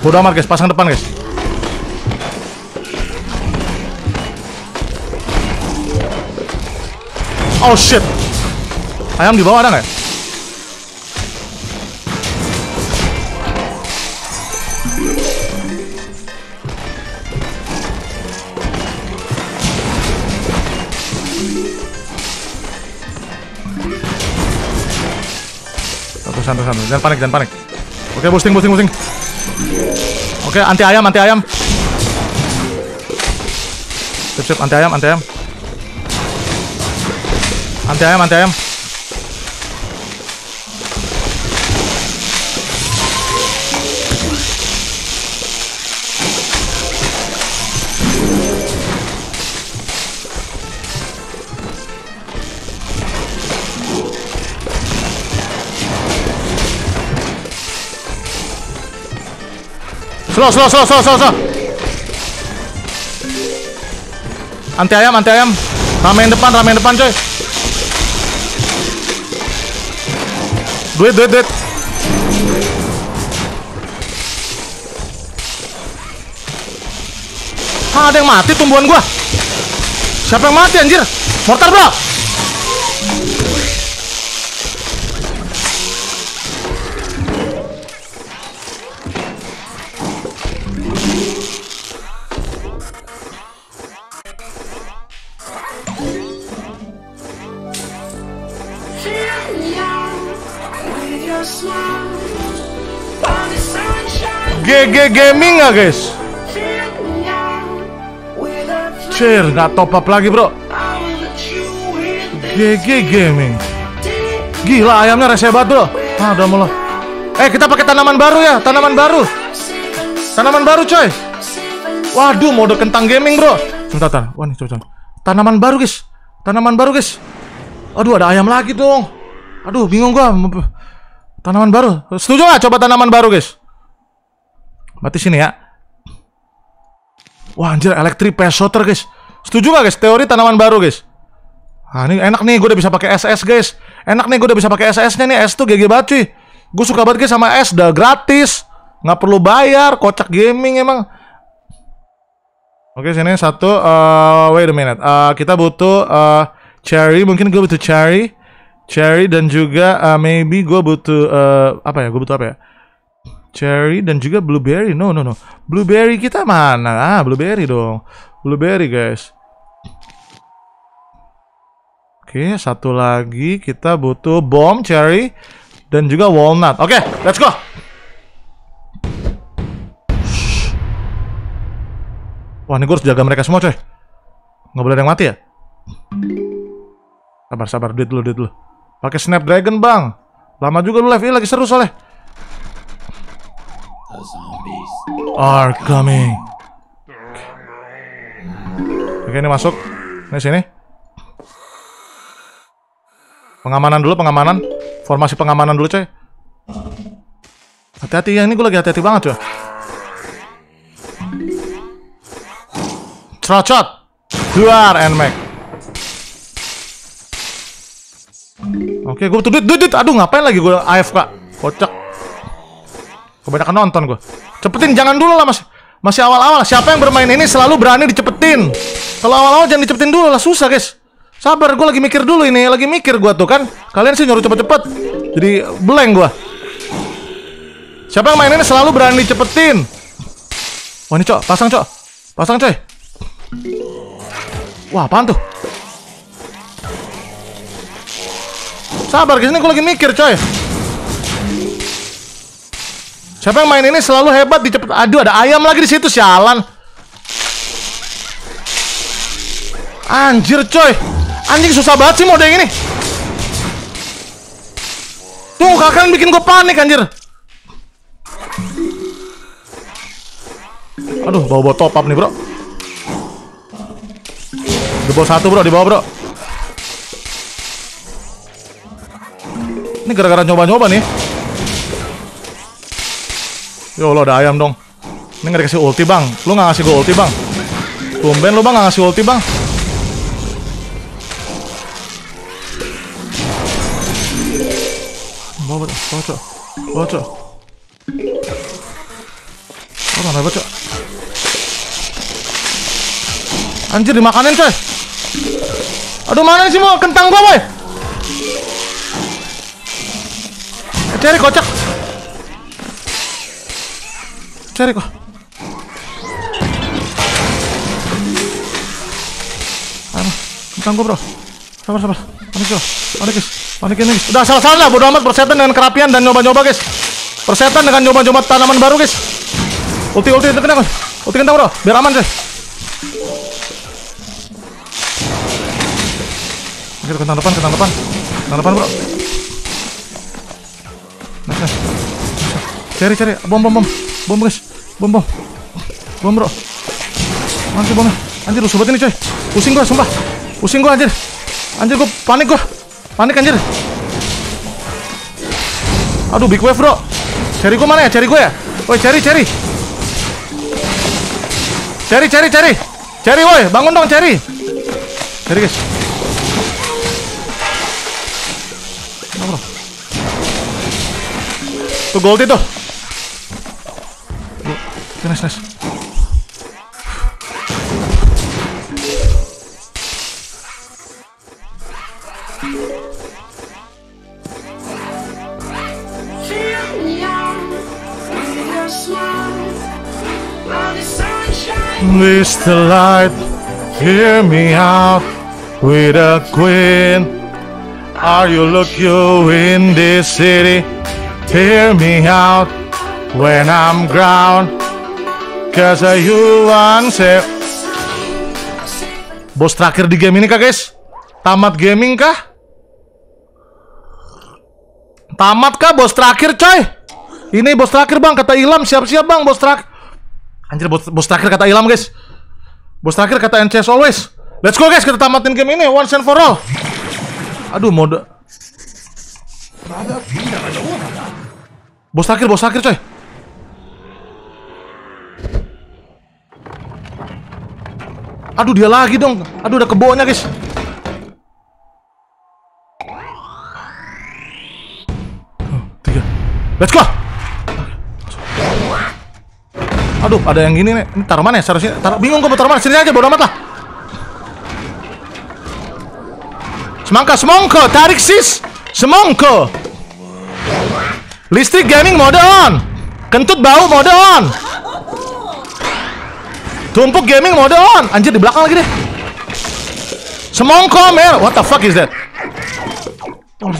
Bodoh amat guys. Pasang depan guys. Oh shit. Ayam di bawah ada enggak? Satu, satu. Jangan panik, jangan panik. Oke, boosting, boosting, boosting. Oke, anti ayam, anti ayam. Sip, sip, anti ayam, anti ayam. Anti ayam, anti ayam. Slow, slow, slow, slow, slow, slow. Anti ayam, anti ayam. Ramein depan, ramein depan, coy. Duit, duit, duit. Ah, ada yang mati tumbuhan gua. Siapa yang mati anjir? Mortar, bro. GG Gaming nggak, guys? Cer, nggak top up lagi, bro. GG Gaming. Gila, ayamnya rese banget, bro. Ah, udah mulai. Eh, kita pakai tanaman baru ya, tanaman baru. Tanaman baru, coy. Waduh, mode kentang gaming, bro. Sebentar, sebentar. Wah, nih, coba. Tanaman baru, guys. Tanaman baru, guys. Aduh, ada ayam lagi dong. Aduh, bingung gua. Tanaman baru. Setuju nggak coba tanaman baru, guys? Mati sini ya. Wah, anjir, electric pesoter, guys. Setuju nggak, guys? Teori tanaman baru, guys. Ah, ini enak nih, gue udah bisa pakai SS, guys. Enak nih, gue udah bisa pakai SS-nya nih. S tuh GG banget, cuy. Gue suka banget, guys, sama S. Udah gratis. Nggak perlu bayar. Kocak gaming emang. Oke, sini satu. eh, wait a minute. Eh, kita butuh eh, cherry. Mungkin gue butuh cherry. Cherry dan juga eh, maybe gue butuh eh, apa ya? Gue butuh apa ya? Cherry dan juga blueberry. No, no, no. Blueberry kita mana? Ah, blueberry dong. Blueberry, guys. Oke, satu lagi kita butuh bomb cherry dan juga walnut. Oke, let's go. Wah, ini gue harus jaga mereka semua, coy. Nggak boleh ada yang mati ya? Sabar, sabar. Duit dulu, duit dulu. Pakai Snapdragon, bang. Lama juga lu live ini lagi seru soalnya. Are coming. Oke, ini masuk. Ini sini. Pengamanan dulu, pengamanan. Formasi pengamanan dulu, coy. Hati-hati ya, ini gue lagi hati-hati banget, coy. Trocot. Luar, NMAX. Oke, gue butuh duit, duit, duit. Aduh, ngapain lagi gue AFK? Kocak. Kebanyakan nonton gue. Cepetin, jangan dulu lah, mas. Masih awal-awal. Siapa yang bermain ini selalu berani dicepetin. Kalau awal-awal jangan dicepetin dulu lah, susah, guys. Sabar, gue lagi mikir dulu ini. Lagi mikir gue tuh kan. Kalian sih nyuruh cepet-cepet. Jadi blank gue. Siapa yang main ini selalu berani dicepetin. Wah, ini, cok. Pasang, cok. Pasang, coy. Wah, apaan tuh? Sabar, guys. Ini gue lagi mikir, coy. Siapa yang main ini selalu hebat di cepet. Aduh, ada ayam lagi di situ, sialan. Anjir, coy. Anjing susah banget sih mode yang ini. Tuh, kalian bikin gue panik, anjir. Aduh, bawa-bawa top up nih, bro. Di bawah satu, bro. Di bawah, bro. Ini gara-gara nyoba-nyoba nih. Yo, lo ada ayam dong. Ini nggak dikasih ulti, bang. Lu nggak ngasih gue ulti, bang. Tumben lu, bang, nggak ngasih ulti, bang. Bawa, cok. Oh, mana, bawa, cok. Anjir, dimakanin, coy. Aduh mana sih mau kentang gua boy? Eh, Cari kocak. Cari kok. Gua bro. Sabar sabar. Panik bro. Panik guys. Panik ini. guys. Udah salah salah. Bodo amat persetan dengan kerapian dan nyoba-nyoba guys. Persetan dengan nyoba-nyoba tanaman baru guys. Ulti ulti ulti kentang. Ulti kentang bro. Biar aman guys. Oke, kentang depan, kentang depan. Kentang depan, bro. Nice. Cari, cari. Bom, bom, bom. Bom, guys. Bom, bom. Bom, bro. Mana sih bomnya? Anjir, rusuh banget ini, coy. Pusing gua, sumpah. Pusing gua, anjir. Anjir, gua panik gua. Panik, anjir. Aduh, big wave, bro. Cari gua mana ya? Cari gua ya? Woi, cari, cari. Cari, cari, cari. Cari, woi. Bangun dong, cari. Cari, guys. Bro? Tuh gold itu. Smile. Let the light, hear me out with a queen. Are you look you in this city? Hear me out when I'm ground. Want say Bos terakhir di game ini kah guys? Tamat gaming kah? Tamat kah bos terakhir coy? Ini bos terakhir bang. Kata Ilham siap-siap bang bos terakhir. Anjir bos, bos terakhir kata Ilham guys. Bos terakhir kata NCS always. Let's go guys. Kita tamatin game ini. Once and for all. Aduh mode. Bos terakhir bos terakhir coy Aduh dia lagi dong Aduh udah kebonya guys Oh, Tiga Let's go Aduh, ada yang gini nih. Ini taruh mana ya? Seharusnya taruh bingung gue mau taruh mana. Sini aja bodo amat lah. Semangka, semongko, tarik sis. Semongko. Listrik gaming mode on. Kentut bau mode on. Tumpuk gaming mode on. Anjir di belakang lagi deh. Semongko, man. What the fuck is that? Oh.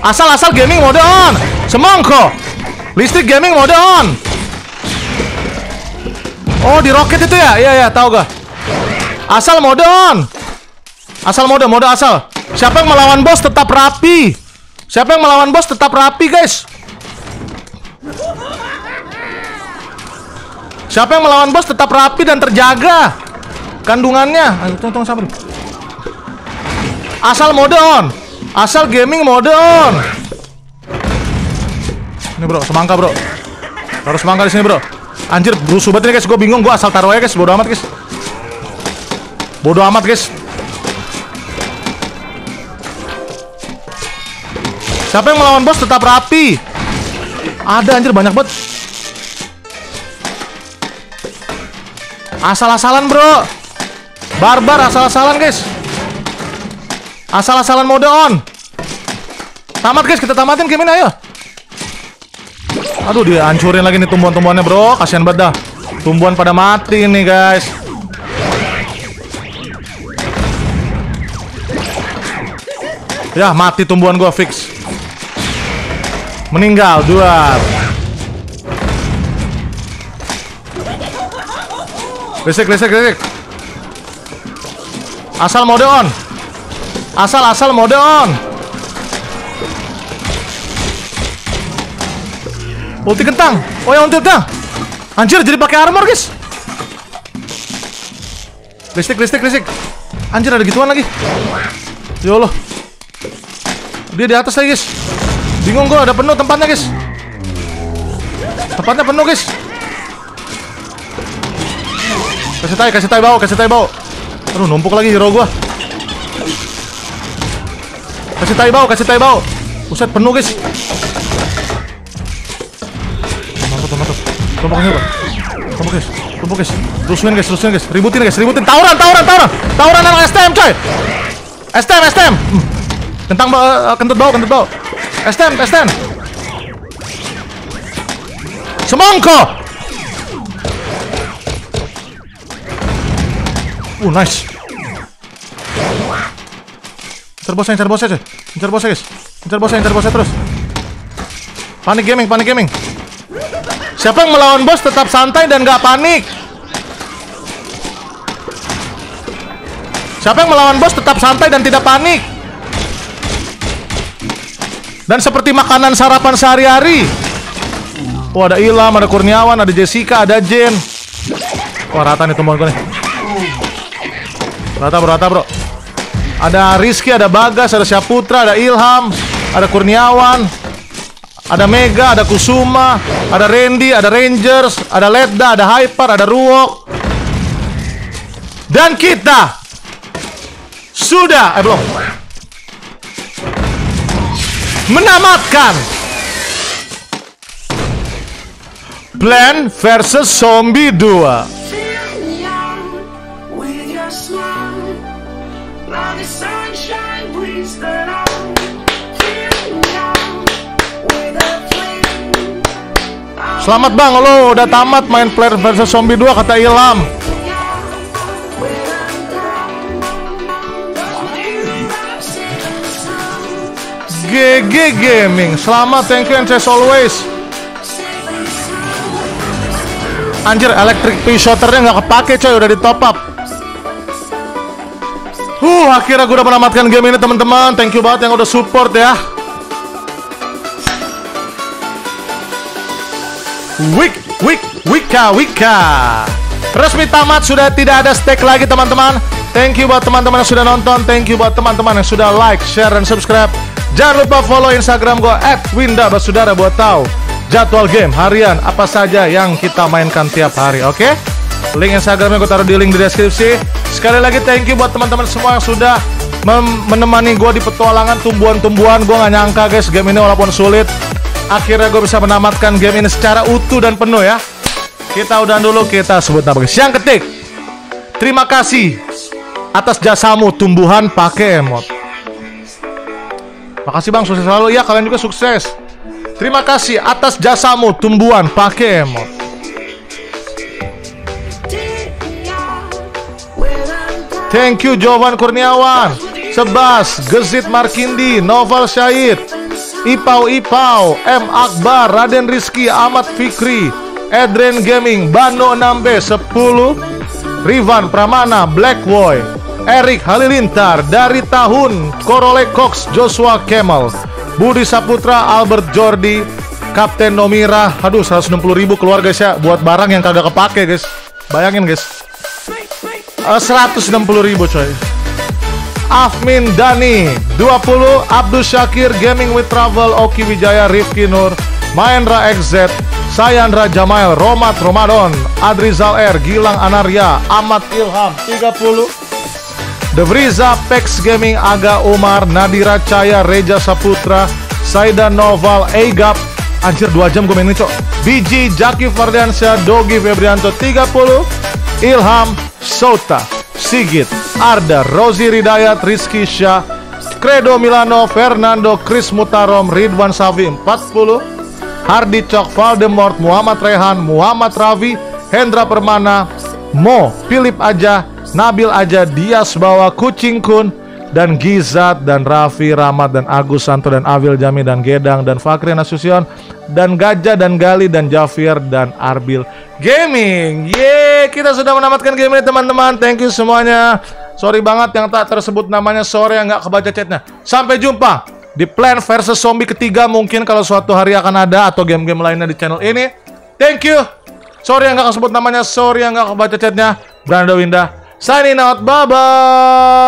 Asal-asal gaming mode on. Semongko. Listrik gaming mode on. Oh, di roket itu ya? Iya, iya, tahu gak? Asal mode on. Asal mode, mode asal. Siapa yang melawan bos tetap rapi. Siapa yang melawan bos tetap rapi, guys. Siapa yang melawan bos tetap rapi dan terjaga kandungannya. Ayo, tunggu, tunggu, sabar. Asal mode on. Asal gaming mode on. Ini bro, semangka bro. Taruh semangka di sini bro. Anjir, rusuh banget ini guys. Gue bingung. Gue asal taruh aja guys. Bodoh amat guys. Bodoh amat guys. Siapa yang melawan bos tetap rapi. Ada anjir banyak banget. Asal-asalan bro. Barbar asal-asalan guys. Asal-asalan mode on. Tamat guys, kita tamatin game ini ayo. Aduh dia hancurin lagi nih tumbuhan-tumbuhannya bro Kasian banget dah Tumbuhan pada mati nih guys Ya mati tumbuhan gua fix Meninggal dua Listrik listrik listrik Asal mode on Asal asal mode on Ulti kentang. Oh ya ulti kentang. Anjir jadi pakai armor, guys. Listrik, listrik, listrik. Anjir ada gituan lagi. Ya Allah. Dia di atas lagi, guys. Bingung gua ada penuh tempatnya, guys. Tempatnya penuh, guys. Kasih tay, kasih tay bau, kasih tay bau. Aduh, numpuk lagi hero gua. Kasih tay bau, kasih tay bau. Buset penuh, guys. Mantap, mantap. Tumpuk Bro. Tumpuk guys, tumpuk guys. Rusuhin guys, rusuhin guys. Ributin guys, ributin. Tauran, tauran, tauran. Tauran anak STM coy. STM, STM. Hmm. Kentang bau, eh, kentut bau, kentut bau. STM, STM. Semongko. Uh, nice. Incer bosnya, incer bosnya coy. Bosnya guys. Bosnya, bosnya terus. Panik gaming, panik gaming. Siapa yang melawan bos tetap santai dan gak panik. Siapa yang melawan bos tetap santai dan tidak panik. Dan seperti makanan sarapan sehari-hari. Oh ada Ilham, ada Kurniawan, ada Jessica, ada Jen. Wah rata nih teman gue nih. Rata bro, rata bro. Ada Rizky, ada Bagas, ada Syaputra, ada Ilham, ada Kurniawan, ada Mega, ada Kusuma, ada Randy, ada Rangers, ada Ledda, ada Hyper, ada Ruok. Dan kita sudah, eh belum, menamatkan Plan versus Zombie 2. Selamat bang, lo udah tamat main Plan versus Zombie 2 kata Ilham. GG Gaming, selamat, thank you and as always. Anjir, electric pea shooternya nggak kepake coy, udah di top up. Huh, akhirnya gue udah menamatkan game ini teman-teman. Thank you banget yang udah support ya. Wik, wik, wika, wika. Resmi tamat sudah tidak ada stake lagi teman-teman. Thank you buat teman-teman yang sudah nonton. Thank you buat teman-teman yang sudah like, share, dan subscribe. Jangan lupa follow Instagram gue @winda basudara buat tahu jadwal game harian apa saja yang kita mainkan tiap hari. Oke? Link Instagramnya gue taruh di link di deskripsi. Sekali lagi thank you buat teman-teman semua yang sudah menemani gue di petualangan tumbuhan-tumbuhan. Gue nggak nyangka guys game ini walaupun sulit. Akhirnya gue bisa menamatkan game ini secara utuh dan penuh ya. Kita udah dulu kita sebut nama guys. Yang ketik. Terima kasih atas jasamu tumbuhan pakai emot. Makasih bang sukses selalu. Ya kalian juga sukses. Terima kasih atas jasamu tumbuhan pakai emot. Thank you Jovan Kurniawan Sebas, Gezit Markindi, Novel Syahid Ipau Ipau, M. Akbar, Raden Rizky, Ahmad Fikri Edren Gaming, Bano 6B 10 Rivan Pramana, Black Boy Erik Halilintar dari tahun Korole Cox, Joshua Kemal Budi Saputra, Albert Jordi Kapten Nomira Aduh 160 ribu keluar guys ya Buat barang yang kagak kepake guys. Bayangin guys. Eh, 160 ribu coy Afmin Dani 20 Abdul Syakir Gaming with Travel Oki Wijaya Rifki Nur Mahendra XZ Sayandra Jamail Romat Romadon Adrizal R Gilang Anarya Ahmad Ilham 30 Devriza Pex Gaming Aga Umar Nadira Caya Reja Saputra Saida Noval Eigap. Anjir 2 jam gue main ini cok Biji Jaki Fardiansyah Dogi Febrianto 30 Ilham Sota Sigit Arda Rozi Ridayat Rizky Syah Credo Milano Fernando Chris Mutarom Ridwan Safi 40 Hardi Cok Valdemort Muhammad Rehan Muhammad Ravi Hendra Permana Mo Philip Aja Nabil Aja Dias Bawa Kucing Kun dan Gizat dan Raffi Rahmat dan Agus Santo dan Avil Jami dan Gedang dan Fakri Nasusion dan Gajah dan Gali dan Jafir dan Arbil Gaming. Yeay, kita sudah menamatkan game ini teman-teman. Thank you semuanya. Sorry banget yang tak tersebut namanya sore yang nggak kebaca chatnya. Sampai jumpa di Plan versus Zombie ketiga mungkin kalau suatu hari akan ada atau game-game lainnya di channel ini. Thank you. Sorry yang nggak kesebut namanya, sorry yang nggak kebaca chatnya. Brando Winda. Signing out, bye bye.